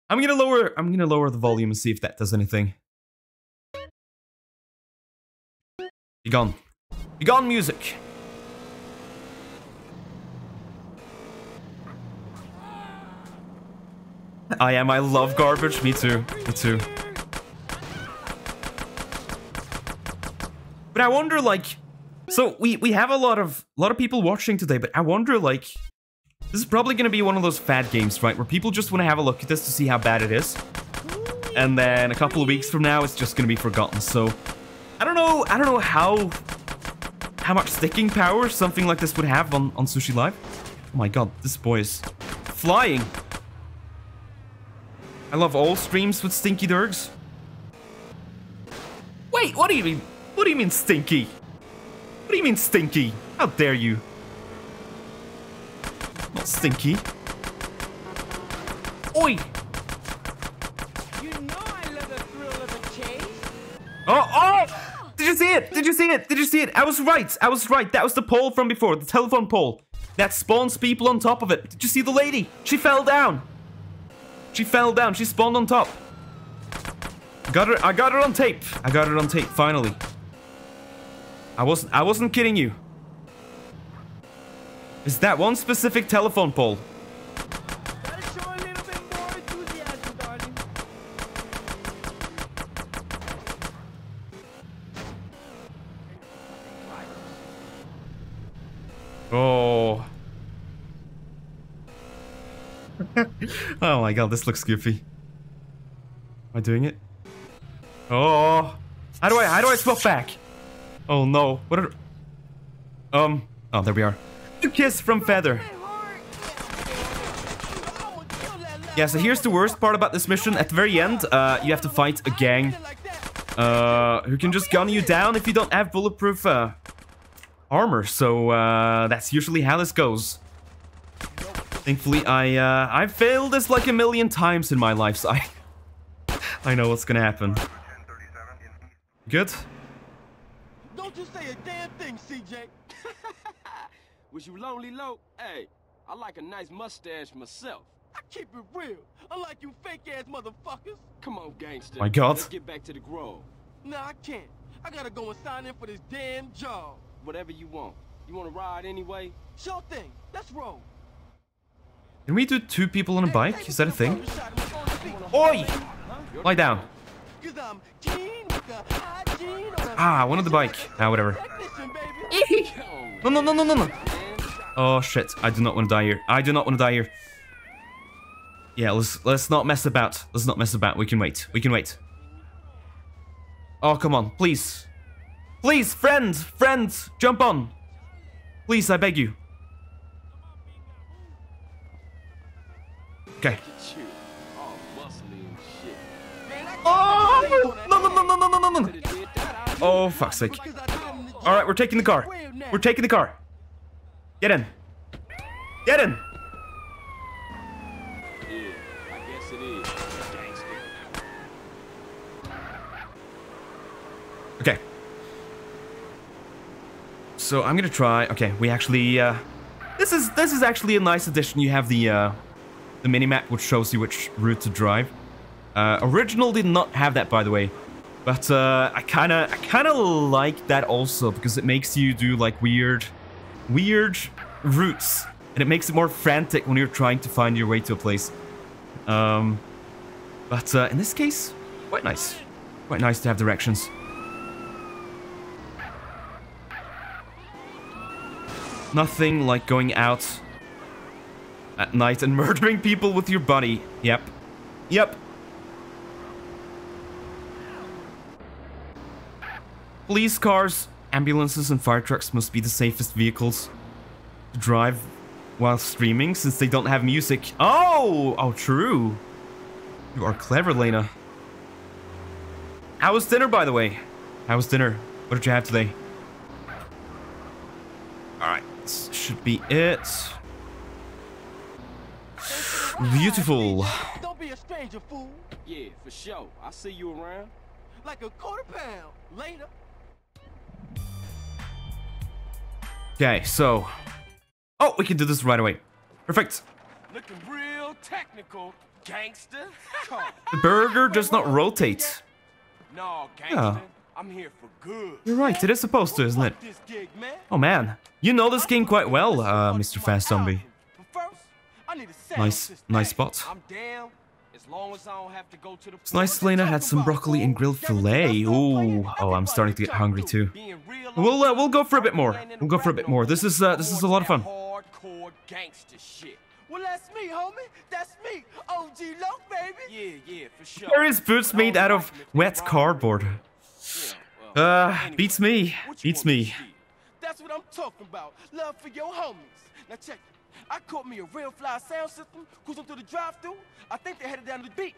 [SPEAKER 1] I'm gonna lower I'm gonna lower the volume and see if that does anything. Be gone. Be gone, music. I am. I love garbage. Me too. Me too. But I wonder, like, so we we have a lot of a lot of people watching today. But I wonder, like, this is probably going to be one of those fad games, right? Where people just want to have a look at this to see how bad it is, and then a couple of weeks from now, it's just going to be forgotten. So I don't know. I don't know how how much sticking power something like this would have on on Sushi Live. Oh my god, this boy is flying. I love all streams with stinky durgs. Wait, what do you mean? What do you mean stinky? What do you mean stinky? How dare you? Not stinky. Oi! Oh, oh! Did you see it? Did you see it? Did you see it? I was right. I was right. That was the pole from before, the telephone pole. That spawns people on top of it. Did you see the lady? She fell down. She fell down. She spawned on top. Got her. I got her on tape. I got her on tape. Finally. I wasn't. I wasn't kidding you. Is that one specific telephone pole? Oh. oh my god, this looks goofy. Am I doing it? Oh. How do I how do I swap back? Oh no. What are Um Oh there we are. A kiss from Feather. Yeah, so here's the worst part about this mission. At the very end, uh, you have to fight a gang uh, who can just gun you down if you don't have bulletproof uh, armor. So uh, that's usually how this goes. Thankfully, I uh, I failed this like a million times in my life, so I I know what's gonna happen. Good.
[SPEAKER 3] Don't you say a damn thing, CJ. Was you lonely, low? Hey, I like a nice mustache myself. I keep it real, unlike you fake-ass motherfuckers. Come on, gangster.
[SPEAKER 1] My God.
[SPEAKER 3] Let's get back to the Grove. Nah, I can't. I gotta go and sign in for this damn job. Whatever you want. You wanna ride anyway? Sure thing. Let's roll.
[SPEAKER 1] Can we do two people on a bike? Is that a thing? Oi! Lie down. Ah, one on the bike. Ah, whatever. no, no, no, no, no, no. Oh shit! I do not want to die here. I do not want to die here. Yeah, let's let's not mess about. Let's not mess about. We can wait. We can wait. Oh come on, please, please, friend, friend, jump on. Please, I beg you. Okay. Oh fuck's sake! All right, we're taking the car. We're taking the car. Get in. Get in. Okay. So I'm gonna try. Okay, we actually. Uh, this is this is actually a nice addition. You have the uh, the mini map which shows you which route to drive. Uh, original did not have that, by the way. But uh, I kind of I kind of like that also because it makes you do like weird, weird routes, and it makes it more frantic when you're trying to find your way to a place. Um, but uh, in this case, quite nice, quite nice to have directions. Nothing like going out at night and murdering people with your buddy. Yep. Yep. Police cars, ambulances and fire trucks must be the safest vehicles to drive while streaming since they don't have music. Oh! Oh, true. You are clever, Lena. How was dinner, by the way? How was dinner? What did you have today? Alright, this should be it. Beautiful.
[SPEAKER 3] Don't be a stranger, fool. Yeah, for sure. I'll see you around. Like a quarter pound. Later.
[SPEAKER 1] Okay, so... Oh, we can do this right away. Perfect.
[SPEAKER 3] Looking real technical, gangster.
[SPEAKER 1] The burger does not rotate.
[SPEAKER 3] no, gangster.
[SPEAKER 1] Yeah.
[SPEAKER 3] I'm here for good.
[SPEAKER 1] You're right, it is supposed to, isn't it?
[SPEAKER 3] Gig, man.
[SPEAKER 1] Oh man, you know this game quite well, uh, Mr. Fast Zombie.
[SPEAKER 3] I need a sound
[SPEAKER 1] Nice, nice spot.
[SPEAKER 3] I'm down
[SPEAKER 1] It's nice Lena had some broccoli and grilled fillet. Ooh, oh, I'm starting to get hungry too. We'll uh, we'll go for a bit more. We'll go for a bit more. This is uh, this is a lot of fun.
[SPEAKER 3] hardcore gangster shit. Well, that's me, homie. That's me. OG Loc, baby. Yeah, yeah, for sure.
[SPEAKER 1] There is boots made out of wet cardboard. Uh, beats me. Beats me.
[SPEAKER 3] That's what I'm talking about. Love for your homies. Now check it. I caught me a real fly sound system, cruising through the drive-thru. I think they headed down to the beach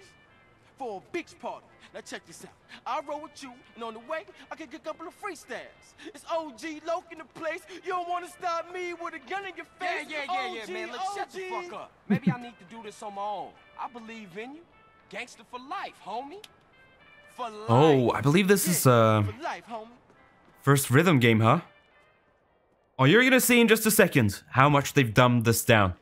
[SPEAKER 3] for a beach party. Now check this out. I roll with you, and on the way, I can get a couple of freestyles. It's OG Loc in the place. You don't want to stop me with a gun in your face.
[SPEAKER 12] Yeah, yeah, yeah, yeah, man. Look, shut the fuck up. Maybe I need to do this on my own. I believe in you. Gangster for life, homie. For life.
[SPEAKER 1] Oh, I believe this is uh
[SPEAKER 3] For life, homie.
[SPEAKER 1] first rhythm game, huh? Oh, you're gonna see in just a second how much they've dumbed this down.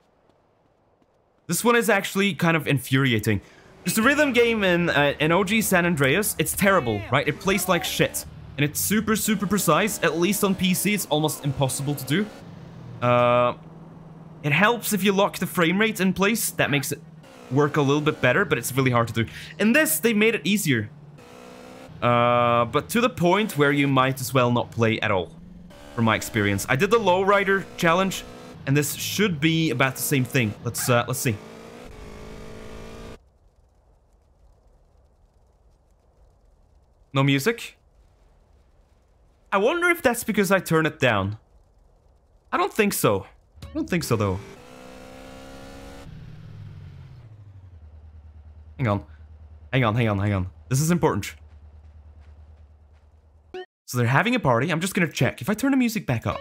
[SPEAKER 1] This one is actually kind of infuriating. It's a rhythm game in uh, in OG San Andreas, it's terrible, right? It plays like shit. And it's super, super precise. At least on PC, it's almost impossible to do. Uh, it helps if you lock the frame rate in place. That makes it work a little bit better, but it's really hard to do. In this, they made it easier. Uh, but to the point where you might as well not play at all, from my experience. I did the lowrider challenge, and this should be about the same thing. Let's uh, let's see. No music? I wonder if that's because I turn it down. I don't think so. I don't think so, though. Hang on. Hang on, hang on, hang on. This is important. So they're having a party. I'm just gonna check. If I turn the music back up.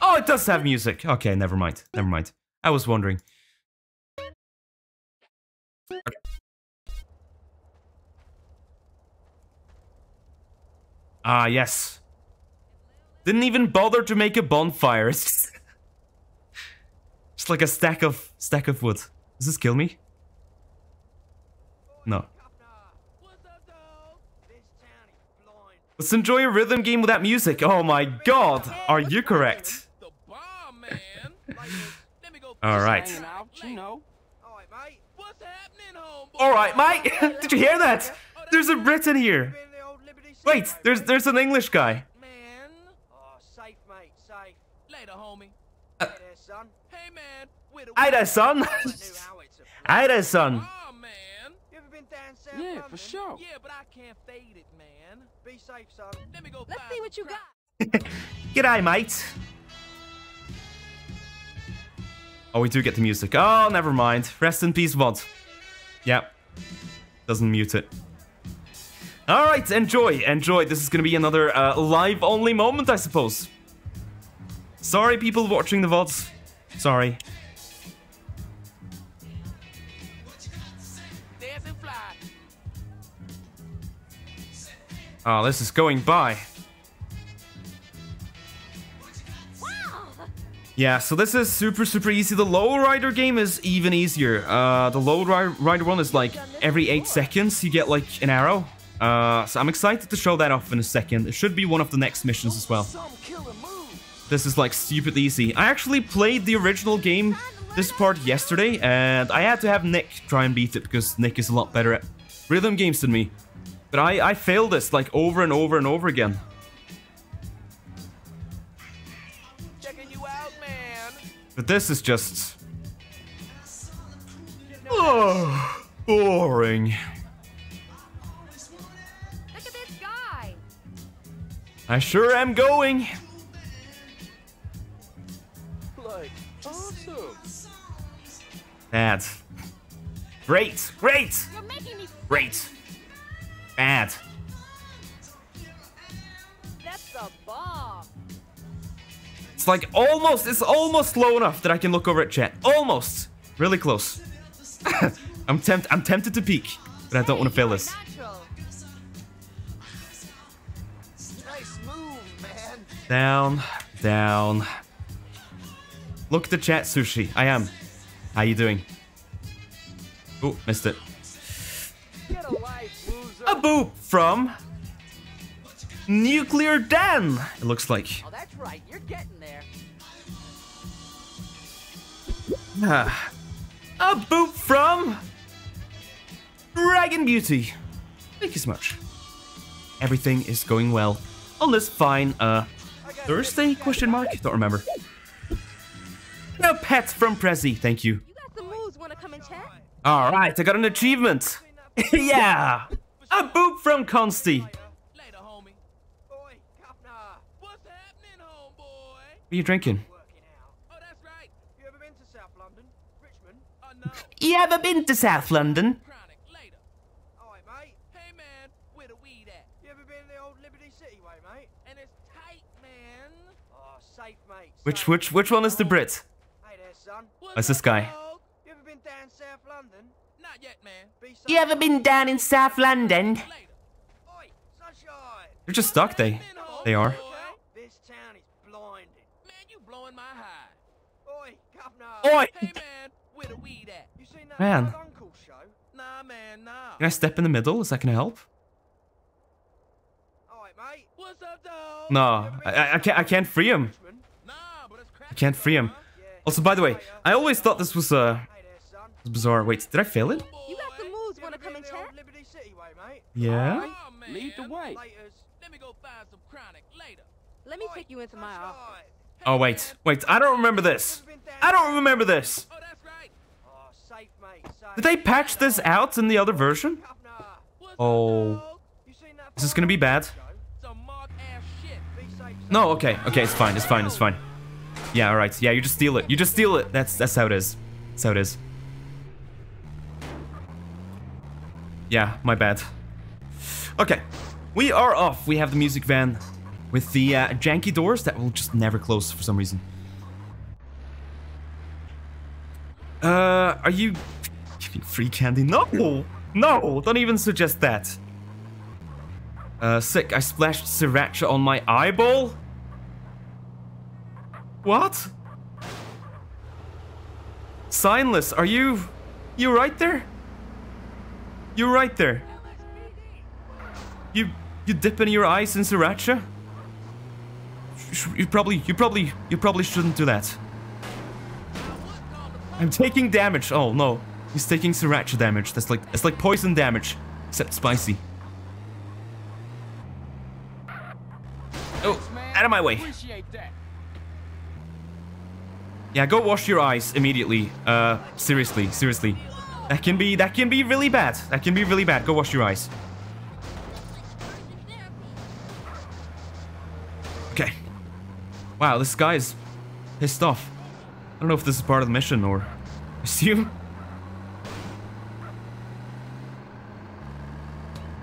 [SPEAKER 1] Oh, it does have music. Okay, never mind. Never mind. I was wondering. Okay. Ah, yes. Didn't even bother to make a bonfire. It's just, just like a stack of stack of wood. Does this kill me? No. Let's enjoy a rhythm game without music. Oh my god, are you correct? All right.
[SPEAKER 12] Hanging out, you know.
[SPEAKER 1] All right, mate. Did you hear that? There's a Briton here. Wait, there's there's an English guy.
[SPEAKER 3] Oh, safe, mate, safe.
[SPEAKER 12] Later, homie.
[SPEAKER 1] Uh,
[SPEAKER 3] Hey there, son.
[SPEAKER 12] Hey, man. Where the
[SPEAKER 1] Hi there, son. Hi there, son.
[SPEAKER 12] Oh, man.
[SPEAKER 3] You ever been down south
[SPEAKER 12] Yeah, for sure. Yeah, but I can't fade it, man.
[SPEAKER 3] Be safe, son.
[SPEAKER 12] Let me go
[SPEAKER 11] Let's
[SPEAKER 12] buy
[SPEAKER 11] see what you got.
[SPEAKER 1] G'day, mate. Oh, we do get the music. Oh, never mind. Rest in peace, VOD. Yep. Doesn't mute it. Alright, enjoy, enjoy. This is gonna be another uh, live-only moment, I suppose. Sorry, people watching the VODs. Sorry. Oh, this is going by. Yeah, so this is super, super easy. The low rider game is even easier. Uh, the low rider one is like every 8 seconds you get like an arrow. Uh, so I'm excited to show that off in a second. It should be one of the next missions as well. This is like stupid easy. I actually played the original game, this part yesterday, and I had to have Nick try and beat it because Nick is a lot better at rhythm games than me. But I, I failed this like over and over and over again.
[SPEAKER 12] Checking you out, man.
[SPEAKER 1] But this is just... Oh, boring.
[SPEAKER 11] Look at this guy.
[SPEAKER 1] I sure am going.
[SPEAKER 12] Like, awesome.
[SPEAKER 1] Bad. Great, great,
[SPEAKER 11] You're making me.
[SPEAKER 1] great. Bad.
[SPEAKER 11] That's a bomb.
[SPEAKER 1] It's like almost, it's almost low enough that I can look over at chat. Almost. Really close. I'm tempt, I'm tempted to peek, but I don't want to fail this.
[SPEAKER 5] Nice move.
[SPEAKER 1] Down, down. Look at the chat, Sushi. I am. How you doing? Oh, missed it.
[SPEAKER 3] Get a life, loser.
[SPEAKER 1] A boop from Nuclear Dan. It looks like.
[SPEAKER 6] Oh, that's right. You're getting there.
[SPEAKER 1] Ah. A boop from Dragon Beauty. Thank you so much. Everything is going well on this fine uh Thursday question mark? Don't remember. A pet from Prezi, thank you.
[SPEAKER 11] You got some moves. Wanna come and chat?
[SPEAKER 1] Alright, I got an achievement. yeah! A boop from Consti. What
[SPEAKER 12] Later, homie.
[SPEAKER 3] Oi,
[SPEAKER 12] What's happening, homeboy?
[SPEAKER 1] are you drinking?
[SPEAKER 12] Oh, that's right.
[SPEAKER 3] You ever been to South London? Richmond?
[SPEAKER 12] Oh, no.
[SPEAKER 1] You ever been to South London?
[SPEAKER 12] Chronic, later.
[SPEAKER 3] Alright, mate.
[SPEAKER 12] Hey, man. Where the weed at?
[SPEAKER 3] You ever been the old Liberty City way, mate?
[SPEAKER 12] And it's tight, man.
[SPEAKER 3] Oh, safe, mate.
[SPEAKER 1] Which
[SPEAKER 3] safe.
[SPEAKER 1] which which one is the Brit?
[SPEAKER 3] Hey there, son.
[SPEAKER 12] What's
[SPEAKER 1] That's this
[SPEAKER 12] up,
[SPEAKER 1] guy.
[SPEAKER 12] dog?
[SPEAKER 3] You ever been down South London?
[SPEAKER 12] Not yet, man.
[SPEAKER 3] Be safe.
[SPEAKER 1] You ever been down in South London?
[SPEAKER 12] Later.
[SPEAKER 3] Oi, sunshine.
[SPEAKER 1] They're just stuck, they they are.
[SPEAKER 3] This town is blinding.
[SPEAKER 12] Man, you blowing my high.
[SPEAKER 3] Oi, Governor.
[SPEAKER 1] Oi!
[SPEAKER 12] Hey, man. Where the weed at?
[SPEAKER 3] You seen that
[SPEAKER 1] Man.
[SPEAKER 3] Uncle show?
[SPEAKER 12] Nah, man, nah.
[SPEAKER 1] Can I step in the middle? Is that gonna help?
[SPEAKER 3] Alright, mate.
[SPEAKER 12] What's up, dog?
[SPEAKER 1] No, I, I, I can't I can't free him.
[SPEAKER 12] Nah, but it's.
[SPEAKER 1] I can't free him. Also, by the way, I always thought this was uh
[SPEAKER 3] Hey there, son.
[SPEAKER 1] was bizarre. Wait, did I fail it?
[SPEAKER 11] You got some moves. Wanna come and chat?
[SPEAKER 3] old Liberty City way, mate?
[SPEAKER 1] Yeah.
[SPEAKER 12] Oh. Lead the way.
[SPEAKER 3] Laters.
[SPEAKER 12] Let me go find some chronic later.
[SPEAKER 11] Let me
[SPEAKER 3] Oi,
[SPEAKER 11] take you into my office.
[SPEAKER 3] sunshine.
[SPEAKER 1] Oh wait, wait. I don't remember this. I don't remember this.
[SPEAKER 12] Oh, that's right.
[SPEAKER 3] Oh, safe, mate. Safe.
[SPEAKER 1] Did they patch this out in the other version? Oh.
[SPEAKER 12] up, dog?
[SPEAKER 3] You seen that
[SPEAKER 1] Is this gonna be bad?
[SPEAKER 3] show?
[SPEAKER 12] Some mark ass shit.
[SPEAKER 3] Be safe, son.
[SPEAKER 1] No. Okay. Okay. It's fine. It's fine. It's fine. Yeah. All right. Yeah. You just steal it. You just steal it. That's that's how it is. That's how it is. Yeah. My bad. Okay. We are off. We have the music van with the uh, janky doors that will just never close for some reason. Uh, are you giving free candy? No! No! Don't even suggest that. Uh, sick. I splashed sriracha on my eyeball? What? Signless, are you... You right there? You right there? You... You dipping your eyes in sriracha? You probably... You probably... You probably shouldn't do that. I'm taking damage. Oh no. He's taking sriracha damage. That's like it's like poison damage, except spicy. Oh, out of my way. Yeah, go wash your eyes immediately. Uh, seriously, seriously. That can be that can be really bad. That can be really bad. Go wash your eyes. Okay. Wow, this guy is pissed off. I don't know if this is part of the mission or assume.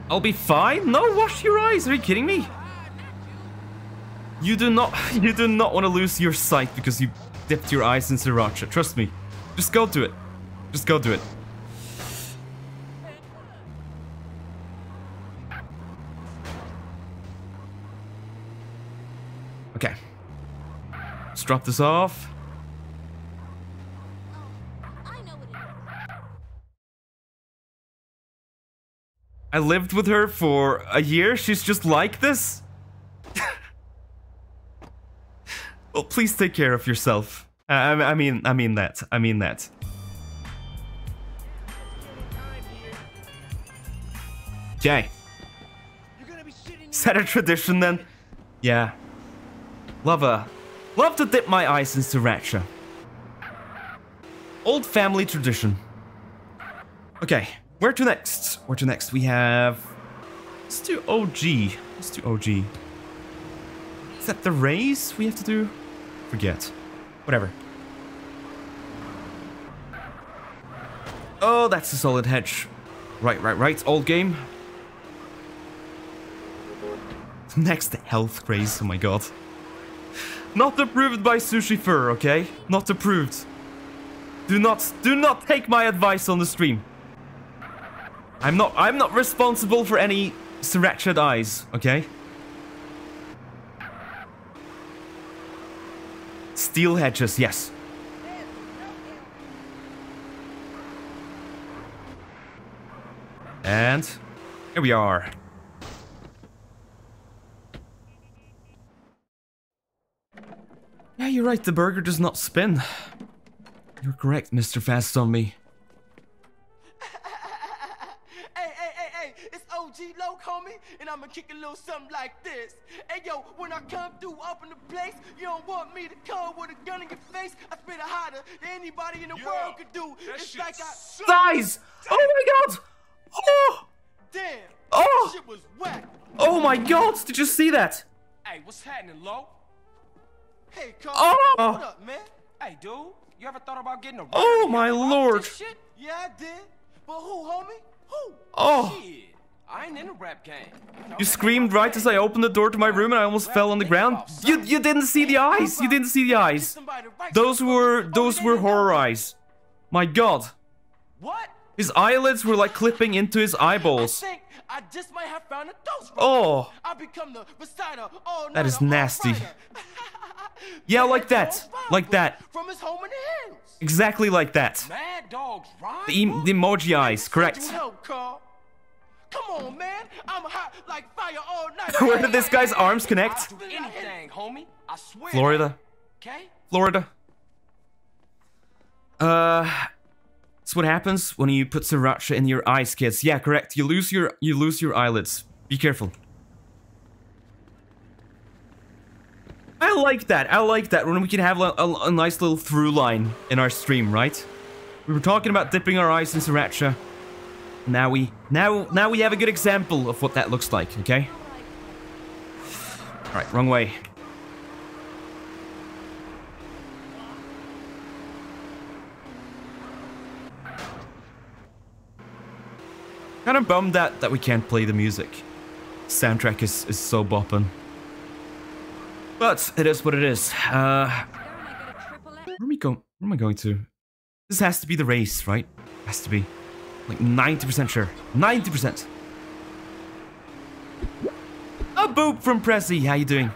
[SPEAKER 1] I'll be fine. No, wash your eyes. Are you kidding me? You do not you do not want to lose your sight because you dipped your eyes in sriracha. Trust me. Just go do it. Just go do it. Okay. Let's drop this off. I lived with her for a year. She's just like this. well, please take care of yourself. I, I mean, I mean that. I mean that. Okay. Is that a tradition then? Yeah. Love a, love to dip my eyes in sriracha. Old family tradition. Okay, where to next? Where to next? We have. Let's do OG. Let's do OG. Is that the race we have to do? Forget. Whatever. Oh, that's a solid hedge. Right, right, right. Old game. Next, health craze. Oh my god. Not approved by Sushi Fur, okay? Not approved. Do not, do not take my advice on the stream. I'm not, I'm not responsible for any sriracha eyes, okay? Steel hedges, yes. And here we are. Yeah, you're right, the burger does not spin. You're correct, Mr. Fast on me.
[SPEAKER 3] Hey, hey, hey, hey, it's OG Loc, homie, and I'ma kick a little something like this. Hey, yo, when I come through up in the place, you don't want me to come with a gun in your face. I spit it harder than anybody in the world could do. It's like I...
[SPEAKER 1] Size! Oh my god! Oh!
[SPEAKER 3] Damn!
[SPEAKER 1] Oh!
[SPEAKER 3] Shit was whack!
[SPEAKER 1] Oh my god! Did you see that?
[SPEAKER 12] Hey, what's happening, Lo?
[SPEAKER 3] Hey, Carl,
[SPEAKER 1] Oh!
[SPEAKER 3] what up, man?
[SPEAKER 12] Hey, dude, you ever thought about getting a
[SPEAKER 1] Oh my lord!
[SPEAKER 12] shit?
[SPEAKER 3] Yeah, I did. But who, homie? Who?
[SPEAKER 1] Oh!
[SPEAKER 12] Shit, I ain't in the rap game.
[SPEAKER 1] You screamed right as I opened the door to my room and I almost fell on the ground. You you didn't see the eyes. You didn't see the eyes. Those were those were horror eyes. My god.
[SPEAKER 3] What?
[SPEAKER 1] His eyelids were like clipping into his eyeballs.
[SPEAKER 3] think I just might have found a ghost.
[SPEAKER 1] Oh.
[SPEAKER 3] I become the reciter all
[SPEAKER 1] That is nasty. Yeah, like that. Like that.
[SPEAKER 3] From his home in the hills.
[SPEAKER 1] Exactly like that.
[SPEAKER 12] Mad dogs, right?
[SPEAKER 1] The, em- the emoji eyes, correct.
[SPEAKER 3] Help, Come on, man. I'm hot like fire all night.
[SPEAKER 1] Where did this guy's arms connect?
[SPEAKER 12] Anything, homie. I swear.
[SPEAKER 1] Florida.
[SPEAKER 12] Okay?
[SPEAKER 1] Florida. Uh, that's what happens when you put sriracha in your eyes, kids. Yeah, correct. You lose your you lose your eyelids. Be careful. I like that. I like that when we can have a, a, a nice little through line in our stream, right? We were talking about dipping our eyes in sriracha. Now we now now we have a good example of what that looks like. Okay. All right, wrong way. Kind of bummed that that we can't play the music. Soundtrack is is so bopping. But it is what it is. Uh, where am I going? Where am I going to? This has to be the race, right? Has to be. Like 90% sure. 90%. A boop from Pressy. How you doing?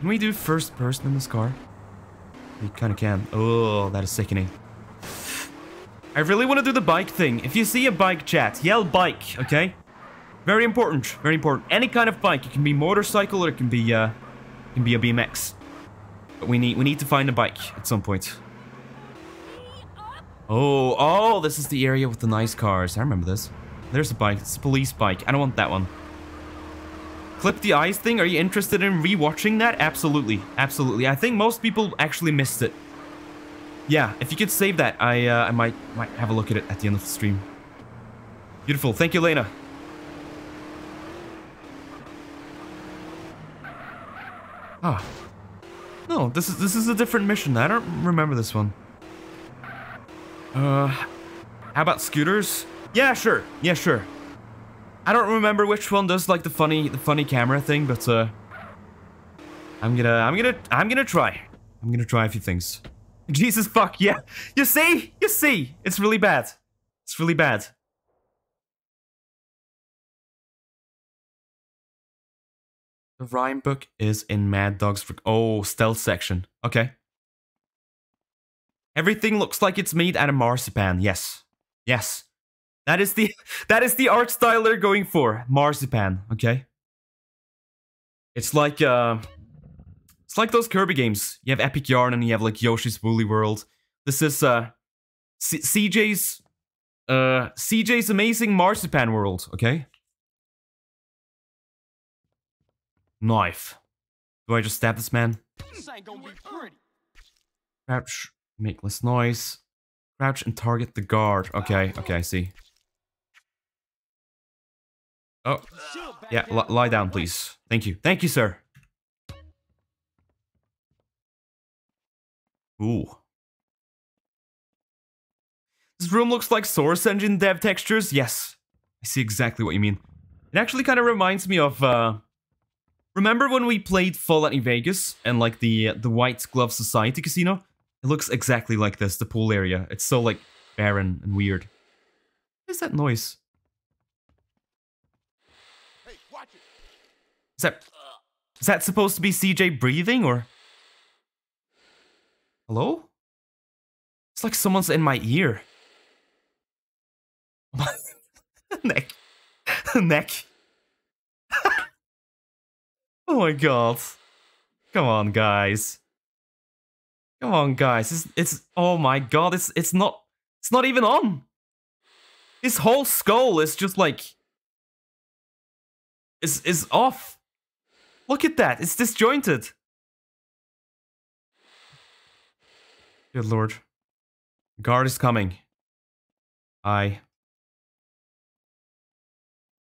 [SPEAKER 1] Can we do first person in this car? We kind of can. Oh, that is sickening. I really want to do the bike thing. If you see a bike chat, yell bike, okay? Very important, very important. Any kind of bike. It can be motorcycle or it can be, uh... can be a BMX. But we need we need to find a bike at some point. Oh, oh, this is the area with the nice cars. I remember this. There's a bike. It's a police bike. I don't want that one. Clip the eyes thing. Are you interested in rewatching that? Absolutely. Absolutely. I think most people actually missed it. Yeah, if you could save that, I uh, I might might have a look at it at the end of the stream. Beautiful. Thank you, Lena. Ah. No, this is this is a different mission. I don't remember this one. Uh, how about scooters? Yeah, sure. Yeah, sure. I don't remember which one does like the funny the funny camera thing, but uh, I'm gonna I'm gonna I'm gonna try. I'm gonna try a few things. Jesus fuck yeah! You see, you see, it's really bad. It's really bad. The rhyme book is in Madd Dogg's oh stealth section. Okay. Everything looks like it's made out of marzipan. Yes. Yes. That is the that is the art style they're going for. Marzipan, okay? It's like uh it's like those Kirby games. You have Epic Yarn and you have like Yoshi's Woolly World. This is uh C CJ's uh CJ's amazing marzipan world, okay? Knife. Do I just stab this man?
[SPEAKER 12] This ain't gonna be pretty.
[SPEAKER 1] Crouch, make less noise. Crouch and target the guard. Okay, okay, I see. Oh. Yeah, li lie down, please. Thank you. Thank you, sir. Ooh. This room looks like Source Engine dev textures. Yes. I see exactly what you mean. It actually kind of reminds me of, uh... Remember when we played Fallout New Vegas and like the the White Glove Society casino? It looks exactly like this, the pool area. It's so like barren and weird. What is that noise?
[SPEAKER 5] Hey, watch it.
[SPEAKER 1] Is that is that supposed to be CJ breathing or Hello? It's like someone's in my ear. Neck. Neck. oh my god. Come on, guys. Come on, guys. It's, it's oh my god. It's it's not it's not even on. His whole skull is just like is is off. Look at that. It's disjointed. Good lord. Guard is coming. I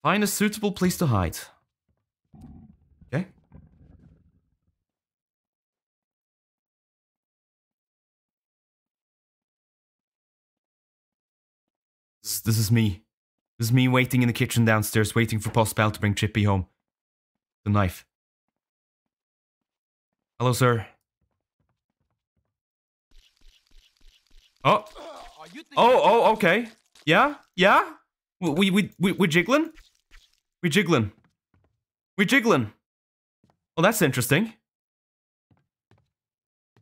[SPEAKER 1] find a suitable place to hide. Okay. This, this is me. This is me waiting in the kitchen downstairs, waiting for Postpal to bring Chippy home. The knife. Hello, sir. Oh. Oh, oh, okay. Yeah? Yeah? We, we, we, we jiggling? We jiggling. We jiggling. Well, that's interesting.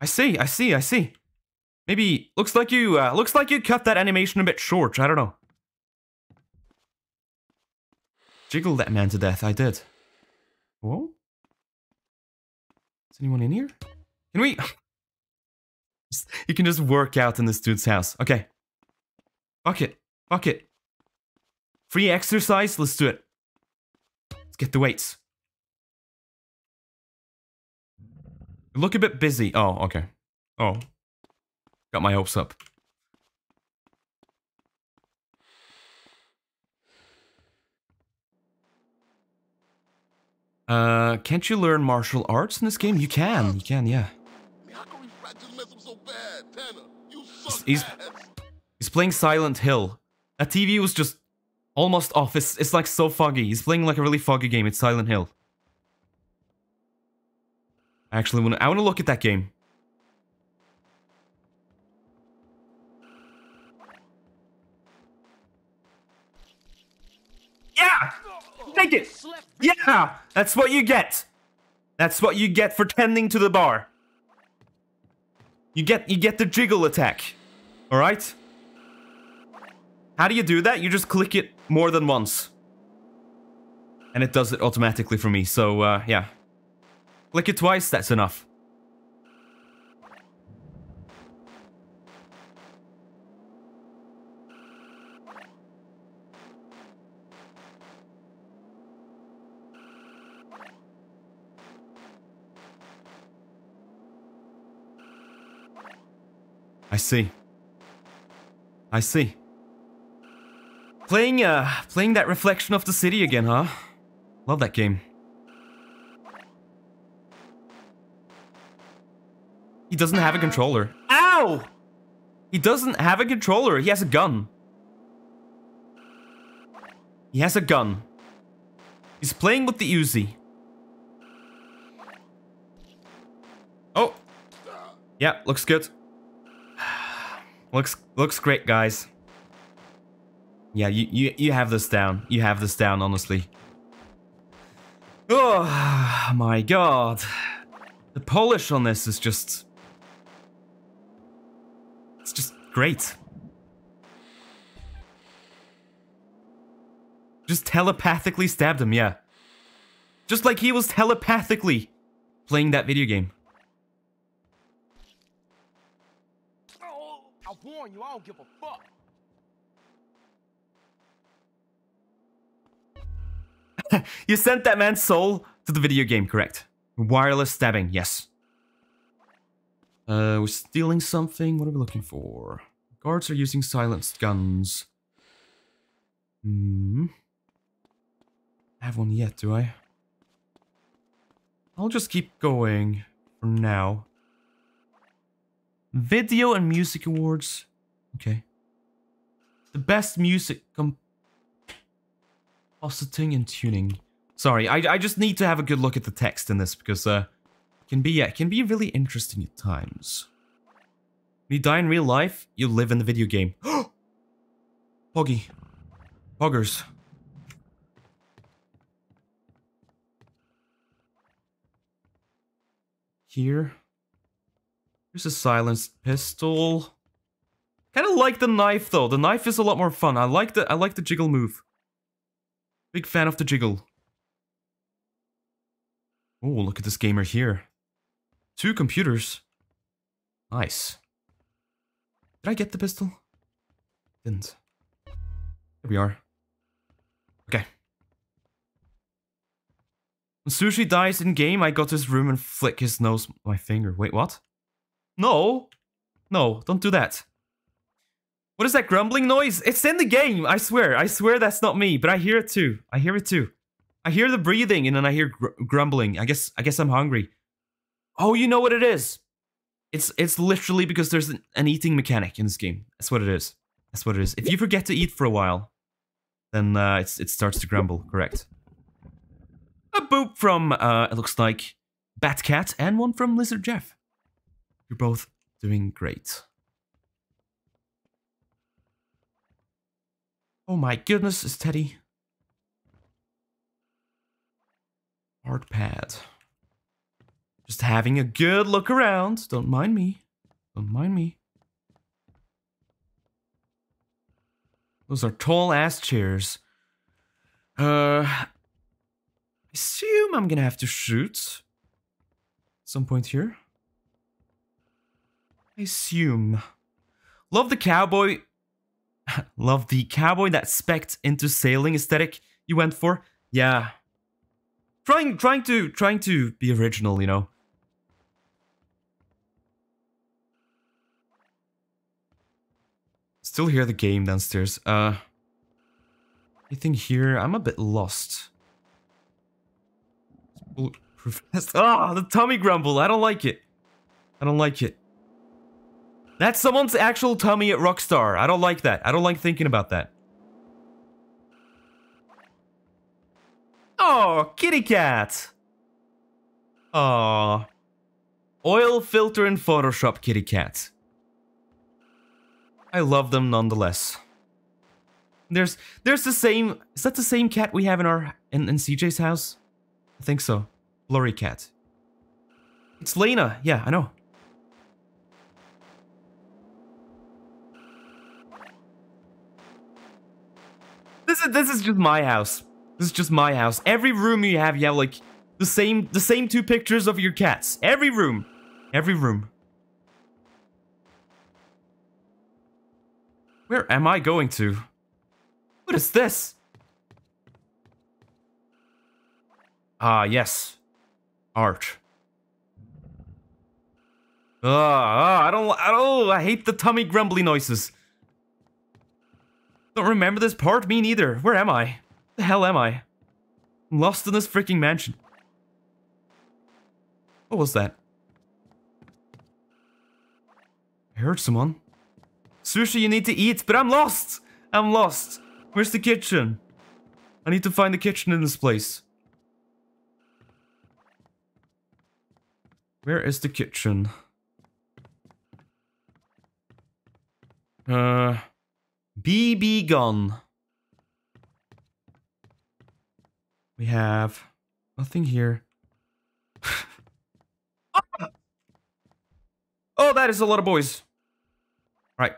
[SPEAKER 1] I see, I see, I see. Maybe, looks like you, uh, looks like you cut that animation a bit short, I don't know. Jiggle that man to death, I did. Whoa? Is anyone in here? Can we... you can just work out in this dude's house. Okay. Fuck it. Fuck it. Free exercise? Let's do it. Let's get the weights. Look a bit busy. Oh, okay. Oh. Got my hopes up. Uh, can't you learn martial arts in this game? You can. You can, yeah. He's, he's, playing Silent Hill. That TV was just almost off. It's, it's like so foggy. He's playing like a really foggy game. It's Silent Hill. Actually. I want to look at that game. Yeah, take it. Yeah, that's what you get. That's what you get for tending to the bar. You get you get the jiggle attack. All right? How do you do that? You just click it more than once. And it does it automatically for me. So, uh, yeah. Click it twice, that's enough. I see. I see. Playing, uh, playing that reflection of the city again, huh? Love that game. He doesn't have a controller. Ow! He doesn't have a controller. He has a gun. He has a gun. He's playing with the Uzi. Oh. Yeah, looks good. Looks looks great, guys. Yeah, you, you you have this down. You have this down, honestly. Oh my god. The polish on this is just It's just great. Just telepathically stabbed him, yeah. Just like he was telepathically playing that video game.
[SPEAKER 12] I warn you, I don't give a fuck.
[SPEAKER 1] you sent that man's soul to the video game, correct? Wireless stabbing, yes. Uh, we're stealing something. What are we looking for? Guards are using silenced guns. Hmm. I have one yet, do I? I'll just keep going for now. Video and Music Awards. Okay. The best music compositing and tuning. Sorry, I, I just need to have a good look at the text in this because uh, can be yeah, it can be really interesting at times. When you die in real life, you live in the video game. Poggy. Poggers. Here. Here's a silenced pistol. Kind of like the knife though. The knife is a lot more fun. I like the I like the jiggle move. Big fan of the jiggle. Oh, look at this gamer here. Two computers. Nice. Did I get the pistol? Didn't. Here we are. Okay. When Sushi dies in game, I go to his room and flick his nose my finger. Wait, what? No! No, don't do that. What is that grumbling noise? It's in the game, I swear. I swear that's not me, but I hear it too. I hear it too. I hear the breathing and then I hear gr grumbling. I guess I guess I'm hungry. Oh, you know what it is? It's it's literally because there's an, an eating mechanic in this game. That's what it is. That's what it is. If you forget to eat for a while, then uh, it starts to grumble, correct. A boop from, uh, it looks like, Batcat, and one from Lizard Jeff. You're both doing great. Oh my goodness, is Teddy. Hard pad. Just having a good look around. Don't mind me. Don't mind me. Those are tall ass chairs. Uh, I assume I'm gonna have to shoot. Some point here. I assume. Love the cowboy. Love the cowboy that specked into sailing aesthetic you went for. Yeah. Trying, trying to, trying to be original, you know. Still hear the game downstairs. Uh, anything here? I'm a bit lost. Ah, the tummy grumble. I don't like it. I don't like it. That's someone's actual tummy at Rockstar. I don't like that. I don't like thinking about that. Oh, kitty cat. Oh. Oil filter in Photoshop kitty cat. I love them nonetheless. There's there's the same is that the same cat we have in our in, in CJ's house? I think so. Blurry cat. It's Lena, yeah, I know. This is this is just my house. This is just my house. Every room you have, you have like The same, the same two pictures of your cats. Every room. Every room. Where am I going to? What is this? Ah, yes. Art. Ah, ah, I don't, I don't, I hate the tummy grumbly noises. Don't remember this part? Me neither. Where am I? The hell am I? I'm lost in this freaking mansion. What was that? I heard someone. Sushi, you need to eat, but I'm lost! I'm lost. Where's the kitchen? I need to find the kitchen in this place. Where is the kitchen? Uh, BB gun. We have nothing here. oh, that is a lot of boys. Right,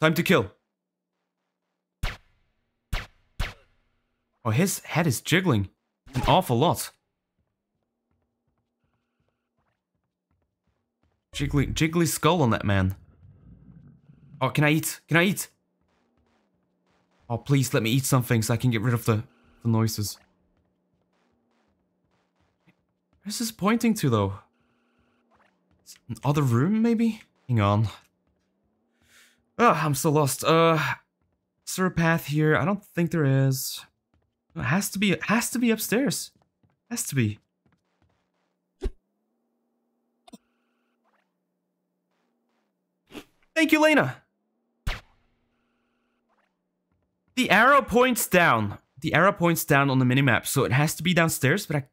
[SPEAKER 1] time to kill. Oh, his head is jiggling an awful lot. Jiggly, jiggly skull on that man. Oh, can I eat? Can I eat? Oh, please let me eat something so I can get rid of the, the noises. Where's this pointing to, though? Another room, maybe? Hang on. Oh, I'm so lost. Uh, is there a path here? I don't think there is. It has to be, it has to be upstairs. It Has to be. Thank you, Lena. The arrow points down. The arrow points down on the minimap, so it has to be downstairs, but I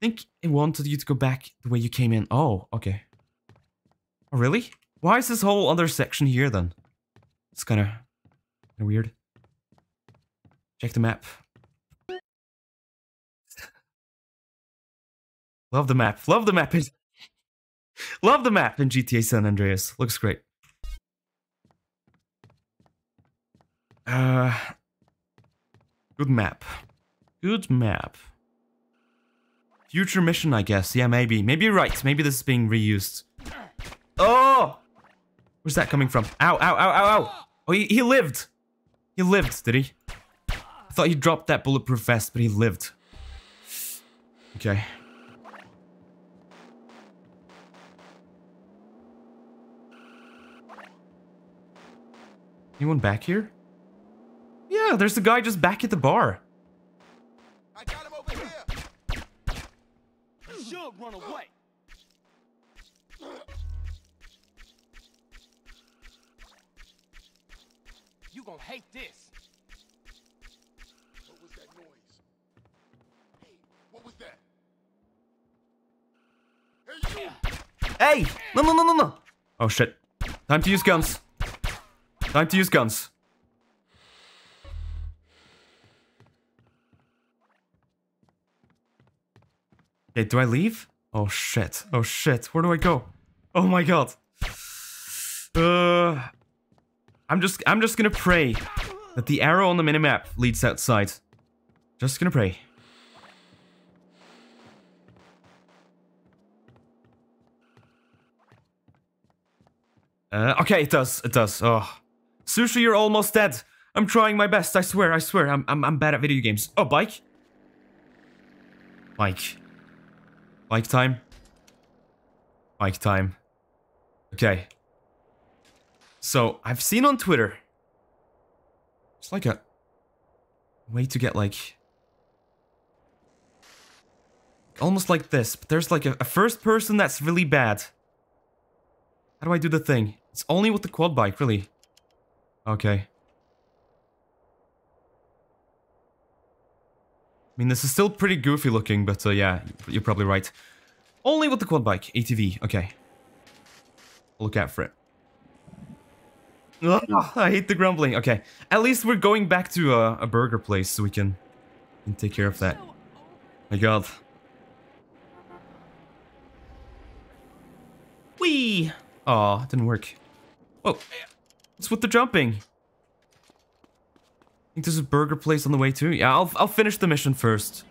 [SPEAKER 1] think it wanted you to go back the way you came in. Oh, okay. Oh, really? Why is this whole other section here, then? It's kind of weird. Check the map. Love the map. Love the map. Love the map in GTA San Andreas. Looks great. Uh, good map. Good map. Future mission, I guess. Yeah, maybe. Maybe you're right. Maybe this is being reused. Oh! Where's that coming from? Ow, ow, ow, ow, ow! Oh, he, he lived! He lived, did he? I thought he dropped that bulletproof vest, but he lived. Okay. Anyone back here? Yeah, there's the guy just back at the bar.
[SPEAKER 3] I got him over here. You should run away. You gonna hate this.
[SPEAKER 5] What was that noise? Hey, what was that? Hey, you!
[SPEAKER 1] Hey! No, no, no, no, no! Oh shit. Time to use guns. Time to use guns. Okay, do I leave? Oh shit. Oh shit. Where do I go? Oh my god. Uh I'm just I'm just gonna pray that the arrow on the minimap leads outside. Just gonna pray. Uh, okay, it does. It does. Oh. Sushi, you're almost dead. I'm trying my best. I swear. I swear. I'm, I'm, I'm bad at video games. Oh, bike? Bike. Bike time? Bike time. Okay. So, I've seen on Twitter. It's like a way to get like... Almost like this, but there's like a, a first person that's really bad. How do I do the thing? It's only with the quad bike, really. Okay. Mean, this is still pretty goofy looking, but uh, yeah, you're probably right. Only with the quad bike, ATV, okay. Look out for it. Ugh, I hate the grumbling. Okay, at least we're going back to a, a burger place so we can, can take care of that. My god. Whee! Aw, it didn't work. Whoa, what's with the jumping? Think there's a burger place on the way too. Yeah, I'll, I'll finish the mission first.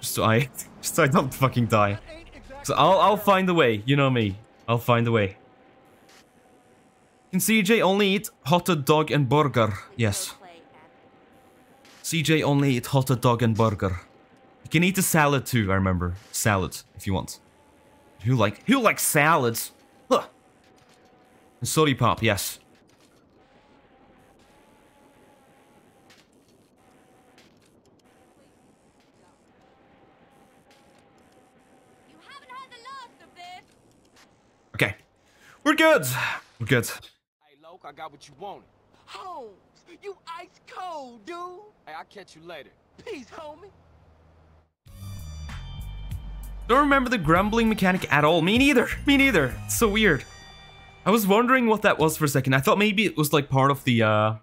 [SPEAKER 1] Just so I, just so I don't fucking die. So I'll, I'll find a way. You know me. I'll find a way. Can CJ only eat hot dog and burger? Yes. CJ only eat hot dog and burger. You can eat a salad too, I remember. Salad, if you want. Who like who likes salads? Huh. And soda pop, yes. Okay. We're good. We're good.
[SPEAKER 12] Hey, Loc, I got what you wanted.
[SPEAKER 3] Holmes, you ice cold, dude.
[SPEAKER 12] Hey, I'll catch you later.
[SPEAKER 3] Peace, homie.
[SPEAKER 1] Don't remember the grumbling mechanic at all. Me neither. Me neither. It's so weird. I was wondering what that was for a second. I thought maybe it was like part of the uh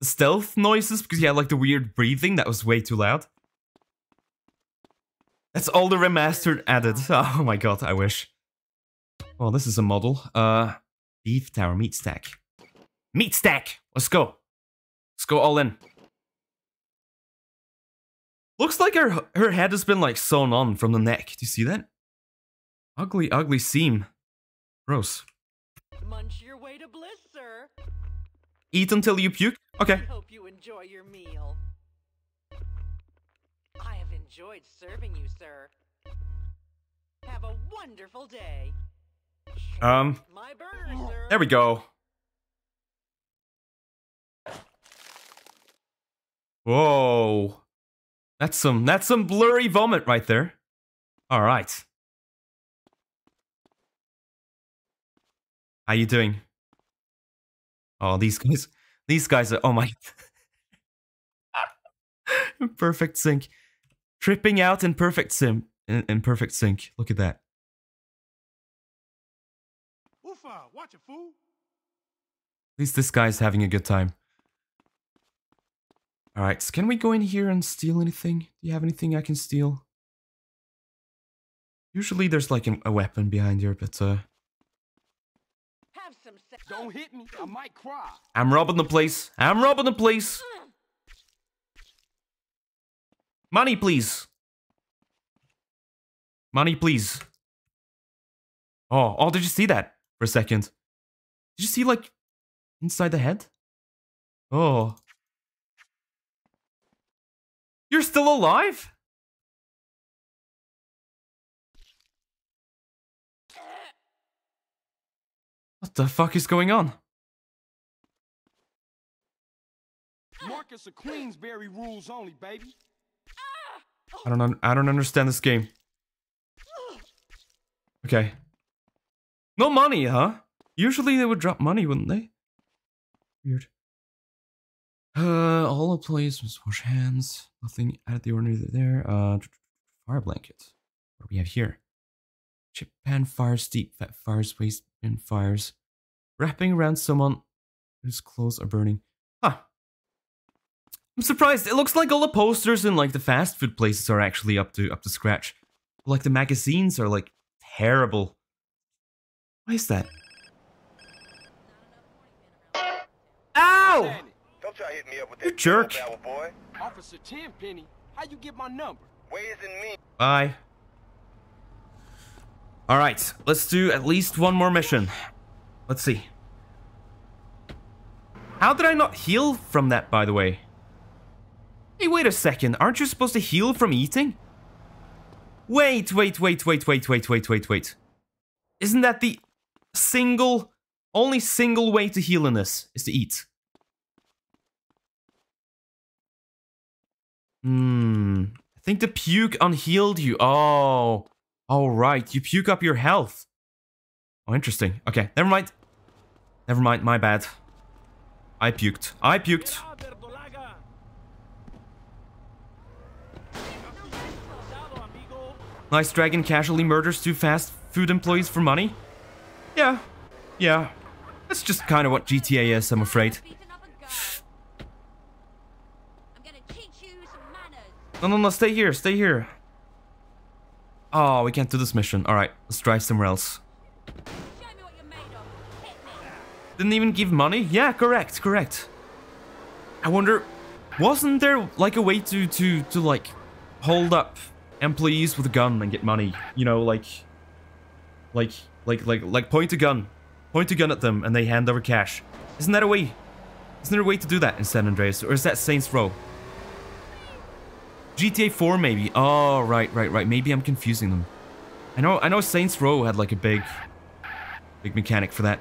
[SPEAKER 1] the stealth noises because he had like the weird breathing that was way too loud. That's all the remastered added. Oh my god, I wish. Well, this is a model. Uh Beef Tower Meat Stack. Meat Stack! Let's go. Let's go all in. Looks like her her head has been like sewn on from the neck. Do you see that? Ugly, ugly seam. Gross.
[SPEAKER 13] Munch your way to bliss, sir.
[SPEAKER 1] Eat until you puke? Okay.
[SPEAKER 13] I Hope you enjoy your meal. I have enjoyed serving you, sir. Have a wonderful day.
[SPEAKER 1] Um. There we go. Whoa. That's some that's some blurry vomit right there. All right. How you doing? Oh, these guys these guys are oh my perfect sync. Tripping out in perfect sim in, in perfect sync. Look at that. At least this guy's having a good time. Alright, so can we go in here and steal anything? Do you have anything I can steal? Usually there's like a, a weapon behind here, but uh...
[SPEAKER 12] Don't hit me, I might cry.
[SPEAKER 1] I'm robbing the place. I'm robbing the place. Money, please. Money, please. Oh, oh, did you see that for a second? Did you see, like, inside the head? Oh. You're still alive? What the fuck is going on?
[SPEAKER 12] Marquess of Queensberry rules only, baby.
[SPEAKER 1] I don't un- I don't understand this game. Okay. No money, huh? Usually they would drop money, wouldn't they? Weird. Uh, all the employees must wash hands. Nothing out of the ordinary there. Uh, fire blanket. What do we have here? Chip pan fires, deep fat fires, waste bin fires. Wrapping around someone whose clothes are burning. Huh. I'm surprised. It looks like all the posters in like the fast food places are actually up to up to scratch. Like the magazines are like terrible. Why is that? Ow!
[SPEAKER 10] Don't try hitting me up with
[SPEAKER 1] You
[SPEAKER 10] that
[SPEAKER 1] jerk.
[SPEAKER 10] barrel, boy.
[SPEAKER 12] Officer Tenpenny, how you get my number?
[SPEAKER 10] Way isn't me.
[SPEAKER 1] Bye. Alright, let's do at least one more mission. Let's see. How did I not heal from that, by the way? Hey, wait a second. Aren't you supposed to heal from eating? Wait, wait, wait, wait, wait, wait, wait, wait, wait. Isn't that the single, only single way to heal in this, is to eat? Hmm. I think the puke unhealed you. Oh. All right. You puke up your health. Oh, interesting. Okay, never mind. Never mind, my bad. I puked. I puked. Nice dragon casually murders two fast food employees for money? Yeah. Yeah. That's just kind of what GTA is, I'm afraid. No, no, no, stay here, stay here. Oh, we can't do this mission. Alright, let's try somewhere else. Didn't even give money? Yeah, correct, correct. I wonder, wasn't there like a way to, to, to like hold up employees with a gun and get money. You know, like, like, like, like, like, point a gun, point a gun at them, and they hand over cash. Isn't that a way? Isn't there a way to do that in San Andreas, or is that Saints Row? GTA 4 maybe. Oh, right, right, right. Maybe I'm confusing them. I know, I know Saints Row had like a big, big mechanic for that.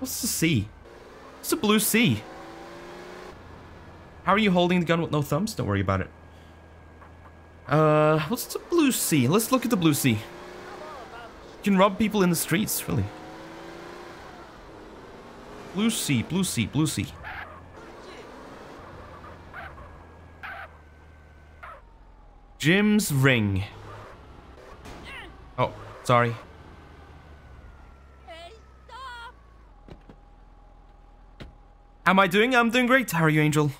[SPEAKER 1] What's the C? What's the blue C? How are you holding the gun with no thumbs? Don't worry about it. Uh, what's the blue sea? Let's look at the blue sea. You can rob people in the streets, really. Blue sea, blue sea, blue sea. Jim's ring. Oh, sorry. How am I doing? I'm doing great. How are you, Angel?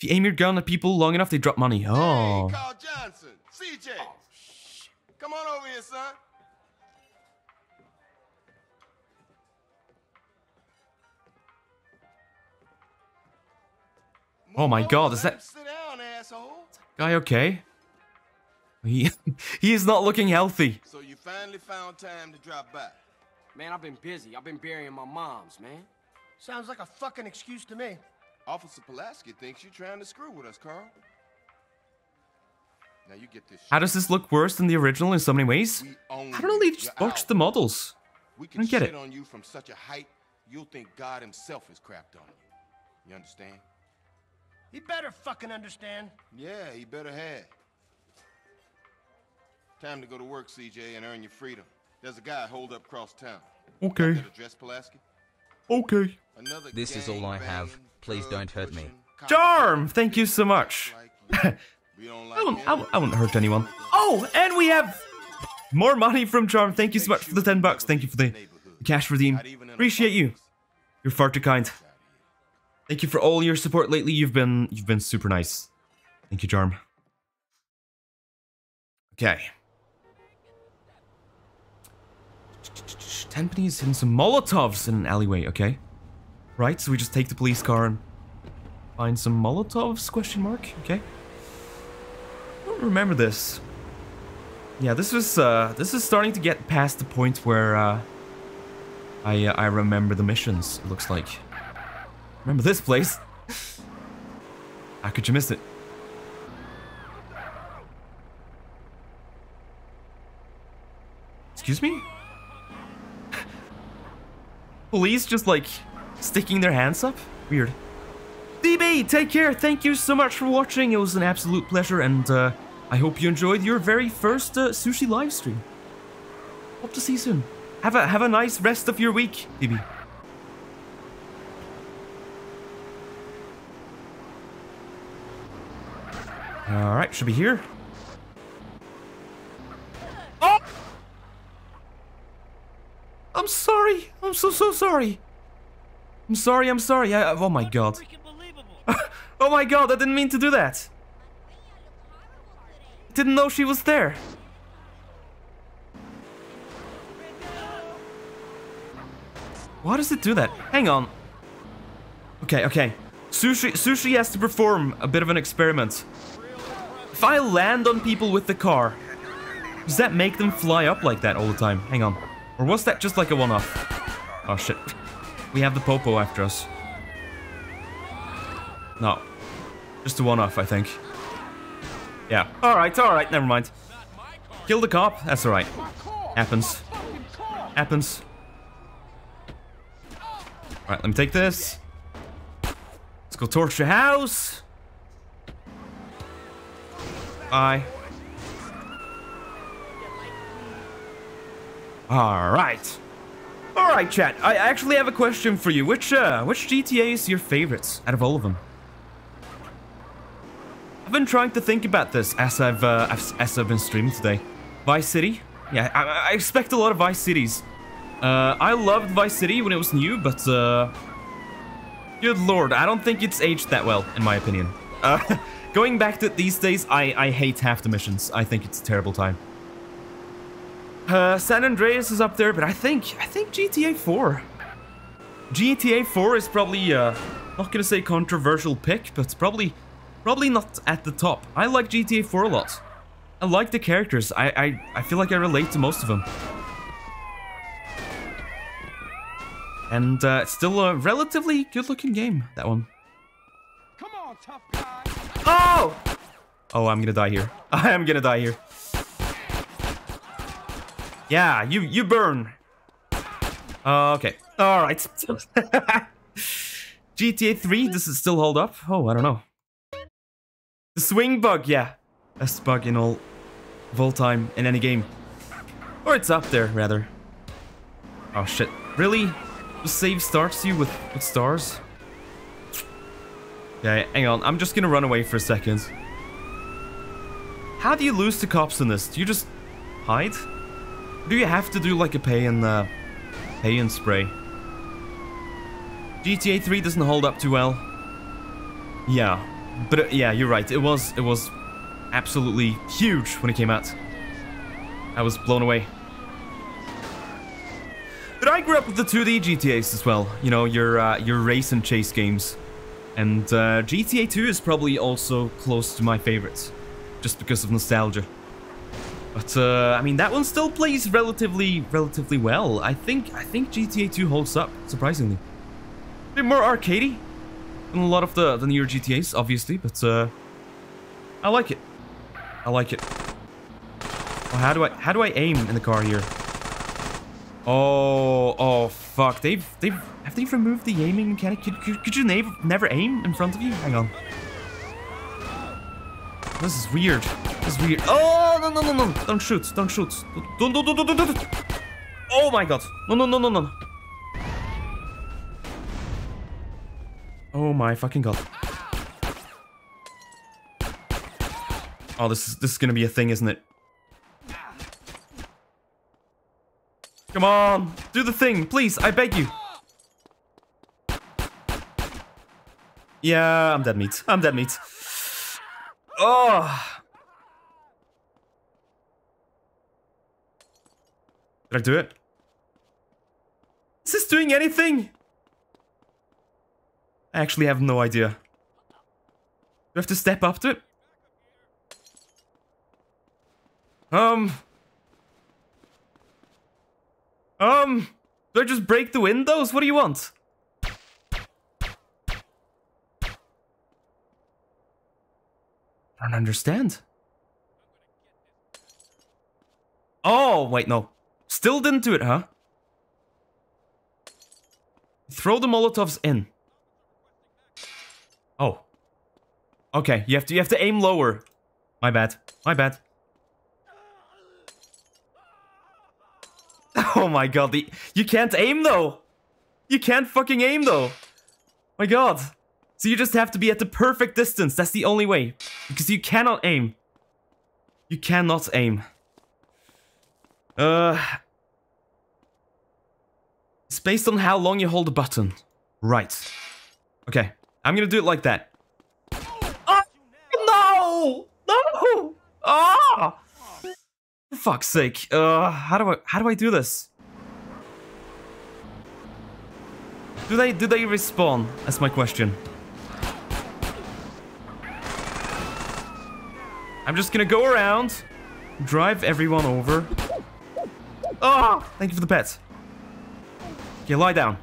[SPEAKER 1] If you aim your gun at people long enough, they drop money. Oh.
[SPEAKER 4] Hey, Carl Johnson, CJ. Oh, Come on over here, son.
[SPEAKER 1] Oh my god, is that
[SPEAKER 4] Sit down, asshole.
[SPEAKER 1] guy okay? He he is not looking healthy.
[SPEAKER 4] So you finally found time to drop by.
[SPEAKER 12] Man, I've been busy. I've been burying my moms, man.
[SPEAKER 14] Sounds like a fucking excuse to me.
[SPEAKER 4] Officer Pulaski thinks you're trying to screw with us, Carl. Now you get this.
[SPEAKER 1] How does this look worse than the original in so many ways?
[SPEAKER 4] own
[SPEAKER 1] How don't they just
[SPEAKER 4] You're
[SPEAKER 1] botch the models?
[SPEAKER 4] We
[SPEAKER 1] I
[SPEAKER 4] can
[SPEAKER 1] don't get
[SPEAKER 4] shit
[SPEAKER 1] it.
[SPEAKER 4] on you from such a height, you'll think God himself is crapped on you. You understand?
[SPEAKER 14] He better fucking understand.
[SPEAKER 4] Yeah, he better have. Time to go to work, CJ, and earn your freedom. There's a guy holed up across town.
[SPEAKER 1] Okay.
[SPEAKER 4] Got address, Pulaski?
[SPEAKER 1] Okay.
[SPEAKER 4] Another
[SPEAKER 2] This is all I have. Please don't hurt me.
[SPEAKER 1] Charm, thank you so much. I won't, I, won't, I won't hurt anyone. Oh, and we have more money from Charm. Thank you so much for the 10 bucks. Thank you for the cash redeem. Appreciate you. You're far too kind. Thank you for all your support lately. You've been you've been super nice. Thank you, Charm. Okay. Ten pennies and some Molotovs in an alleyway, okay. Right, so we just take the police car and find some Molotovs, question mark, okay. I don't remember this. Yeah, this was, uh, this is starting to get past the point where, uh, I, uh, I remember the missions, it looks like. Remember this place? How could you miss it? Excuse me? Police just like sticking their hands up? Weird. DB, take care. Thank you so much for watching. It was an absolute pleasure, and uh, I hope you enjoyed your very first uh, sushi livestream. Hope to see you soon. Have a have a nice rest of your week, DB. All right, should be here. Oh! I'm sorry. I'm so so sorry. I'm sorry. I'm sorry. I, oh my god. oh my god. I didn't mean to do that. Didn't know she was there. Why does it do that? Hang on. Okay, okay. Sushi, sushi has to perform a bit of an experiment. If I land on people with the car, does that make them fly up like that all the time? Hang on. Or was that just like a one-off? Oh shit. We have the Popo after us. No. Just a one-off, I think. Yeah. Alright, alright, never mind. Kill the cop, that's alright. Happens. Happens. Alright, let me take this. Let's go torch your house. Bye. Alright. Alright, chat. I actually have a question for you. Which, uh, which GTA is your favorites out of all of them? I've been trying to think about this as I've, uh, as, I've been streaming today. Vice City? Yeah, I, I expect a lot of Vice Cities. Uh, I loved Vice City when it was new, but, uh... Good lord, I don't think it's aged that well, in my opinion. Uh, going back to these days, I, I hate half the missions. I think it's a terrible time. Uh, San Andreas is up there, but I think, I think GTA 4. GTA 4 is probably, uh, not gonna say controversial pick, but probably, probably not at the top. I like GTA 4 a lot. I like the characters. I, I, I feel like I relate to most of them. And uh, it's still a relatively good-looking game, that one.
[SPEAKER 9] Come on, tough guy.
[SPEAKER 1] Oh! Oh, I'm gonna die here. I am gonna die here. Yeah, you you burn. Uh, okay. All right. GTA 3, does it still hold up? Oh, I don't know. The swing bug, yeah. Best bug in all of all time in any game. Or it's up there, rather. Oh shit. Really? The save starts you with, with stars? Okay, hang on. I'm just gonna run away for a second. How do you lose to cops in this? Do you just hide? Do you have to do like a pay and uh, pay and spray? GTA 3 doesn't hold up too well. Yeah, but uh, yeah, you're right. It was it was absolutely huge when it came out. I was blown away. But I grew up with the 2D GTAs as well. You know, your uh, your race and chase games. And uh, GTA 2 is probably also close to my favorites, just because of nostalgia. But uh, I mean, that one still plays relatively, relatively well. I think, I think GTA 2 holds up surprisingly. A bit more arcadey than a lot of the the newer GTA's, obviously, but uh, I like it. I like it. Oh, how do I, how do I aim in the car here? Oh, oh, fuck. They've, they've, have they removed the aiming mechanic? Could, could, could you never, aim in front of you? Hang on. This is weird. This is weird. Oh, no, no, no, no. Don't shoot. Don't shoot. Don't, don't, don't, don't, don't. Oh my god. No, no, no, no, no. Oh my fucking god. Oh, this is, this is gonna be a thing, isn't it? Come on, do the thing, please, I beg you. Yeah, I'm dead meat. I'm dead meat. Oh. Did I do it? Is this doing anything? I actually have no idea. Do I have to step up to it? Um... Um, do I just break the windows? What do you want? I don't understand. Oh, wait, no. Still didn't do it, huh? Throw the Molotovs in. Oh. Okay, you have to you have to aim lower. My bad. My bad. Oh my god, the, you can't aim though! You can't fucking aim though! My god. So you just have to be at the perfect distance, that's the only way. Because you cannot aim. You cannot aim. Uh... It's based on how long you hold the button. Right. Okay, I'm gonna do it like that. Oh, no! No! Ah! For fuck's sake. Uh, how do I how do I do this? Do they do they respawn? That's my question. I'm just gonna go around, drive everyone over. Oh, thank you for the pet. Okay, lie down.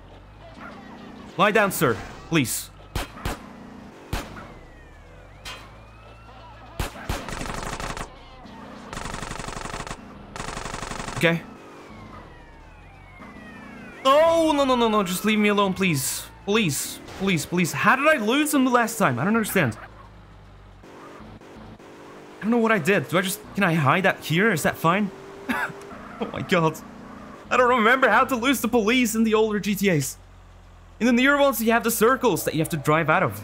[SPEAKER 1] Lie down, sir. Please. Okay. Oh, no, no, no, no. Just leave me alone, please. Please. Please, please. How did I lose him the last time? I don't understand. I don't know what I did. Do I just... Can I hide that here? Is that fine? oh my god. I don't remember how to lose the police in the older GTAs. In the newer ones, you have the circles that you have to drive out of.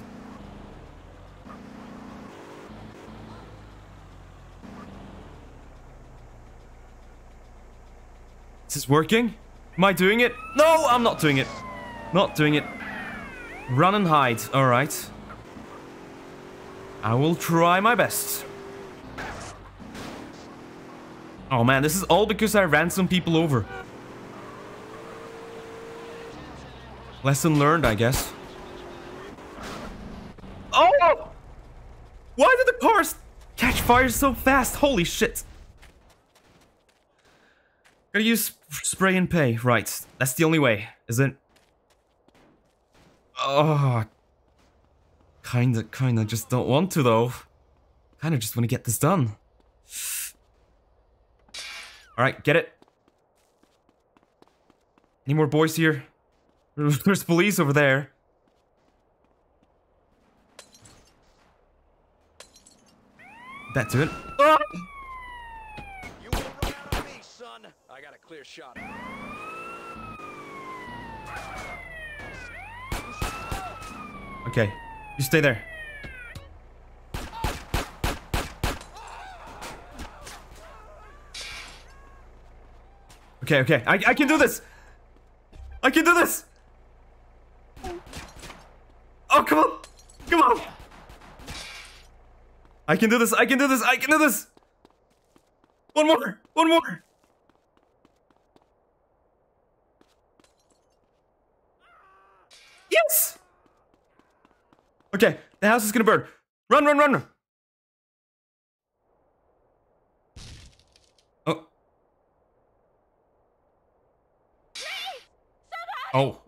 [SPEAKER 1] Is this working? Am I doing it? No, I'm not doing it. Not doing it. Run and hide. Alright. I will try my best. Oh man, this is all because I ran some people over. Lesson learned, I guess. Oh! Why did the cars catch fire so fast. Holy shit. Gotta use spray and pay. Right. That's the only way, is it? Oh. Kinda, kinda just don't want to, though. Kinda just want to get this done. Alright, get it. Any more boys here? There's police over there. That do it. Ah!
[SPEAKER 15] You won't run out of me, son. I got a clear shot.
[SPEAKER 1] Okay, you stay there. Okay, okay, I, I can do this! I can do this! Oh, come on! Come on! I can do this, I can do this, I can do this! One more! One more! Yes! Okay, the house is gonna burn. Run, run, run! Oh. Oh.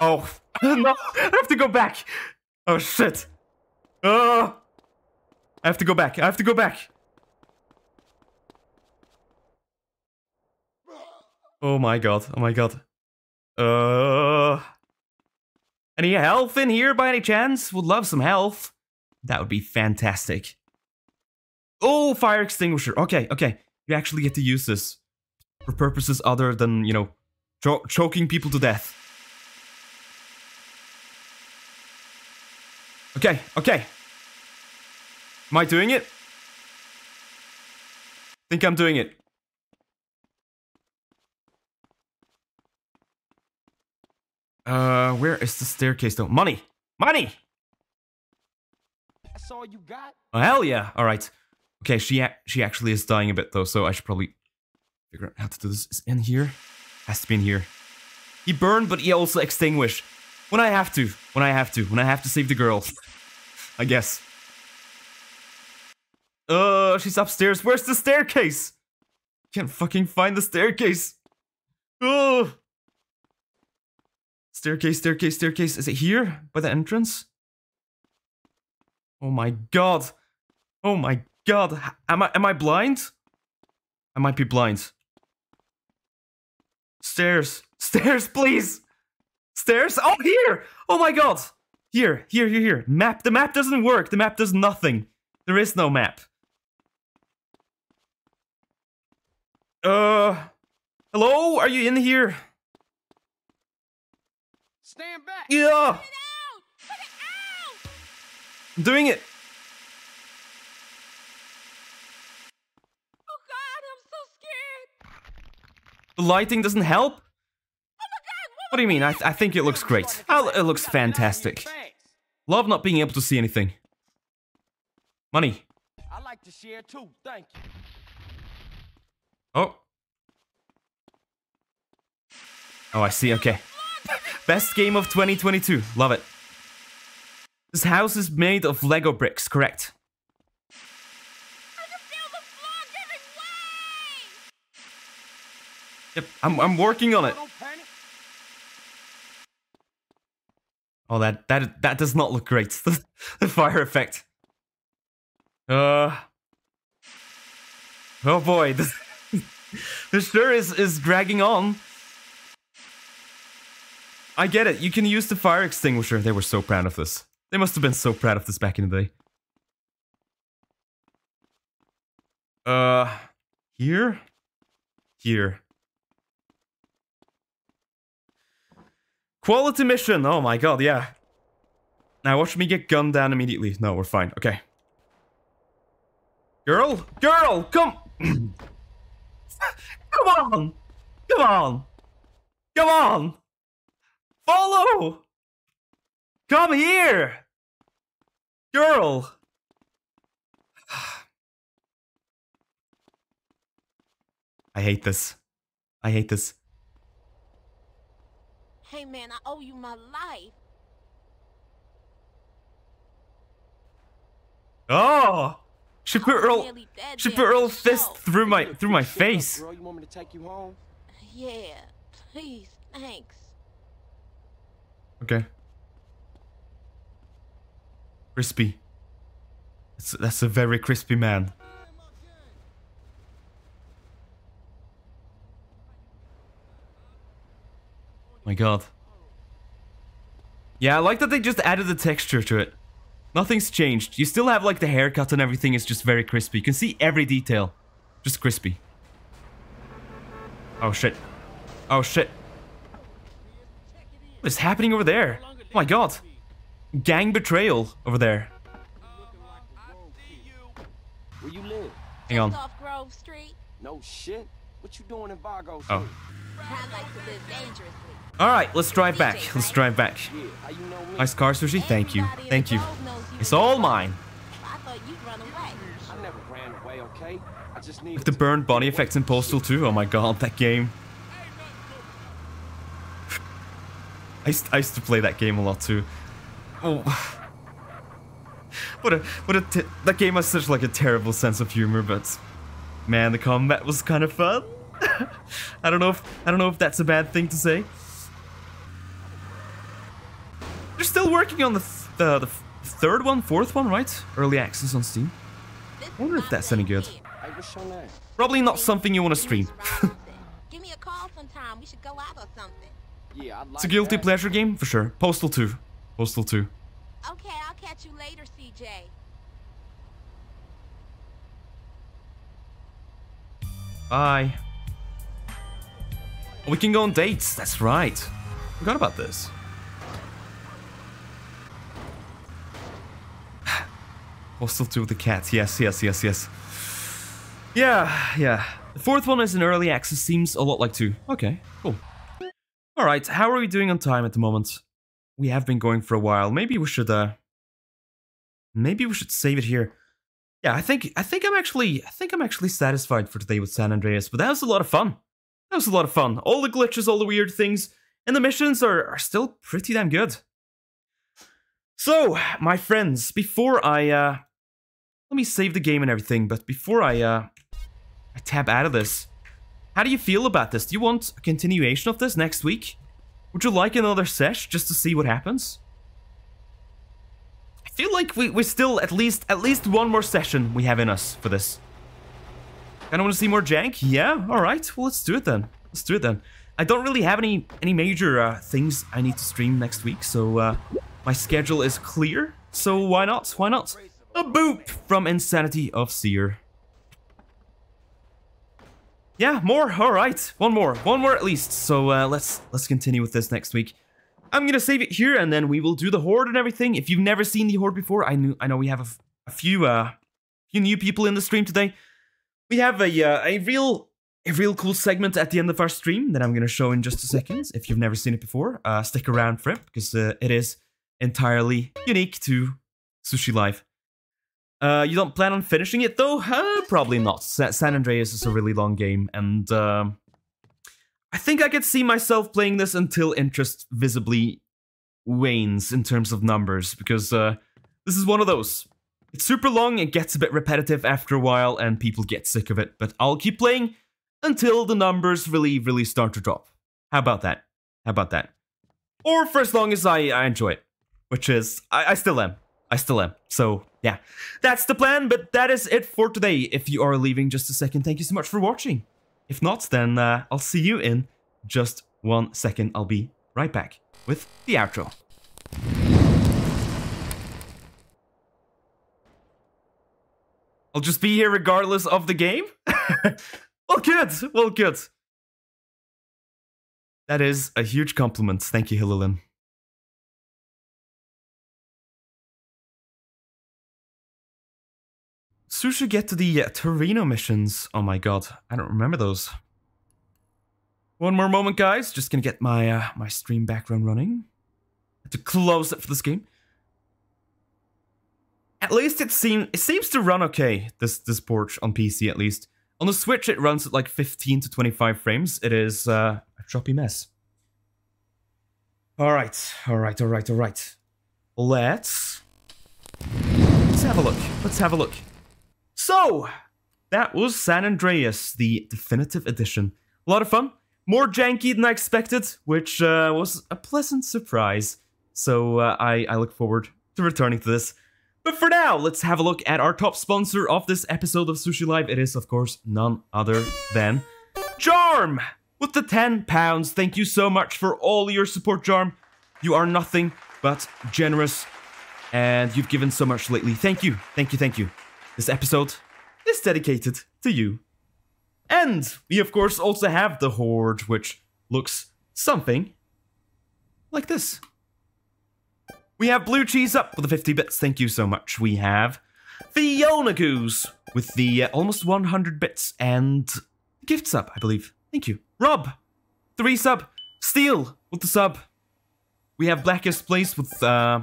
[SPEAKER 1] Oh. no, I have to go back. Oh, shit. Oh. I have to go back. I have to go back. Oh my god. Oh my god. Uh. Any health in here by any chance? Would love some health. That would be fantastic. Oh, fire extinguisher. Okay, okay. You actually get to use this for purposes other than, you know, cho choking people to death. Okay, okay. Am I doing it? Think I'm doing it. Uh, where is the staircase though? Money! Money!
[SPEAKER 12] That's all you got?
[SPEAKER 1] Oh, hell yeah! Alright. Okay, she she actually is dying a bit though, so I should probably figure out how to do this. Is in here? Has to be in here. He burned, but he also extinguished. When I have to. When I have to. When I have to save the girl. I guess. Uh, she's upstairs. Where's the staircase? Can't fucking find the staircase. Oh. Staircase, staircase, staircase. Is it here? By the entrance? Oh my god. Oh my god. Am I am I blind? I might be blind. Stairs. Stairs, please. Stairs. Oh, here. Oh my god. Here, here, here, here. Map. The map doesn't work. The map does nothing. There is no map. Uh, hello? Are you in here?
[SPEAKER 12] Stand back.
[SPEAKER 1] Yeah. I'm doing it.
[SPEAKER 11] Oh God, I'm so scared.
[SPEAKER 1] The lighting doesn't help. What do you mean? I, I think it looks great. Oh, it looks fantastic. Love not being able to see anything. Money.
[SPEAKER 12] I like to share too. Thank you.
[SPEAKER 1] Oh. Oh, I see. Okay. Best game of 2022. Love it. This house is made of Lego bricks, correct? Yep, I'm, I'm working on it. Oh, that that that does not look great. the, the fire effect. Uh. Oh boy, this this sure is is dragging on. I get it. You can use the fire extinguisher. They were so proud of this. They must have been so proud of this back in the day. Uh, here, here. Quality mission! Oh my god, yeah. Now watch me get gunned down immediately. No, we're fine. Okay. Girl? Girl! Come! come on! Come on! Come on! Follow! Come here! Girl! I hate this. I hate this.
[SPEAKER 6] Hey man, I owe you my life.
[SPEAKER 1] Oh! She put her little, she put her little fist through my through my face.
[SPEAKER 12] Girl, you want me to take you home?
[SPEAKER 11] Yeah, please, thanks.
[SPEAKER 1] Okay. Crispy. That's, that's a very crispy man. My god. Yeah, I like that they just added the texture to it. Nothing's changed. You still have like the haircut and everything is just very crispy. You can see every detail. Just crispy. Oh shit. Oh shit. What is happening over there? Oh my god. Gang betrayal over there.
[SPEAKER 12] Where you live?
[SPEAKER 1] Hang on.
[SPEAKER 11] Off Grove Street.
[SPEAKER 12] No shit. What you doing in Vargo
[SPEAKER 1] Oh.
[SPEAKER 12] Street?
[SPEAKER 11] I like to live dangerously.
[SPEAKER 1] Alright, let's drive back. Let's drive back. Nice car, Sushi. Thank you. Thank you. It's all mine.
[SPEAKER 11] I thought you'd run away.
[SPEAKER 12] I never ran away, okay? I just need
[SPEAKER 1] With the burned body effects in Postal 2. Oh my god, that game. I used, I used to play that game a lot too. Oh. What a what a t- that game has such like a terrible sense of humor, but man, the combat was kind of fun. I don't know if I don't know if that's a bad thing to say. They're still working on the th- the, the third one, fourth one, right? Early access on Steam. I wonder if that's any good.
[SPEAKER 12] Hey, what's your name?
[SPEAKER 1] Probably not something you want to stream.
[SPEAKER 11] Give me a call sometime. We should go out or something.
[SPEAKER 12] Yeah, I like
[SPEAKER 1] It's a guilty
[SPEAKER 12] that.
[SPEAKER 1] pleasure game for sure. Postal 2. Postal 2.
[SPEAKER 11] Okay, I'll catch you later, CJ.
[SPEAKER 1] Bye. We can go on dates. That's right. Forgot about this. Postal 2 with the cats. Yes, yes, yes, yes. Yeah, yeah. The fourth one is in early access. Seems a lot like 2. Okay, cool. Alright, how are we doing on time at the moment? We have been going for a while. Maybe we should, uh... Maybe we should save it here. Yeah, I think I think I'm actually I think I'm actually satisfied for today with San Andreas, but that was a lot of fun. That was a lot of fun. All the glitches, all the weird things, and the missions are, are still pretty damn good. So, my friends, before I uh let me save the game and everything, but before I uh I tab out of this, how do you feel about this? Do you want a continuation of this next week? Would you like another sesh just to see what happens? I feel like we, we still at least at least one more session we have in us for this. Kinda wanna see more jank? Yeah, alright. Well let's do it then. Let's do it then. I don't really have any any major uh, things I need to stream next week, so uh, my schedule is clear. So why not? Why not? A boop from Insanity of Seer. Yeah, more. All right, one more, one more at least. So uh, let's let's continue with this next week. I'm gonna save it here, and then we will do the horde and everything. If you've never seen the horde before, I knew I know we have a, few uh few new people in the stream today. We have a uh, a real a real cool segment at the end of our stream that I'm gonna show in just a second. If you've never seen it before, uh, stick around for it because uh, it is entirely unique to Sushi Live. Uh, you don't plan on finishing it though? Uh, probably not. Sa- San Andreas is a really long game, and um, I think I could see myself playing this until interest visibly wanes in terms of numbers, because uh, this is one of those. It's super long, it gets a bit repetitive after a while, and people get sick of it, but I'll keep playing until the numbers really, really start to drop. How about that? How about that? Or for as long as I, I enjoy it, which is, I, I still am. I still am. So, yeah, that's the plan, but that is it for today. If you are leaving just a second, thank you so much for watching. If not, then uh, I'll see you in just one second. I'll be right back with the outro. I'll just be here regardless of the game? well, good. Well, good. That is a huge compliment. Thank you, Hillalin. So we should get to the uh, Toreno missions. Oh my god, I don't remember those. One more moment, guys. Just gonna get my uh, my stream background running. To close it for this game. At least it seems it seems to run okay. This this port on PC at least. On the Switch, it runs at like 15 to 25 frames. It is uh, a choppy mess. All right, all right, all right, all right. Let's let's have a look. Let's have a look. So, that was San Andreas, the definitive edition. A lot of fun. More janky than I expected, which uh, was a pleasant surprise. So uh, I, I look forward to returning to this. But for now, let's have a look at our top sponsor of this episode of Sushi Live. It is, of course, none other than Jarm! With the 10 pounds, thank you so much for all your support, Jarm. You are nothing but generous, and you've given so much lately. Thank you, thank you, thank you. This episode is dedicated to you. And we, of course, also have the Horde, which looks something like this. We have Blue Cheese up with the 50 bits, thank you so much. We have Fiona Goose with the uh, almost 100 bits and gift sub, I believe. Thank you. Rob, three sub. Steel with the sub. We have Blackest Place with uh,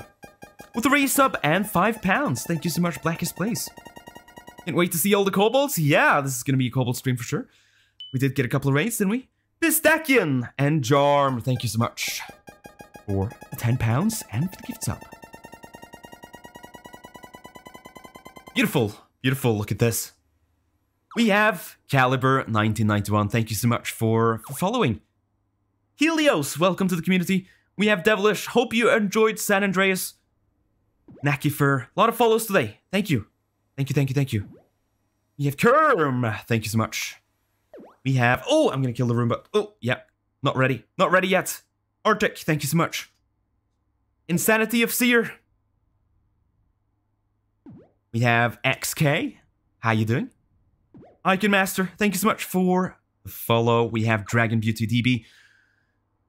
[SPEAKER 1] with a resub and five pounds. Thank you so much, Blackest Place. Can't wait to see all the kobolds. Yeah, this is gonna be a kobold stream for sure. We did get a couple of raids, didn't we? Pistachian and Jarm, thank you so much for the 10 pounds and for the gift sub. Beautiful, beautiful, look at this. We have Caliber 1991, thank you so much for, for following. Helios, welcome to the community. We have Devilish, hope you enjoyed San Andreas. Nakifer, a lot of follows today, thank you. Thank you, thank you, thank you. We have Kerm, thank you so much. We have, oh, I'm gonna kill the Roomba. Oh, yeah, not ready, not ready yet. Arctic, thank you so much. Insanity of Seer. We have XK. How you doing? Icon Master, thank you so much for the follow. We have Dragon Beauty DB,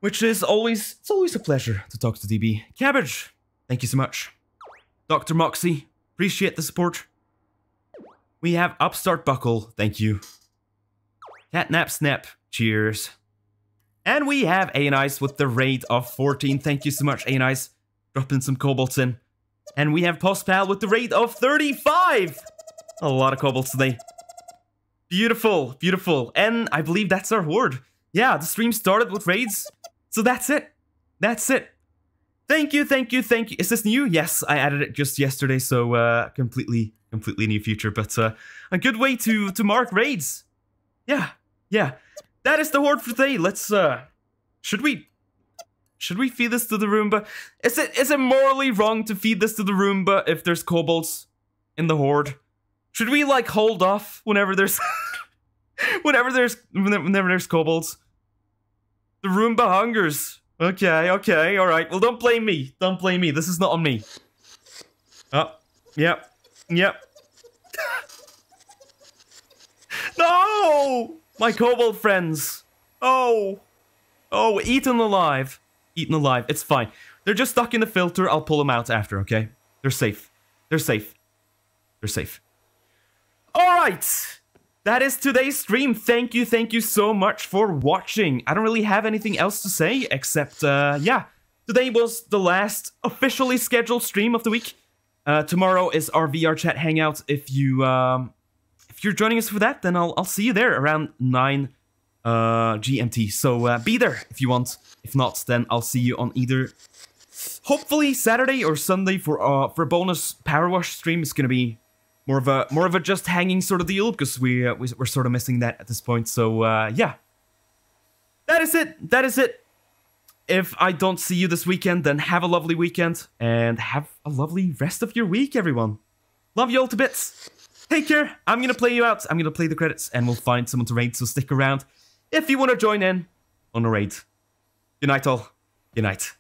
[SPEAKER 1] which is always it's always a pleasure to talk to DB. Cabbage, thank you so much. Dr. Moxie, appreciate the support. We have Upstart Buckle, thank you. Catnap Snap, cheers. And we have Anice with the rate of 14. Thank you so much, Anice. Dropping some kobolds in. And we have Postpal with the rate of 35. A lot of kobolds today. Beautiful, beautiful. And I believe that's our horde. Yeah, the stream started with raids. So that's it. That's it. Thank you, thank you, thank you. Is this new? Yes, I added it just yesterday, so uh, completely, completely new future, But uh, a good way to to mark raids. Yeah, yeah. That is the horde for today. Let's uh should we should we feed this to the Roomba? Is it is it morally wrong to feed this to the Roomba if there's kobolds in the horde? Should we like hold off whenever there's whenever there's whenever there's kobolds? The Roomba hungers. Okay, okay, alright. Well don't blame me. Don't blame me. This is not on me. Oh, yep. Yep. No! My kobold friends. Oh. Oh, eaten alive. Eaten alive. It's fine. They're just stuck in the filter. I'll pull them out after, okay? They're safe. They're safe. They're safe. Alright. That is today's stream. Thank you, thank you so much for watching. I don't really have anything else to say except, uh, yeah. Today was the last officially scheduled stream of the week. Uh, tomorrow is our VR chat hangout. If you, um, if you're joining us for that, then I'll, I'll see you there around 9 uh, GMT. So uh, be there if you want. If not, then I'll see you on either hopefully Saturday or Sunday for uh for a bonus power wash stream. It's gonna be more of a more of a just hanging sort of deal because we, uh, we we're sort of missing that at this point. So uh, yeah, that is it. That is it. If I don't see you this weekend, then have a lovely weekend and have a lovely rest of your week, everyone. Love you all to bits. Take care. I'm gonna play you out. I'm gonna play the credits and we'll find someone to raid. So stick around if you want to join in on a raid. Good night, all. Good night.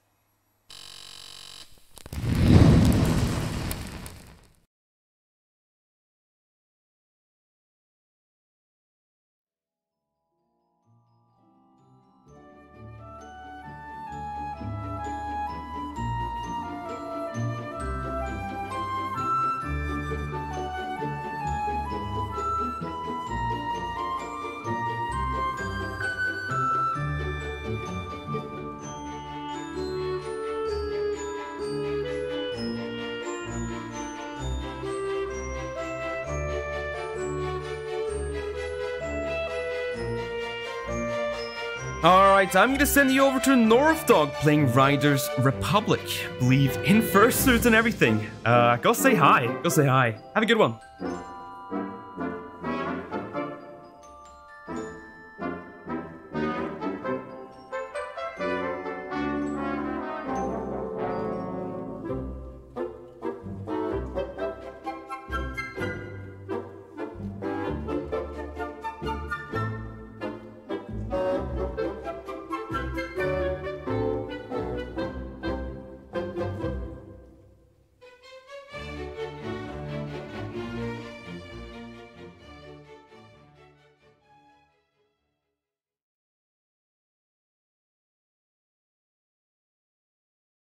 [SPEAKER 1] I'm gonna send you over to North Dog playing Riders Republic. Believe in fursuit and everything. Uh, go say hi. Go say hi. Have a good one.